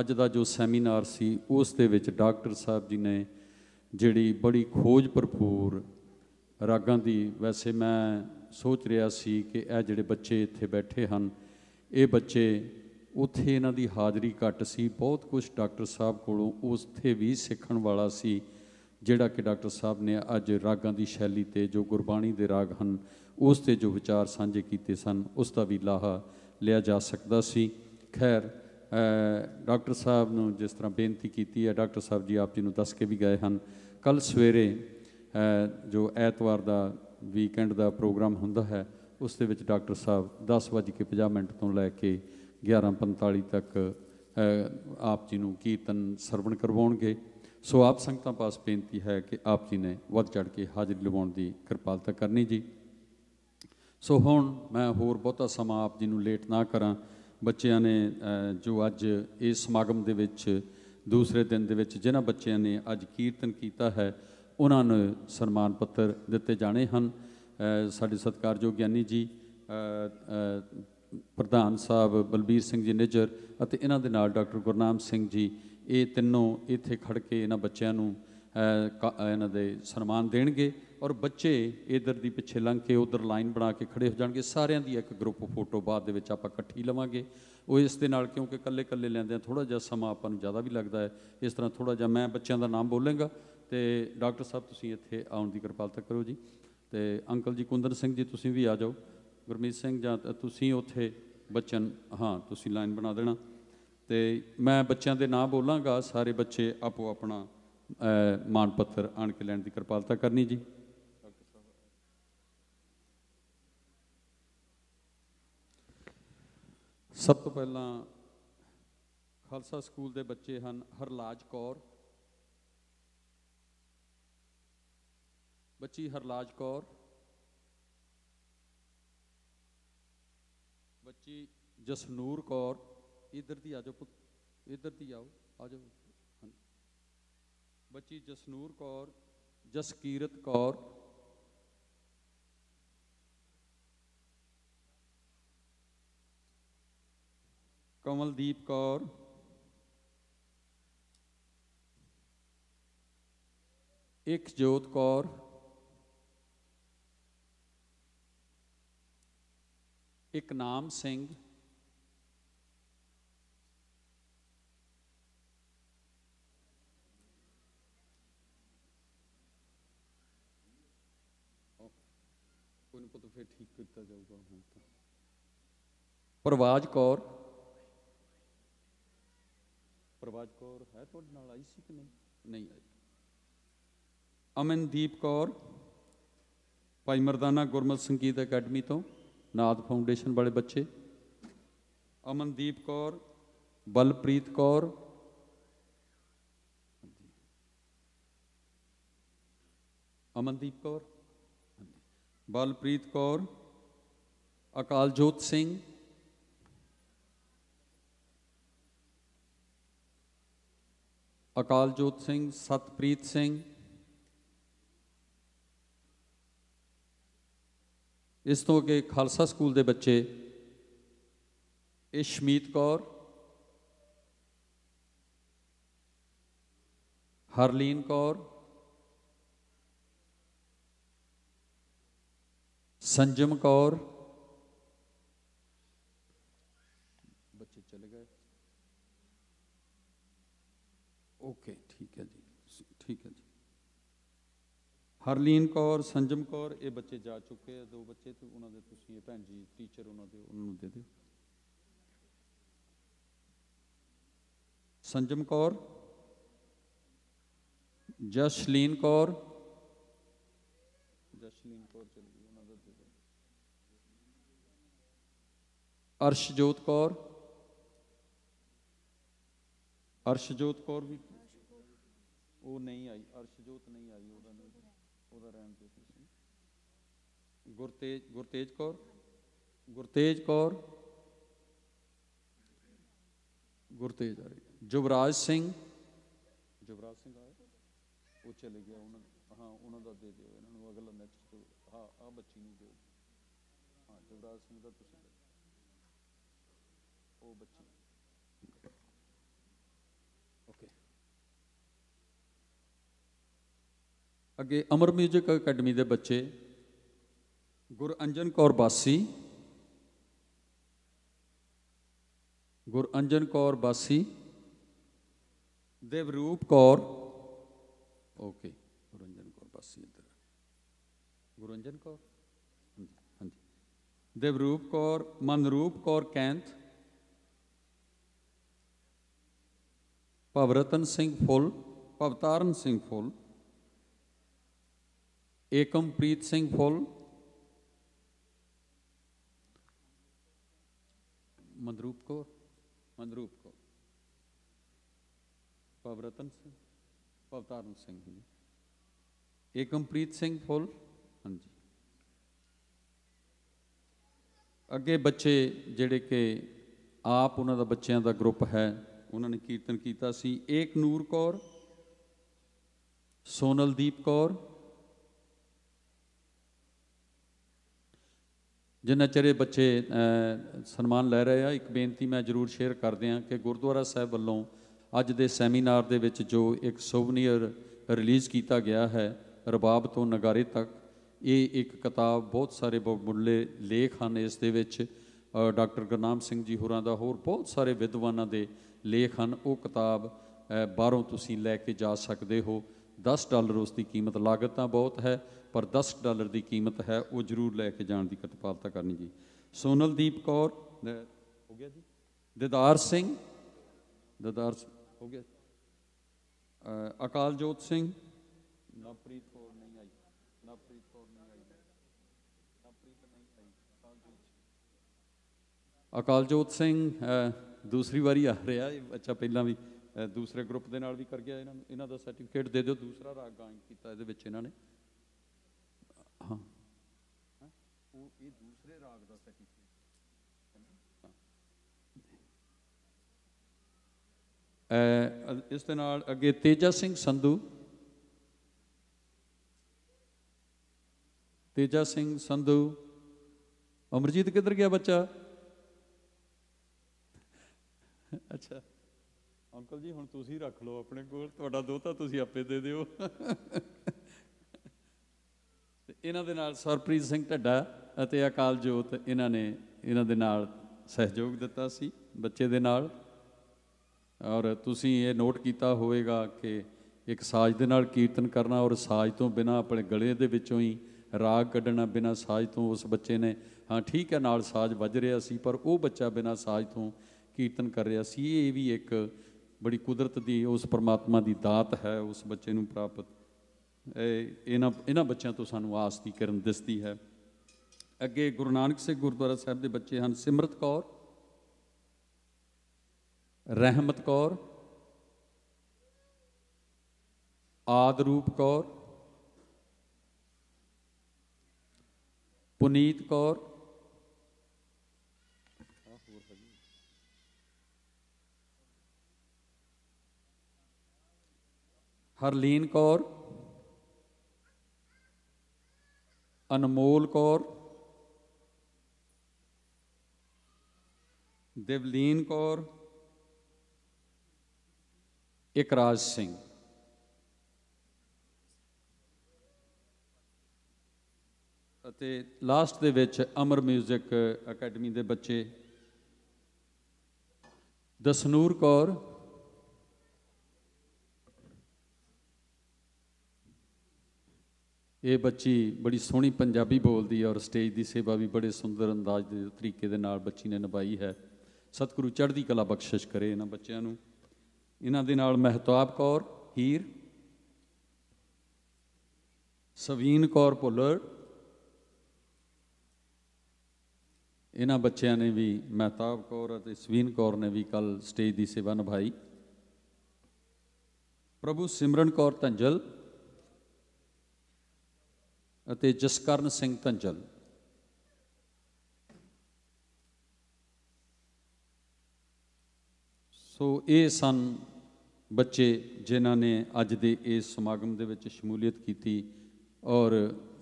ਅੱਜ ਦਾ ਜੋ ਸੈਮੀਨਾਰ ਸੀ, ਉਸ ਦੇ ਵਿੱਚ ਡਾਕਟਰ ਸਾਹਿਬ ਜੀ ਨੇ ਜਿਹੜੀ ਬੜੀ ਖੋਜ ਭਰਪੂਰ ਰਾਗਾਂ ਦੀ, ਵੈਸੇ ਮੈਂ ਸੋਚ ਰਿਹਾ ਸੀ ਕਿ ਇਹ ਜਿਹੜੇ ਬੱਚੇ ਇੱਥੇ ਬੈਠੇ ਹਨ, ਇਹ ਬੱਚੇ ਉੱਥੇ ਇਹਨਾਂ ਦੀ ਹਾਜ਼ਰੀ ਘੱਟ ਸੀ, ਬਹੁਤ ਕੁਝ ਡਾਕਟਰ ਸਾਹਿਬ ਕੋਲੋਂ ਉੱਥੇ ਵੀ ਸਿੱਖਣ ਵਾਲਾ ਸੀ, ਜਿਹੜਾ ਕਿ ਡਾਕਟਰ ਸਾਹਿਬ ਨੇ ਅੱਜ ਰਾਗਾਂ ਦੀ ਸ਼ੈਲੀ ਤੇ ਜੋ ਗੁਰਬਾਣੀ ਦੇ ਰਾਗ ਹਨ, ਉਸ ਤੇ ਜੋ ਵਿਚਾਰ ਸਾਂਝੇ ਕੀਤੇ ਸਨ, ਉਸ ਦਾ ਵੀ ਲਾਹਾ ਲਿਆ ਜਾ ਸਕਦਾ ਸੀ। ਖੈਰ ਡਾਕਟਰ ਸਾਹਿਬ ਨੂੰ ਜਿਸ ਤਰ੍ਹਾਂ ਬੇਨਤੀ ਕੀਤੀ ਹੈ, ਡਾਕਟਰ ਸਾਹਿਬ ਜੀ ਆਪ ਜੀ ਨੂੰ ਦੱਸ ਕੇ ਵੀ ਗਏ ਹਨ ਕੱਲ ਸਵੇਰੇ ਜੋ ਐਤਵਾਰ ਦਾ ਵੀਕਐਂਡ ਦਾ ਪ੍ਰੋਗਰਾਮ ਹੁੰਦਾ ਹੈ, ਉਸ ਦੇ ਵਿੱਚ ਡਾਕਟਰ ਸਾਹਿਬ 10:50 ਮਿੰਟ ਤੋਂ ਲੈ ਕੇ 11:45 ਤੱਕ ਆਪ ਜੀ ਨੂੰ ਕੀਰਤਨ ਸਰਵਣ ਕਰਵਾਉਣਗੇ। ਸੋ ਆਪ ਸੰਗਤਾਂ ਪਾਸ ਬੇਨਤੀ ਹੈ ਕਿ ਆਪ ਜੀ ਨੇ ਵੱਧ ਚੜ ਕੇ ਹਾਜ਼ਰੀ ਲਵਾਉਣ ਦੀ ਕਿਰਪਾਲਤਾ ਕਰਨੀ ਜੀ। ਸੋ ਹੁਣ ਮੈਂ ਹੋਰ ਬਹੁਤਾ ਸਮਾਂ ਆਪ ਜੀ ਨੂੰ ਲੇਟ ਨਾ ਕਰਾਂ। ਬੱਚਿਆਂ ਨੇ ਜੋ ਅੱਜ ਇਸ ਸਮਾਗਮ ਦੇ ਵਿੱਚ, ਦੂਸਰੇ ਦਿਨ ਦੇ ਵਿੱਚ ਜਿਨ੍ਹਾਂ ਬੱਚਿਆਂ ਨੇ ਅੱਜ ਕੀਰਤਨ ਕੀਤਾ ਹੈ, ਉਹਨਾਂ ਨੂੰ ਸਨਮਾਨ ਪੱਤਰ ਦਿੱਤੇ ਜਾਣੇ ਹਨ। ਸਾਡੇ ਸਤਿਕਾਰਯੋਗ ਗਿਆਨੀ ਜੀ ਪ੍ਰਧਾਨ ਸਾਹਿਬ ਬਲਬੀਰ ਸਿੰਘ ਜੀ ਨਿਜਰ ਅਤੇ ਇਹਨਾਂ ਦੇ ਨਾਲ ਡਾਕਟਰ ਗੁਰਨਾਮ ਸਿੰਘ ਜੀ, ਇਹ ਤਿੰਨੋਂ ਇੱਥੇ ਖੜ ਕੇ ਇਹਨਾਂ ਬੱਚਿਆਂ ਨੂੰ ਇਹਨਾਂ ਦੇ ਸਨਮਾਨ ਦੇਣਗੇ ਔਰ ਬੱਚੇ ਇਧਰ ਦੀ ਪਿੱਛੇ ਲੰਘ ਕੇ ਉਧਰ ਲਾਈਨ ਬਣਾ ਕੇ ਖੜੇ ਹੋ ਜਾਣਗੇ। ਸਾਰਿਆਂ ਦੀ ਇੱਕ ਗਰੁੱਪ ਫੋਟੋ ਬਾਅਦ ਦੇ ਵਿੱਚ ਆਪਾਂ ਇਕੱਠੀ ਲਵਾਂਗੇ। ਉਹ ਇਸ ਦੇ ਨਾਲ ਕਿਉਂਕਿ ਇਕੱਲੇ ਇਕੱਲੇ ਲੈਂਦੇ ਆ ਥੋੜਾ ਜਿਹਾ ਸਮਾਂ ਆਪਾਂ ਨੂੰ ਜ਼ਿਆਦਾ ਵੀ ਲੱਗਦਾ ਹੈ, ਇਸ ਤਰ੍ਹਾਂ ਥੋੜਾ ਜਿਹਾ ਮੈਂ ਬੱਚਿਆਂ ਦਾ ਨਾਮ ਬੋਲਾਂਗਾ ਤੇ ਡਾਕਟਰ ਸਾਹਿਬ ਤੁਸੀਂ ਇੱਥੇ ਆਉਣ ਦੀ ਕਿਰਪਾਲਤਾ ਕਰੋ ਜੀ। ਤੇ ਅੰਕਲ ਜੀ ਕੁੰਦਰ ਸਿੰਘ ਜੀ, ਤੁਸੀਂ ਵੀ ਆ ਜਾਓ। ਗੁਰਮੀਤ ਸਿੰਘ, ਜਾਂ ਤੁਸੀਂ ਉੱਥੇ ਬੱਚਨ, ਹਾਂ, ਤੁਸੀਂ ਲਾਈਨ ਬਣਾ ਦੇਣਾ। ਤੇ ਮੈਂ ਬੱਚਿਆਂ ਦੇ ਨਾਂ ਬੋਲਾਂਗਾ, ਸਾਰੇ ਬੱਚੇ ਆਪੋ ਆਪਣਾ ਮਾਨ ਪੱਤਰ ਆਣ ਕੇ ਲੈਣ ਦੀ ਕਿਰਪਾਲਤਾ ਕਰਨੀ ਜੀ। ਸਭ ਤੋਂ ਪਹਿਲਾਂ ਖਾਲਸਾ ਸਕੂਲ ਦੇ ਬੱਚੇ ਹਨ ਹਰਲਾਜ ਕੌਰ। ਬੱਚੀ ਹਰਲਾਜ ਕੌਰ ਬੱਚੀ ਜਸਨੂਰ ਕੌਰ ਇਧਰ ਦੀ ਆ ਜਾਓ ਪੁੱਤ ਇਧਰ ਦੀ ਆਓ ਆ ਜਾਓ ਬੱਚੀ ਜਸਨੂਰ ਕੌਰ ਜਸਕੀਰਤ ਕੌਰ ਕਮਲਦੀਪ ਕੌਰ ਇੱਕ ਜੋਤ ਕੌਰ ਇੱਕ ਨਾਮ ਸਿੰਘ। ਕੋਈ ਨਾ ਪੁੱਤ ਫਿਰ ਠੀਕ ਕੀਤਾ ਜਾਊਗਾ ਹੁਣ ਤਾਂ। ਪ੍ਰਵਾਜ ਕੌਰ। ਪ੍ਰਵਾਜ ਕੌਰ ਹੈ ਤੁਹਾਡੇ ਨਾਲ ਆਈ ਸੀ ਕਿ ਨਹੀਂ? ਨਹੀਂ ਆਈ। ਅਮਨਦੀਪ ਕੌਰ ਭਾਈ ਮਰਦਾਨਾ ਗੁਰਮਤ ਸੰਗੀਤ ਅਕੈਡਮੀ ਤੋਂ। ਨਾਦ ਫਾਊਂਡੇਸ਼ਨ ਵਾਲੇ ਬੱਚੇ ਅਮਨਦੀਪ ਕੌਰ ਬਲਪ੍ਰੀਤ ਕੌਰ ਅਮਨਦੀਪ ਕੌਰ ਬਲਪ੍ਰੀਤ ਕੌਰ ਅਕਾਲਜੋਤ ਸਿੰਘ ਅਕਾਲਜੋਤ ਸਿੰਘ ਸਤਪ੍ਰੀਤ ਸਿੰਘ ਇਸ ਤੋਂ ਅੱਗੇ ਖਾਲਸਾ ਸਕੂਲ ਦੇ ਬੱਚੇ ਇਸ਼ਮੀਤ ਕੌਰ ਹਰਲੀਨ ਕੌਰ ਸੰਜਮ ਕੌਰ ਬੱਚੇ ਚਲੇ ਗਏ ਓਕੇ ਠੀਕ ਹੈ ਜੀ ਠੀਕ ਹੈ ਜੀ ਹਰਲੀਨ ਕੌਰ ਸੰਜਮ ਕੌਰ ਇਹ ਬੱਚੇ ਜਾ ਚੁੱਕੇ ਆ ਦੋ ਬੱਚੇ ਤੇ ਉਹਨਾਂ ਦੇ ਤੁਸੀਂ ਇਹ ਭੈਣ ਜੀ ਟੀਚਰ ਉਹਨਾਂ ਦੇ ਉਹਨਾਂ ਨੂੰ ਦੇ ਦਿਓ। ਸੰਜਮ ਕੌਰ ਜਸ਼ਲੀਨ ਕੌਰ ਜਸ਼ਲੀਨ ਕੌਰ ਚਲ ਗਈ ਉਹਨਾਂ ਦਾ ਦੇ ਦਿਓ। ਅਰਸ਼ਜੋਤ ਕੌਰ ਅਰਸ਼ਜੋਤ ਕੌਰ ਵੀ ਉਹ ਨਹੀਂ ਆਈ ਅਰਸ਼ਜੋਤ ਨਹੀਂ ਆਈ ਉਹਦਾ ਰਹਿਣ ਦਿਓ ਤੁਸੀਂ। ਗੁਰਤੇਜ ਗੁਰਤੇਜ ਕੌਰ? ਗੁਰਤੇਜ ਕੌਰ? ਗੁਰਤੇਜ ਆ ਰਹੀ ਜੁਵਰਾਜ ਸਿੰਘ? ਜਵਰਾਜ ਸਿੰਘ ਆਇਆ? ਉਹ ਚਲੇ ਗਿਆ, ਉਹਨਾਂ ਹਾਂ, ਉਹਨਾਂ ਦਾ ਦੇ ਦਿਓ, ਇਹਨਾਂ ਨੂੰ ਅਗਲਾ ਨੈਕਸਟ ਹਾਂ ਆ ਬੱਚੀ ਨੂੰ ਦਿਓ। ਹਾਂ, ਜਵਰਾਜ ਸਿੰਘ ਦਾ ਤੁਸੀਂ ਉਹ ਬੱਚੀ ਓਕੇ ਅੱਗੇ ਅਮਰ ਮਿਊਜ਼ਿਕ ਅਕੈਡਮੀ ਦੇ ਬੱਚੇ ਗੁਰਅੰਜਨ ਕੌਰ ਬਾਸੀ ਗੁਰਅੰਜਨ ਕੌਰ ਬਾਸੀ, ਦੇਵਰੂਪ ਕੌਰ, ਓਕੇ ਗੁਰਅੰਜਨ ਕੌਰ ਬਾਸੀ ਇੱਧਰ ਗੁਰਅੰਜਨ ਕੌਰ? ਹਾਂਜੀ ਹਾਂਜੀ। ਦੇਵਰੂਪ ਕੌਰ, ਮਨਰੂਪ ਕੌਰ ਕੈਂਥ, ਭਵਰਤਨ ਸਿੰਘ ਫੁੱਲ, ਭਵਤਾਰਨ ਸਿੰਘ ਫੁੱਲ ਏਕਮਪ੍ਰੀਤ ਸਿੰਘ ਫੁੱਲ। ਮਨਰੂਪ ਕੌਰ। ਮਨਰੂਪ ਕੌਰ। ਭਵਰਤਨ ਸਿੰਘ। ਭਵਤਾਰਨ ਸਿੰਘ ਜੀ। ਏਕਮਪ੍ਰੀਤ ਸਿੰਘ ਫੁੱਲ। ਹਾਂਜੀ। ਅੱਗੇ ਬੱਚੇ ਜਿਹੜੇ ਕਿ ਆਪ ਉਹਨਾਂ ਦਾ ਬੱਚਿਆਂ ਦਾ ਗਰੁੱਪ ਹੈ, ਉਹਨਾਂ ਨੇ ਕੀਰਤਨ ਕੀਤਾ ਸੀ। ਏਕ ਨੂਰ ਕੌਰ, ਸੋਨਲਦੀਪ ਕੌਰ ਜਿੰਨਾ ਚਿਰ ਇਹ ਬੱਚੇ ਸਨਮਾਨ ਲੈ ਰਹੇ ਆ, ਇੱਕ ਬੇਨਤੀ ਮੈਂ ਜ਼ਰੂਰ ਸ਼ੇਅਰ ਕਰਦੇ ਹਾਂ ਕਿ ਗੁਰਦੁਆਰਾ ਸਾਹਿਬ ਵੱਲੋਂ ਅੱਜ ਦੇ ਸੈਮੀਨਾਰ ਦੇ ਵਿੱਚ ਜੋ ਇੱਕ ਸੋਵਨੀਅਰ ਰਿਲੀਜ਼ ਕੀਤਾ ਗਿਆ ਹੈ, ਰਬਾਬ ਤੋਂ ਨਗਾਰੇ ਤੱਕ, ਇਹ ਇੱਕ ਕਿਤਾਬ ਬਹੁਤ ਸਾਰੇ ਬਹੁਮੁੱਲੇ ਲੇਖ ਹਨ ਇਸ ਦੇ ਵਿੱਚ। ਡਾਕਟਰ ਗੁਰਨਾਮ ਸਿੰਘ ਜੀ ਹੋਰਾਂ ਦਾ ਹੋਰ ਬਹੁਤ ਸਾਰੇ ਵਿਦਵਾਨਾਂ ਦੇ ਲੇਖ ਹਨ। ਉਹ ਕਿਤਾਬ ਬਾਹਰੋਂ ਤੁਸੀਂ ਲੈ ਕੇ ਜਾ ਸਕਦੇ ਹੋ। 10 ਡਾਲਰ ਉਸ ਦੀ ਕੀਮਤ ਲਾਗਤ ਤਾਂ ਬਹੁਤ ਹੈ ਪਰ 10 ਡਾਲਰ ਦੀ ਕੀਮਤ ਹੈ ਉਹ ਜ਼ਰੂਰ ਲੈ ਕੇ ਜਾਣ ਦੀ ਕਿਰਪਾਲਤਾ ਕਰਨੀ ਜੀ। ਸੋਨਲਦੀਪ ਕੌਰ ਹੋ ਗਿਆ ਜੀ? ਦਿਦਾਰ ਸਿੰਘ ਦਿਦਾਰ ਹੋ ਗਿਆ। ਅ, ਅਕਾਲ ਜੋਤ ਸਿੰਘ। ਨਵਪ੍ਰੀਤ ਕੌਰ ਨਹੀਂ ਆਈ। ਨਵਪ੍ਰੀਤ ਕੌਰ ਨਹੀਂ ਆਈ। ਨਵਪ੍ਰੀਤ ਨਹੀਂ ਆਈ। ਅਕਾਲ ਜੋਤ ਸਿੰਘ ਦੂਸਰੀ ਵਾਰੀ ਆ ਰਿਹਾ ਇਹ ਬੱਚਾ ਪਹਿਲਾਂ ਵੀ। ਦੂਸਰੇ ਗਰੁੱਪ ਦੇ ਨਾਲ ਵੀ ਕਰ ਗਿਆ ਇਹਨਾਂ ਨੂੰ। ਇਹਨਾਂ ਦਾ ਸਰਟੀਫਿਕੇਟ ਦੇ ਦਿਓ ਦੂਸਰਾ ਰਾਗ ਗਾਇਨ ਕੀਤਾ ਇਹਦੇ ਵਿੱਚ ਇਹਨਾਂ ਨੇ। ਹਾਂ। ਹੈਂ? ਉਹ ਇਹ ਦੂਸਰੇ ਰਾਗ ਦਾ ਸਰਟੀਫਿਕੇਟ ਇਸ ਦੇ ਨਾਲ ਅੱਗੇ ਤੇਜਾ ਸਿੰਘ ਸੰਧੂ। ਤੇਜਾ ਸਿੰਘ ਸੰਧੂ। ਅਮਰਜੀਤ ਕਿੱਧਰ ਗਿਆ ਬੱਚਾ? ਅੱਛਾ। ਅੰਕਲ ਜੀ, ਹੁਣ ਤੁਸੀਂ ਰੱਖ ਲਓ ਆਪਣੇ ਕੋਲ, ਤੁਹਾਡਾ ਦੋਤਾ ਤੁਸੀਂ ਆਪੇ ਦੇ ਦਿਓ। ਤੇ ਇਹਨਾਂ ਦੇ ਨਾਲ ਸਰਪ੍ਰੀਤ ਸਿੰਘ ਢੱਡਾ ਅਤੇ ਅਕਾਲ ਜੋਤ, ਇਹਨਾਂ ਨੇ ਇਹਨਾਂ ਦੇ ਨਾਲ ਸਹਿਯੋਗ ਦਿੱਤਾ ਸੀ, ਬੱਚੇ ਦੇ ਨਾਲ। ਔਰ ਤੁਸੀਂ ਇਹ ਨੋਟ ਕੀਤਾ ਹੋਵੇਗਾ ਕਿ ਇੱਕ ਸਾਜ਼ ਦੇ ਨਾਲ ਕੀਰਤਨ ਕਰਨਾ ਔਰ ਸਾਜ਼ ਤੋਂ ਬਿਨਾ ਆਪਣੇ ਗਲੇ ਦੇ ਵਿੱਚੋਂ ਹੀ ਰਾਗ ਕੱਢਣਾ ਬਿਨਾ ਸਾਜ਼ ਤੋਂ ਉਸ ਬੱਚੇ ਨੇ, ਹਾਂ, ਠੀਕ ਹੈ, ਨਾਲ ਸਾਜ਼ ਵੱਜ ਰਿਹਾ ਸੀ, ਪਰ ਉਹ ਬੱਚਾ ਬਿਨਾ ਸਾਜ਼ ਤੋਂ ਕੀਰਤਨ ਕਰ ਰਿਹਾ ਸੀ। ਇਹ ਵੀ ਇੱਕ ਬੜੀ ਕੁਦਰਤ ਦੀ ਉਸ ਪਰਮਾਤਮਾ ਦੀ ਦਾਤ ਹੈ, ਉਸ ਬੱਚੇ ਨੂੰ ਪ੍ਰਾਪਤ। ਇਹ ਇਹਨਾਂ ਇਹਨਾਂ ਬੱਚਿਆਂ ਤੋਂ ਸਾਨੂੰ ਆਸ ਦੀ ਕਿਰਨ ਦਿਸਦੀ ਹੈ। ਅੱਗੇ ਗੁਰੂ ਨਾਨਕ ਸਿੰਘ ਗੁਰਦੁਆਰਾ ਸਾਹਿਬ ਦੇ ਬੱਚੇ ਹਨ ਸਿਮਰਤ ਕੌਰ, ਰਹਿਮਤ ਕੌਰ, ਆਦਰੂਪ ਕੌਰ, ਪੁਨੀਤ ਕੌਰ ਹਰਲੀਨ ਕੌਰ, ਅਨਮੋਲ ਕੌਰ, ਦੇਵਲੀਨ ਕੌਰ, ਇਕਰਾਜ ਸਿੰਘ। ਅਤੇ ਲਾਸਟ ਦੇ ਵਿੱਚ ਅਮਰ 뮤직 ਅਕੈਡਮੀ ਦੇ ਬੱਚੇ ਦਸਨੂਰ ਕੌਰ ਇਹ ਬੱਚੀ ਬੜੀ ਸੋਹਣੀ ਪੰਜਾਬੀ ਬੋਲਦੀ ਹੈ ਔਰ ਸਟੇਜ ਦੀ ਸੇਵਾ ਵੀ ਬੜੇ ਸੁੰਦਰ ਅੰਦਾਜ਼ ਦੇ ਤਰੀਕੇ ਦੇ ਨਾਲ ਬੱਚੀ ਨੇ ਨਿਭਾਈ ਹੈ। ਸਤਿਗੁਰੂ ਚੜ੍ਹਦੀ ਕਲਾ ਬਖਸ਼ਿਸ਼ ਕਰੇ ਇਹਨਾਂ ਬੱਚਿਆਂ ਨੂੰ। ਇਹਨਾਂ ਦੇ ਨਾਲ ਮਹਿਤਾਬ ਕੌਰ, ਹੀਰ, ਸਵੀਨ ਕੌਰ ਭੁੱਲਰ, ਇਹਨਾਂ ਬੱਚਿਆਂ ਨੇ ਵੀ ਮਹਿਤਾਬ ਕੌਰ ਅਤੇ ਸਵੀਨ ਕੌਰ ਨੇ ਵੀ ਕੱਲ ਸਟੇਜ ਦੀ ਸੇਵਾ ਨਿਭਾਈ। ਪ੍ਰਭੂ ਸਿਮਰਨ ਕੌਰ ਧੰਜਲ ਅਤੇ ਜਸਕਰਨ ਸਿੰਘ ਧੰਜਲ। ਸੋ ਇਹ ਸਨ ਬੱਚੇ ਜਿਨ੍ਹਾਂ ਨੇ ਅੱਜ ਦੇ ਇਸ ਸਮਾਗਮ ਦੇ ਵਿੱਚ ਸ਼ਮੂਲੀਅਤ ਕੀਤੀ ਔਰ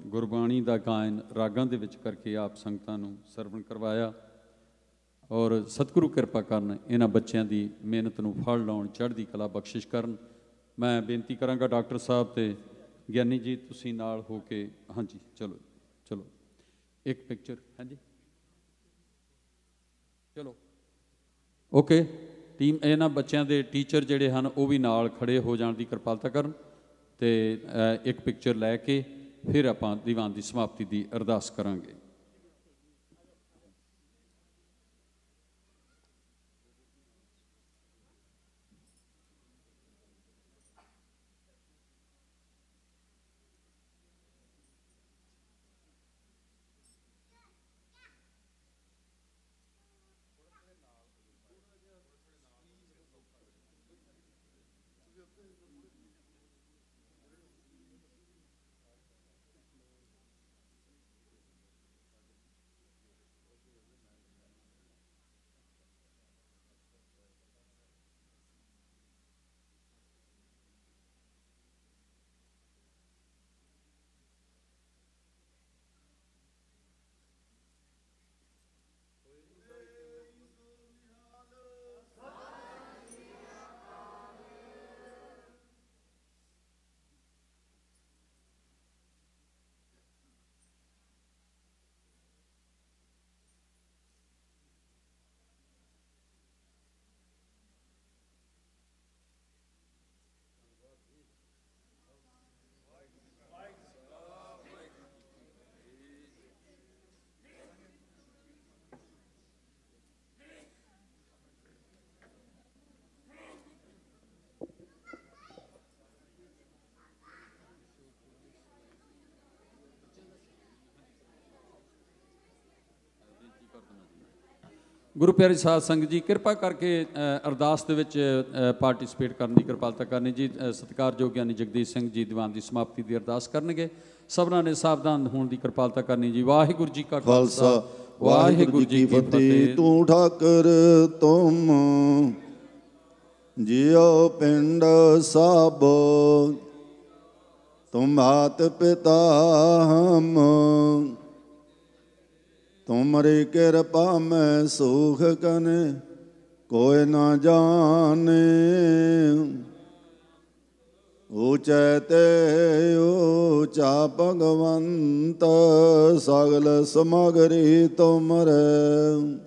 ਗੁਰਬਾਣੀ ਦਾ ਗਾਇਨ ਰਾਗਾਂ ਦੇ ਵਿੱਚ ਕਰਕੇ ਆਪ ਸੰਗਤਾਂ ਨੂੰ ਸਰਵਣ ਕਰਵਾਇਆ ਔਰ ਸਤਿਗੁਰੂ ਕਿਰਪਾ ਕਰਨ ਇਹਨਾਂ ਬੱਚਿਆਂ ਦੀ ਮਿਹਨਤ ਨੂੰ ਫਲ ਲਾਉਣ, ਚੜ੍ਹਦੀ ਕਲਾ ਬਖਸ਼ਿਸ਼ ਕਰਨ। ਮੈਂ ਬੇਨਤੀ ਕਰਾਂਗਾ ਡਾਕਟਰ ਸਾਹਿਬ ਤੇ ਗਿਆਨੀ ਜੀ, ਤੁਸੀਂ ਨਾਲ ਹੋ ਕੇ, ਹਾਂਜੀ, ਚਲੋ ਚਲੋ। ਇੱਕ ਪਿਕਚਰ ਹਾਂਜੀ। ਚਲੋ। ਓਕੇ ਟੀਮ ਇਹਨਾਂ ਬੱਚਿਆਂ ਦੇ ਟੀਚਰ ਜਿਹੜੇ ਹਨ, ਉਹ ਵੀ ਨਾਲ ਖੜੇ ਹੋ ਜਾਣ ਦੀ ਕਿਰਪਾਲਤਾ ਕਰਨ ਤੇ ਇੱਕ ਪਿਕਚਰ ਲੈ ਕੇ ਫਿਰ ਆਪਾਂ ਦੀਵਾਨ ਦੀ ਸਮਾਪਤੀ ਦੀ ਅਰਦਾਸ ਕਰਾਂਗੇ। ਗੁਰੂ ਪਿਆਰੇ ਸਾਧ ਸੰਗਤ ਜੀ ਕਿਰਪਾ ਕਰਕੇ ਅਰਦਾਸ ਦੇ ਵਿੱਚ ਪਾਰਟਿਸਿਪੇਟ ਕਰਨ ਦੀ ਕਿਰਪਾਲਤਾ ਕਰਨੀ ਜੀ ਸਤਿਕਾਰਯੋਗ ਗਿਆਨੀ ਜਗਦੀਸ਼ ਸਿੰਘ ਜੀ ਦੀਵਾਨ ਦੀ ਸਮਾਪਤੀ ਦੀ ਅਰਦਾਸ ਕਰਨਗੇ। ਸਭਨਾਂ ਨੇ ਸਾਵਧਾਨ ਹੋਣ ਦੀ ਕਿਰਪਾਲਤਾ ਕਰਨੀ ਜੀ। ਵਾਹਿਗੁਰੂ ਜੀ ਕਾ ਖਾਲਸਾ ਵਾਹਿਗੁਰੂ ਜੀ ਕੀ ਫਤਿਹ। ਤੂੰ ਠਾਕਰ ਤੁਮ ਜਿਉ ਪਿੰਡ ਸਭ ਤੁਮ ਮਾਤ ਪਿਤਾ ਹਮ। ਤੁਮਰੀ ਕਿਰਪਾ ਮੈਂ ਸੁਖ ਕਨ ਕੋਇ ਨਾ ਜਾਣੇ। ਊਚੈ ਤੇ ਊਚਾ ਭਗਵੰਤ, ਸਗਲ ਸਮਗਰੀ ਤੁਮਰੇ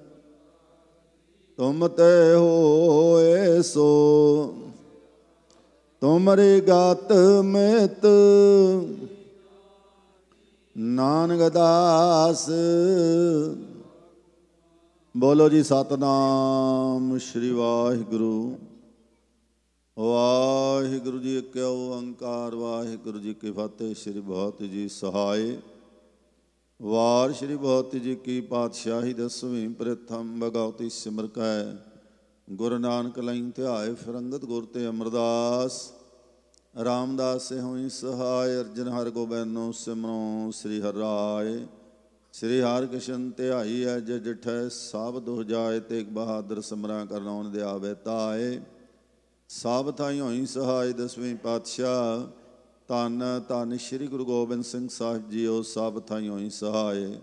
ਤੁਮ ਤੇ ਹੋਏ ਸੋ ਤੁਮਰੀ ਗਤ ਮਿਤ ਨਾਨਕ ਦਾਸ। ਬੋਲੋ ਜੀ ਸਤਨਾਮ, ਸ੍ਰੀ ਵਾਹਿਗੁਰੂ। ਵਾਹਿਗੁਰੂ ਜੀ ਕਿਉ ਓੰਕਾਰ, ਵਾਹਿਗੁਰੂ ਜੀ ਕੀ ਫਤਿਹ, ਸ੍ਰੀ ਬਹੁਤ ਜੀ ਸਹਾਇ ਵਾਰ ਸ੍ਰੀ ਬਹੁਤ ਜੀ ਕੀ ਪਾਤਸ਼ਾਹੀ ਦਸਵੀਂ ਪ੍ਰਥਮ ਭਗਉਤੀ ਸਿਮਰ ਕੈ ਗੁਰੂ ਨਾਨਕ ਲਈ ਧਿਆਏ, ਫਿਰੰਗਤ ਗੁਰ ਤੇ ਅਮਰਦਾਸ। ਰਾਮਦਾਸ ਸੇ ਹੋਈ ਸਹਾਇ ਅਰਜਨ ਹਰ ਗੋਬਿੰਦੋ ਸਿਮਰੋ, ਸ੍ਰੀ ਹਰਿ ਸ੍ਰੀ ਹਰਿ ਕ੍ਰਿਸ਼ਨ ਧਿਆਈ ਅਜ ਜਿਠੈ ਸਭ ਦੁਹ ਜਾਏ ਤੇਗ ਬਹਾਦਰ ਸਿਮਰਾਂ ਕਰਨਾਉਣ ਦੇ ਆਵੇ ਤਾਏ। ਸਭ ਥਾਈ ਹੋਈ ਸਹਾਇ ਦਸਵੇਂ ਪਾਤਸ਼ਾਹ। ਧੰਨ ਧੰਨ ਸ੍ਰੀ ਗੁਰੂ ਗੋਬਿੰਦ ਸਿੰਘ ਸਾਹਿਬ ਜੀਓ ਸਭ ਥਾਈ ਹੋਈ ਸਹਾਇ।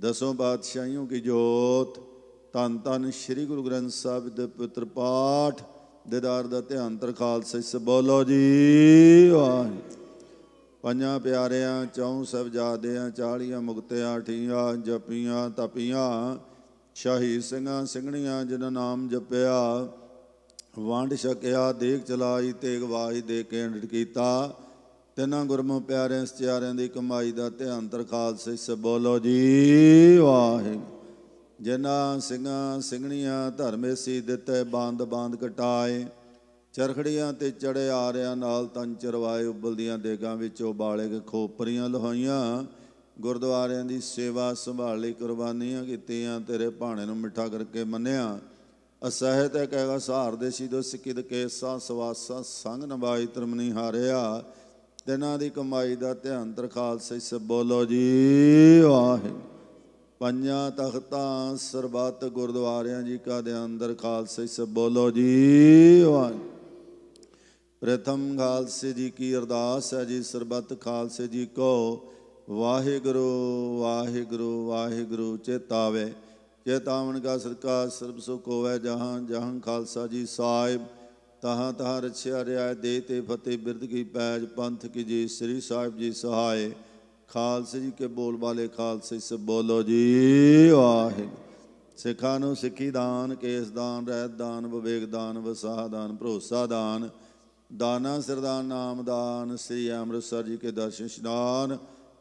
ਦਸੋਂ ਪਾਤਸ਼ਾਹੀਆਂ ਕੀ ਜੋਤ। ਧੰਨ ਧੰਨ ਸ੍ਰੀ ਗੁਰੂ ਗ੍ਰੰਥ ਸਾਹਿਬ ਦੇ ਪੁੱਤਰ ਪਾਠ। ਦਿਦਾਰ ਦਾ ਧਿਆਨ ਤਰ ਖਾਲਸੇ ਸ ਬੋਲੋ ਜੀ ਵਾਹਿ ਪੰਜਾਂ ਪਿਆਰਿਆਂ ਚੌਂ ਸਬਜਾਦਿਆਂ ਚਾਲੀਆਂ ਮੁਕਤਿਆਂ ਠੀਆਂ ਜਪੀਆਂ, ਤਪੀਆਂ। ਸ਼ਾਹੀ ਸਿੰਘਾਂ ਸਿੰਘਣੀਆਂ ਜਿਨ੍ਹਾਂ ਨਾਮ ਜਪਿਆ। ਵੰਡ ਛਕਿਆ ਦੇਖ ਚਲਾਈ, ਤੇਗ ਵਾਹੀ ਦੇ ਕੇਂਦ੍ਰਿਤ ਕੀਤਾ। ਤਿੰਨਾਂ ਗੁਰਮੁਖ ਪਿਆਰਿਆਂ, ਸਚਿਆਰਿਆਂ ਦੀ ਕਮਾਈ ਦਾ ਧਿਆਨ ਤਰ ਖਾਲਸੇ ਸ ਬੋਲੋ ਜੀ, ਵਾਹਿਗੁਰੂ। ਜਿਨ੍ਹਾਂ ਸਿੰਘਾਂ ਸਿੰਘਣੀਆਂ ਧਰਮੇਸੀ ਦਿੱਤੇ ਬਾਂਦ ਬਾਂਦ ਕਟਾਏ, ਚਰਖੜੀਆਂ ਤੇ ਚੜੇ ਆਰਿਆਂ ਨਾਲ ਤਨ ਚਰਵਾਏ ਉਬਲਦੀਆਂ ਦੇਗਾਂ ਵਿੱਚ ਉਬਾਲੇ ਕੇ ਖੋਪਰੀਆਂ ਲਹਾਈਆਂ, ਗੁਰਦੁਆਰਿਆਂ ਦੀ ਸੇਵਾ ਸੰਭਾਲ ਲਈ ਕੁਰਬਾਨੀਆਂ ਕੀਤੀਆਂ, ਤੇਰੇ ਭਾਣੇ ਨੂੰ ਮਿੱਠਾ ਕਰਕੇ ਮੰਨਿਆ। ਅਸਹਿਤ ਹੈ ਕਹੇਗਾ ਸਹਾਰ ਦੇ ਸੀਦੋ ਸਿੱਕਿਦ ਕੇਸਾ, ਸਵਾਸਾ, ਸੰਗ ਨਵਾਈ ਤਰਮਨੀ ਹਾਰਿਆ। ਤਿਨਾਂ ਦੀ ਕਮਾਈ ਦਾ ਧਿਆਨ ਤਰਖਾਲ ਸੇ ਬੋਲੋ ਜੀ, ਵਾਹਿਗੁਰੂ। ਪੰਜਾਂ ਤਖਤਾਂ ਸਰਬੱਤ ਗੁਰਦੁਆਰਿਆਂ ਜੀ ਕਾ ਦੇ ਅੰਦਰ ਖਾਲਸੇ ਸੇ ਬੋਲੋ ਜੀ ਵਾਹਿਗੁਰੂ। ਪ੍ਰਥਮ ਖਾਲਸੇ ਜੀ ਕੀ ਅਰਦਾਸ ਹੈ ਜੀ, ਸਰਬੱਤ ਖਾਲਸੇ ਜੀ ਕੋ ਵਾਹਿਗੁਰੂ ਵਾਹਿਗੁਰੂ ਵਾਹਿਗੁਰੂ ਚੇਤਾਵੇ। ਚੇਤਾਵਨ ਕਾ ਸਰਕਾ ਸਰਬ ਸੁਖ ਹੋਵੇ ਜਹਾਂ ਜਹਾਂ ਖਾਲਸਾ ਜੀ ਸਾਹਿਬ। ਤਹਾਂ ਤਹਾਂ ਰਛਿਆ ਰਿਆ ਦੇ ਤੇ ਫਤਿਹ ਬਿਰਦ ਕੀ ਪੈਜ ਪੰਥ ਕੀ ਜੀ, ਸ੍ਰੀ ਸਾਹਿਬ ਜੀ ਸਹਾਏ। ਖਾਲਸੇ ਜੀ ਕੇ ਬੋਲ ਵਾਲੇ ਖਾਲਸੇ ਸੇ ਬੋਲੋ ਜੀ, ਵਾਹਿਗੁਰੂ। ਸਿੱਖਾਂ ਨੂੰ ਸਿੱਖੀ ਦਾਨ, ਕੇਸ ਦਾਨ, ਰਹਿਤ ਦਾਨ, ਵਿਵੇਕ ਦਾਨ, ਵਸਾਹ ਦਾਨ, ਭਰੋਸਾ ਦਾਨ, ਦਾਨਾ ਸਰਦਾਨ, ਨਾਮ ਦਾਨ, ਸ੍ਰੀ ਅੰਮ੍ਰਿਤਸਰ ਜੀ ਕੇ ਦਰਸ਼ਨ ਇਸ਼ਨਾਨ,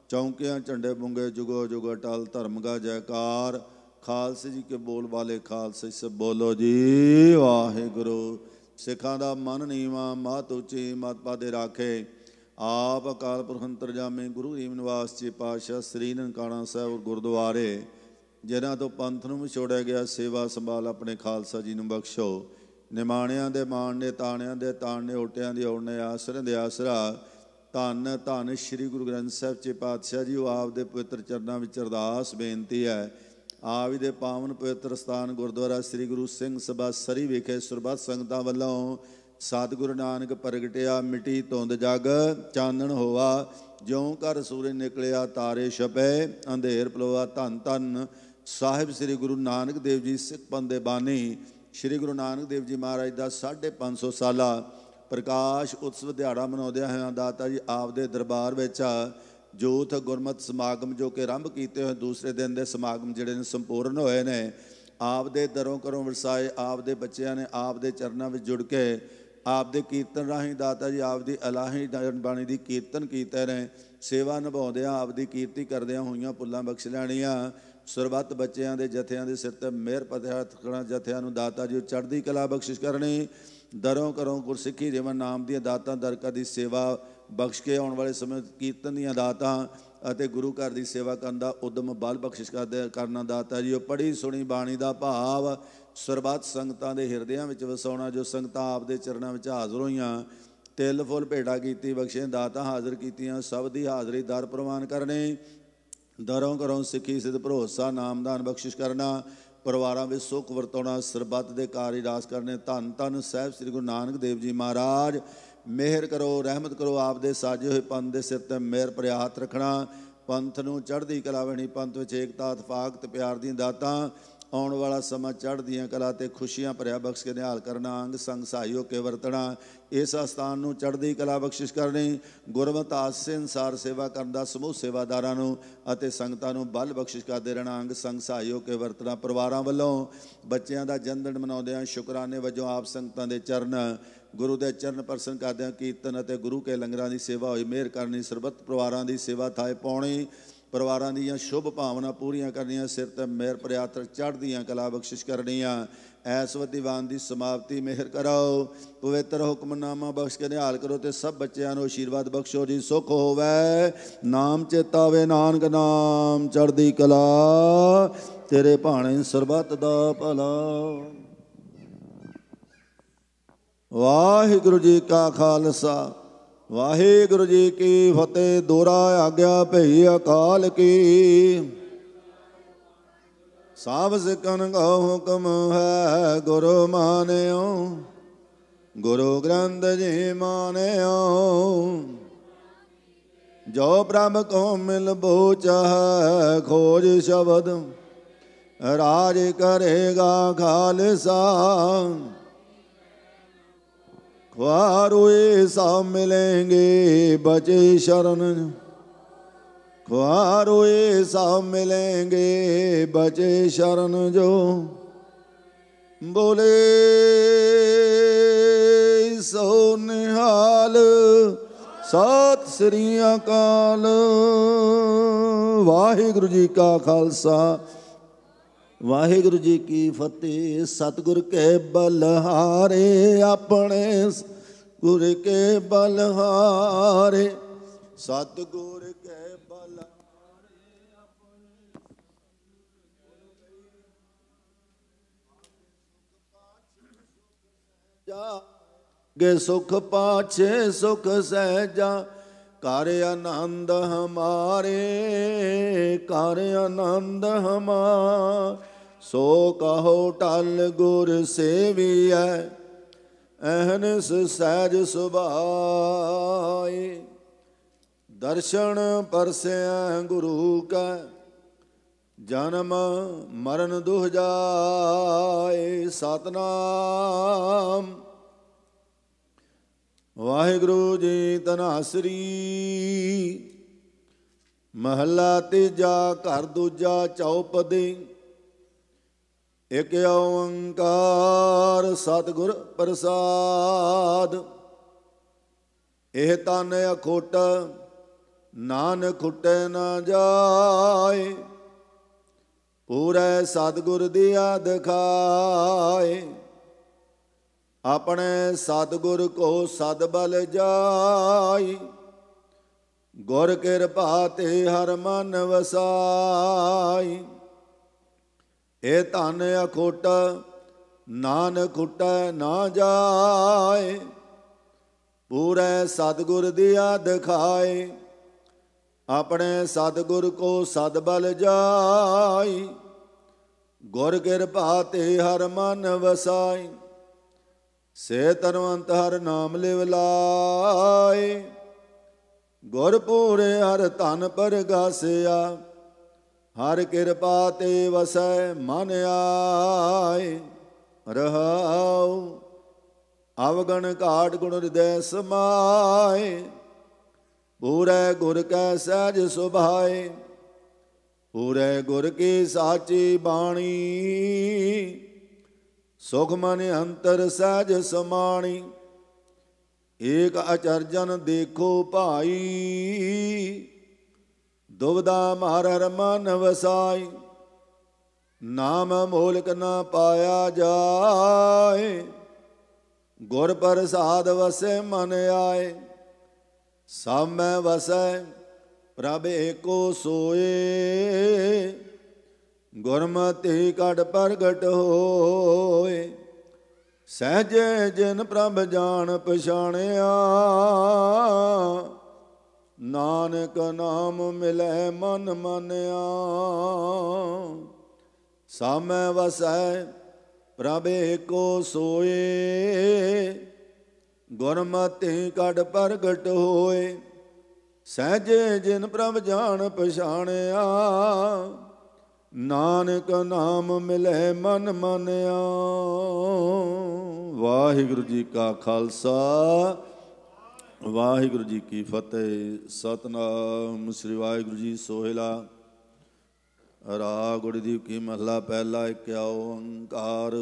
ਚੌਂਕਿਆਂ, ਝੰਡੇ ਪੁੰਗੇ ਜੁਗੋ ਜੁਗ ਟਲ ਧਰਮ ਕਾ ਜੈਕਾਰ, ਖਾਲਸੇ ਜੀ ਕੇ ਬੋਲ ਵਾਲੇ ਖਾਲਸੇ ਸੇ ਬੋਲੋ ਜੀ, ਵਾਹਿਗੁਰੂ। ਸਿੱਖਾਂ ਦਾ ਮਨ ਨੀਵਾ, ਮਤ ਉੱਚੀ, ਮਤ ਪਾਦੇ ਰਾਖੇ। ਆਪ ਅਕਾਲ ਪੁਰਖ ਅੰਤਰਜਾਮੀ ਗੁਰੂ ਗਰੀਬ ਨਿਵਾਸ ਜੀ ਪਾਤਸ਼ਾਹ ਸ੍ਰੀ ਨਨਕਾਣਾ ਸਾਹਿਬ ਗੁਰਦੁਆਰੇ, ਜਿਨ੍ਹਾਂ ਤੋਂ ਪੰਥ ਨੂੰ ਵਿਛੋੜਿਆ ਗਿਆ, ਸੇਵਾ ਸੰਭਾਲ ਆਪਣੇ ਖਾਲਸਾ ਜੀ ਨੂੰ ਬਖਸ਼ੋ। ਨਿਮਾਣਿਆਂ ਦੇ ਮਾਣ ਨੇ ਤਾਣਿਆਂ ਦੇ ਤਾਣ ਨੇ ਓਟਿਆਂ ਦੀ ਓੜ ਨੇ ਆਸਰੇ ਦੇ ਆਸਰਾ, ਧੰਨ ਧੰਨ ਸ੍ਰੀ ਗੁਰੂ ਗ੍ਰੰਥ ਸਾਹਿਬ ਜੀ ਪਾਤਸ਼ਾਹ ਜੀ, ਉਹ ਆਪ ਦੇ ਪਵਿੱਤਰ ਚਰਨਾਂ ਵਿੱਚ ਅਰਦਾਸ ਬੇਨਤੀ ਹੈ। ਆਪ ਦੇ ਪਾਵਨ ਪਵਿੱਤਰ ਸਥਾਨ ਗੁਰਦੁਆਰਾ ਸ੍ਰੀ ਗੁਰੂ ਸਿੰਘ ਸਭਾ ਸਰੀ ਵਿਖੇ ਸਰਬੱਤ ਸੰਗਤਾਂ ਵੱਲੋਂ ਸਤਿਗੁਰੂ ਨਾਨਕ ਪ੍ਰਗਟਿਆ ਮਿੱਟੀ ਧੁੰਦ ਜਗ, ਚਾਨਣ ਹੋਵਾ ਜਿਉਂ ਕਰ ਸੂਰਜ ਨਿਕਲਿਆ, ਤਾਰੇ ਛਪੇ, ਅੰਧੇਰ ਪਲੋਆ, ਧੰਨ ਧੰਨ। ਸਾਹਿਬ ਸ੍ਰੀ ਗੁਰੂ ਨਾਨਕ ਦੇਵ ਜੀ ਸਿੱਖ ਪੰਦੇ ਬਾਣੀ ਸ੍ਰੀ ਗੁਰੂ ਨਾਨਕ ਦੇਵ ਜੀ ਮਹਾਰਾਜ ਦਾ 550 ਸਾਲਾ ਪ੍ਰਕਾਸ਼ ਉਤਸਵ ਦਿਹਾੜਾ ਮਨਾਉਂਦਿਆਂ ਹੋਇਆਂ ਦਾਤਾ ਜੀ ਆਪ ਦੇ ਦਰਬਾਰ ਵਿੱਚ ਜੋਤ ਗੁਰਮਤ ਸਮਾਗਮ ਜੋ ਕਿ ਆਰੰਭ ਕੀਤੇ ਹੋਏ ਦੂਸਰੇ ਦਿਨ ਦੇ ਸਮਾਗਮ ਜਿਹੜੇ ਨੇ ਸੰਪੂਰਨ ਹੋਏ ਨੇ ਆਪ ਦੇ ਦਰੋਂ ਕਰੋਂ ਵਰਸਾਏ ਆਪ ਦੇ ਬੱਚਿਆਂ ਨੇ ਆਪ ਦੇ ਚਰਨਾਂ ਵਿੱਚ ਜੁੜ ਕੇ ਆਪ ਦੇ ਕੀਰਤਨ ਰਾਹੀਂ ਦਾਤਾ ਜੀ ਆਪ ਦੀ ਅਲਾਹੀ ਬਾਣੀ ਦੀ ਕੀਰਤਨ ਕੀਤੇ ਨੇ, ਸੇਵਾ ਨਿਭਾਉਂਦਿਆਂ ਆਪ ਦੀ ਕੀਰਤੀ ਕਰਦਿਆਂ ਹੋਈਆਂ ਪੁੱਲਾਂ ਬਖਸ਼ ਲੈਣੀਆਂ। ਸਰਬੱਤ ਬੱਚਿਆਂ ਦੇ ਜਥਿਆਂ ਦੇ ਸਿਰ ਤੇ ਮਿਹਰ ਪਤਿਆਤ ਕਰਨਾ ਜਥਿਆਂ ਨੂੰ ਦਾਤਾ ਜੀ ਚੜ੍ਹਦੀ ਕਲਾ ਬਖਸ਼ਿਸ਼ ਕਰਨੀ। ਦਰੋਂ ਕਰੋਂ ਗੁਰਸਿੱਖੀ ਜੀਵਨ ਨਾਮ ਦੀਆਂ ਦਾਤਾਂ ਦਰਕਾ ਦੀ ਸੇਵਾ ਬਖਸ਼ ਕੇ ਆਉਣ ਵਾਲੇ ਸਮੇਂ ਕੀਰਤਨ ਦੀਆਂ ਦਾਤਾਂ ਅਤੇ ਗੁਰੂ ਘਰ ਦੀ ਸੇਵਾ ਕਰਨ ਦਾ ਉਦਮ ਬਲ ਬਖਸ਼ਿਸ਼ ਕਰਦੇ ਕਰਨਾ ਦਾਤਾ ਜੀ। ਉਹ ਪੜੀ ਸੁਣੀ ਬਾਣੀ ਦਾ ਭਾਵ ਸਰਬੱਤ ਸੰਗਤਾਂ ਦੇ ਹਿਰਦਿਆਂ ਵਿੱਚ ਵਸਾਉਣਾ, ਜੋ ਸੰਗਤਾਂ ਆਪ ਦੇ ਚਰਨਾਂ ਵਿੱਚ ਹਾਜ਼ਰ ਹੋਈਆਂ, ਤਿਲ, ਫੁੱਲ ਭੇਟਾ ਕੀਤੀ ਬਖਸ਼ੇ ਦਾਤਾ ਹਾਜ਼ਰ ਕੀਤੀਆਂ, ਸਭ ਦੀ ਹਾਜ਼ਰੀ ਦਰ ਪ੍ਰਵਾਨ ਕਰਨੇ। ਦਰੋਂ ਕਰੋਂ ਸਿੱਖੀ ਸਿਧ ਭਰੋਸਾ, ਨਾਮਦਾਨ ਬਖਸ਼ਿਸ਼ ਕਰਨਾ, ਪਰਿਵਾਰਾਂ ਵਿੱਚ ਸੁੱਖ ਵਰਤਾਉਣਾ ਸਰਬੱਤ ਦੇ ਕਾਰਜ ਰਾਸ ਕਰਨੇ। ਧੰਨ ਧੰਨ ਸਾਹਿਬ ਸ੍ਰੀ ਗੁਰੂ ਨਾਨਕ ਦੇਵ ਜੀ ਮਹਾਰਾਜ। ਮਿਹਰ ਕਰੋ, ਰਹਿਮਤ ਕਰੋ ਆਪ ਦੇ ਸਾਜੇ ਹੋਏ ਪੰਥ ਦੇ ਸਿਰ ਤੇ ਮਿਹਰ ਪ੍ਰਿਆਤ ਰੱਖਣਾ। ਪੰਥ ਨੂੰ ਚੜ੍ਹਦੀ ਕਲਾ ਵਣੀ ਪੰਥ ਵਿੱਚ ਏਕਤਾ, ਇਤਫਾਕ ਤੇ ਪਿਆਰ ਦੀਆਂ ਦਾਤਾਂ। ਆਉਣ ਵਾਲਾ ਸਮਾਂ ਚੜ੍ਹਦੀਆਂ ਕਲਾ ਤੇ ਖੁਸ਼ੀਆਂ ਭਰਿਆ ਬਖਸ਼ ਕੇ ਨਿਹਾਲ ਕਰਨਾ, ਅੰਗ ਸੰਗ ਸਹਾਇਓ ਕੇ ਵਰਤਣਾ, ਇਸ ਸਥਾਨ ਨੂੰ ਚੜ੍ਹਦੀ ਕਲਾ ਬਖਸ਼ਿਸ਼ ਕਰਨੀ, ਗੁਰਮਤਿ ਆਸੇ ਅਨਸਾਰ ਸੇਵਾ ਕਰਨ ਦਾ ਸਮੂਹ ਸੇਵਾਦਾਰਾਂ ਨੂੰ ਅਤੇ ਸੰਗਤਾਂ ਨੂੰ ਬਲ ਬਖਸ਼ਿਸ਼ ਕਰਦੇ ਰਹਿਣਾ, ਅੰਗ ਸੰਗ ਸਹਾਇਓ ਕੇ ਵਰਤਣਾ ਪਰਿਵਾਰਾਂ ਵੱਲੋਂ। ਬੱਚਿਆਂ ਦਾ ਜਨਮ ਦਿਨ ਮਨਾਉਂਦਿਆਂ ਸ਼ੁਕਰਾਨੇ ਵਜੋਂ ਆਪ ਸੰਗਤਾਂ ਦੇ ਚਰਨ, ਗੁਰੂ ਦੇ ਚਰਨ ਪਰਸਨ ਕਰਦਿਆਂ ਕੀਰਤਨ ਅਤੇ ਗੁਰੂ ਕੇ ਲੰਗਰਾਂ ਦੀ ਸੇਵਾ ਹੋਈ, ਮਿਹਰ ਕਰਨੀ, ਸਰਬੱਤ ਪਰਿਵਾਰਾਂ ਦੀ ਸੇਵਾ ਥਾਏ ਪਾਉਣੀ। ਪਰਿਵਾਰਾਂ ਦੀਆਂ ਸ਼ੁਭ ਭਾਵਨਾ ਪੂਰੀਆਂ ਕਰਨੀਆਂ, ਸਿਰ ਤੇ ਮਿਹਰ ਪ੍ਰਿਆਤ ਚੜ੍ਹਦੀਆਂ ਕਲਾ ਬਖਸ਼ਿਸ਼ ਕਰਨੀਆਂ। ਐਸਵਤ ਦੀਵਾਨ ਦੀ ਸਮਾਪਤੀ ਮਿਹਰ ਕਰਾਓ ਪਵਿੱਤਰ ਹੁਕਮਨਾਮਾ ਬਖਸ਼ ਕੇ ਨਿਹਾਲ ਕਰੋ ਤੇ ਸਭ ਬੱਚਿਆਂ ਨੂੰ ਆਸ਼ੀਰਵਾਦ ਬਖਸ਼ੋ ਜੀ, ਸੁਖ ਹੋਵੇ। ਨਾਮ ਚੇਤਾਵੇ ਨਾਨਕ, ਨਾਮ ਚੜ੍ਹਦੀ ਕਲਾ, ਤੇਰੇ ਭਾਣੇ ਸਰਬੱਤ ਦਾ ਭਲਾ। ਵਾਹਿਗੁਰੂ ਜੀ ਕਾ ਖਾਲਸਾ। ਵਾਹਿਗੁਰੂ ਜੀ ਕੀ ਫਤਿਹ ਦੋਰਾ ਆਗਿਆ ਭਈ ਅਕਾਲ ਕੀ। ਸਾਬ ਸਿਕਨ ਕੋ ਹੁਕਮ ਹੈ ਗੁਰੂ ਮਾਨਿਓ, ਗੁਰੂ ਗ੍ਰੰਥ ਜੀ ਮਾਨਿਓ। ਜੋ ਪ੍ਰਭ ਕੋ ਮਿਲ ਬੋਚਾ ਖੋਜ ਸ਼ਬਦ ਰਾਜ ਕਰੇਗਾ ਖਾਲਸਾ। ख्वारोए सा मिलेंगे बचे शरण ख्वारोए सा मिलेंगे बचे शरण जो बोले सो निहाल ਸਤਿ ਸ੍ਰੀ ਅਕਾਲ ਵਾਹਿਗੁਰੂ ਜੀ ਕਾ ਖਾਲਸਾ ਵਾਹਿਗੁਰੂ ਜੀ ਕੀ ਫਤਿਹ ਸਤਿਗੁਰ ਕੇ ਬਲਹਾਰੇ ਆਪਣੇ ਗੁਰ ਕੇ ਬਲਹਾਰੇ ਸਤਿਗੁਰ ਕੇ ਬਲ ਗੇ ਸੁਖ ਪਾਛੇ, ਸੁਖ ਸਹਿਜਾ ਕਰ ਆਨੰਦ ਹਮਾਰੇ ਕਰ ਆਨੰਦ ਹਮਾ ਸੋ ਕਹੋ ਟਲ ਗੁਰ ਸੇਵੀਐ ਅਹਨਸ ਸਹਿਜ ਸੁਭਾਏ, ਦਰਸ਼ਨ ਪਰਸਿਆ ਗੁਰੂ ਕੈ, ਜਨਮ ਮਰਨ ਦੁਹ ਜਾਏ, ਸਤਨਾਮ। ਵਾਹਿਗੁਰੂ ਜੀ ਤਨਾਸਰੀ, ਮਹੱਲਾ ਤੀਜਾ ਘਰ ਦੂਜਾ ਚੌਪਦੀ ਇਕ ਓੰਕਾਰ ਸਤਿਗੁਰ ਪ੍ਰਸਾਦ। ਇਹ ਤਨ ਅਖੋਟ, ਨਾਨਕ ਖੁੱਟੇ ਨਾ ਜਾਏ, ਪੂਰੇ ਸਤਿਗੁਰ ਦੀਆ ਦਿਖਾਏ। ਆਪਣੇ ਸਤਿਗੁਰ ਕੋ ਸਦ ਬਲ ਜਾਈ ਗੁਰ ਕਿਰਪਾ ਤੇ ਹਰ ਮਨ ਵਸਾਈ ਇਹ ਧਨ ਅਖੋਟ, ਨਾਨਕ ਖੁੱਟੈ ਨਾ ਜਾਏ। ਪੂਰੇ ਸਤਿਗੁਰ ਦੀਆ ਦਿਖਾਏ ਆਪਣੇ ਸਤਿਗੁਰ ਕੋ ਸਦ ਬਲ ਜਾਈ ਗੁਰ ਕਿਰਪਾ ਤੇ ਹਰ ਮਨ ਵਸਾਈ ਸੇ ਤਰਵੰਤ ਹਰ ਨਾਮ ਲਿਵ ਲਾਏ। ਗੁਰ ਪੂਰੇ ਹਰ ਧਨ ਪਰਗਾਸਿਆ ਹਰ ਕਿਰਪਾ ਤੇ ਵਸੈ ਮਨ ਆਏ, ਰਹਾਉ, ਅਵਗਣ ਘਾਟ ਗੁਣ ਹਿਰਦੈ ਸਮਾਏ, ਪੂਰੇ ਗੁਰ ਕੈ ਸਹਿਜ ਸੁਭਾਏ, ਪੂਰੇ ਗੁਰ ਕੀ ਸਾਚੀ ਬਾਣੀ, ਸੁਖ ਮਨ ਅੰਤਰ ਸਹਿਜ ਸਮਾਣੀ, ਏਕ ਅਚਰਜਨ ਦੇਖੋ ਭਾਈ ਦੁਬਦਾ ਮਾਰ ਮਨ ਵਸਾਈ, ਨਾਮ ਮੋਲਕ ਨਾ ਪਾਇਆ ਜਾਏ। ਗੁਰ ਪ੍ਰਸਾਦ ਵਸੇ ਮਨ ਆਏ ਸਾਮੈ ਵਸੈ ਪ੍ਰਭ ਏਕੋ ਸੋਏ। ਗੁਰਮਤਿ ਕੜ ਪ੍ਰਗਟ ਹੋਏ, ਸਹਜੇ ਜਿਨ ਪ੍ਰਭ ਜਾਣ ਪਛਾਣਿਆ। ਨਾਨਕ ਨਾਮ ਮਿਲੇ ਮਨ ਮਨਿਆ। ਸਾਮੈ ਵਸੈ ਪ੍ਰਭ ਏਕੋ ਸੋਏ। ਗੁਰਮਤਿ ਕੜ ਪ੍ਰਗਟ ਹੋਏ। ਸਹਜੇ ਜਿਨ ਪ੍ਰਭ ਜਾਣ ਪਛਾਣਿਆ। ਨਾਨਕ ਨਾਮ ਮਿਲੇ ਮਨ ਮਨਿਆ। ਵਾਹਿਗੁਰੂ ਜੀ ਕਾ ਖਾਲਸਾ। ਵਾਹਿਗੁਰੂ ਜੀ ਕੀ ਫਤਿਹ, ਸਤਨਾਮ ਸ੍ਰੀ ਵਾਹਿਗੁਰੂ ਜੀ ਸੋਹਿਲਾ। ਰਾਗ ਗੁਰਦੀਪ ਕੀ ਮਹਲਾ, ਪਹਿਲਾ ਇੱਕ ਓੰਕਾਰ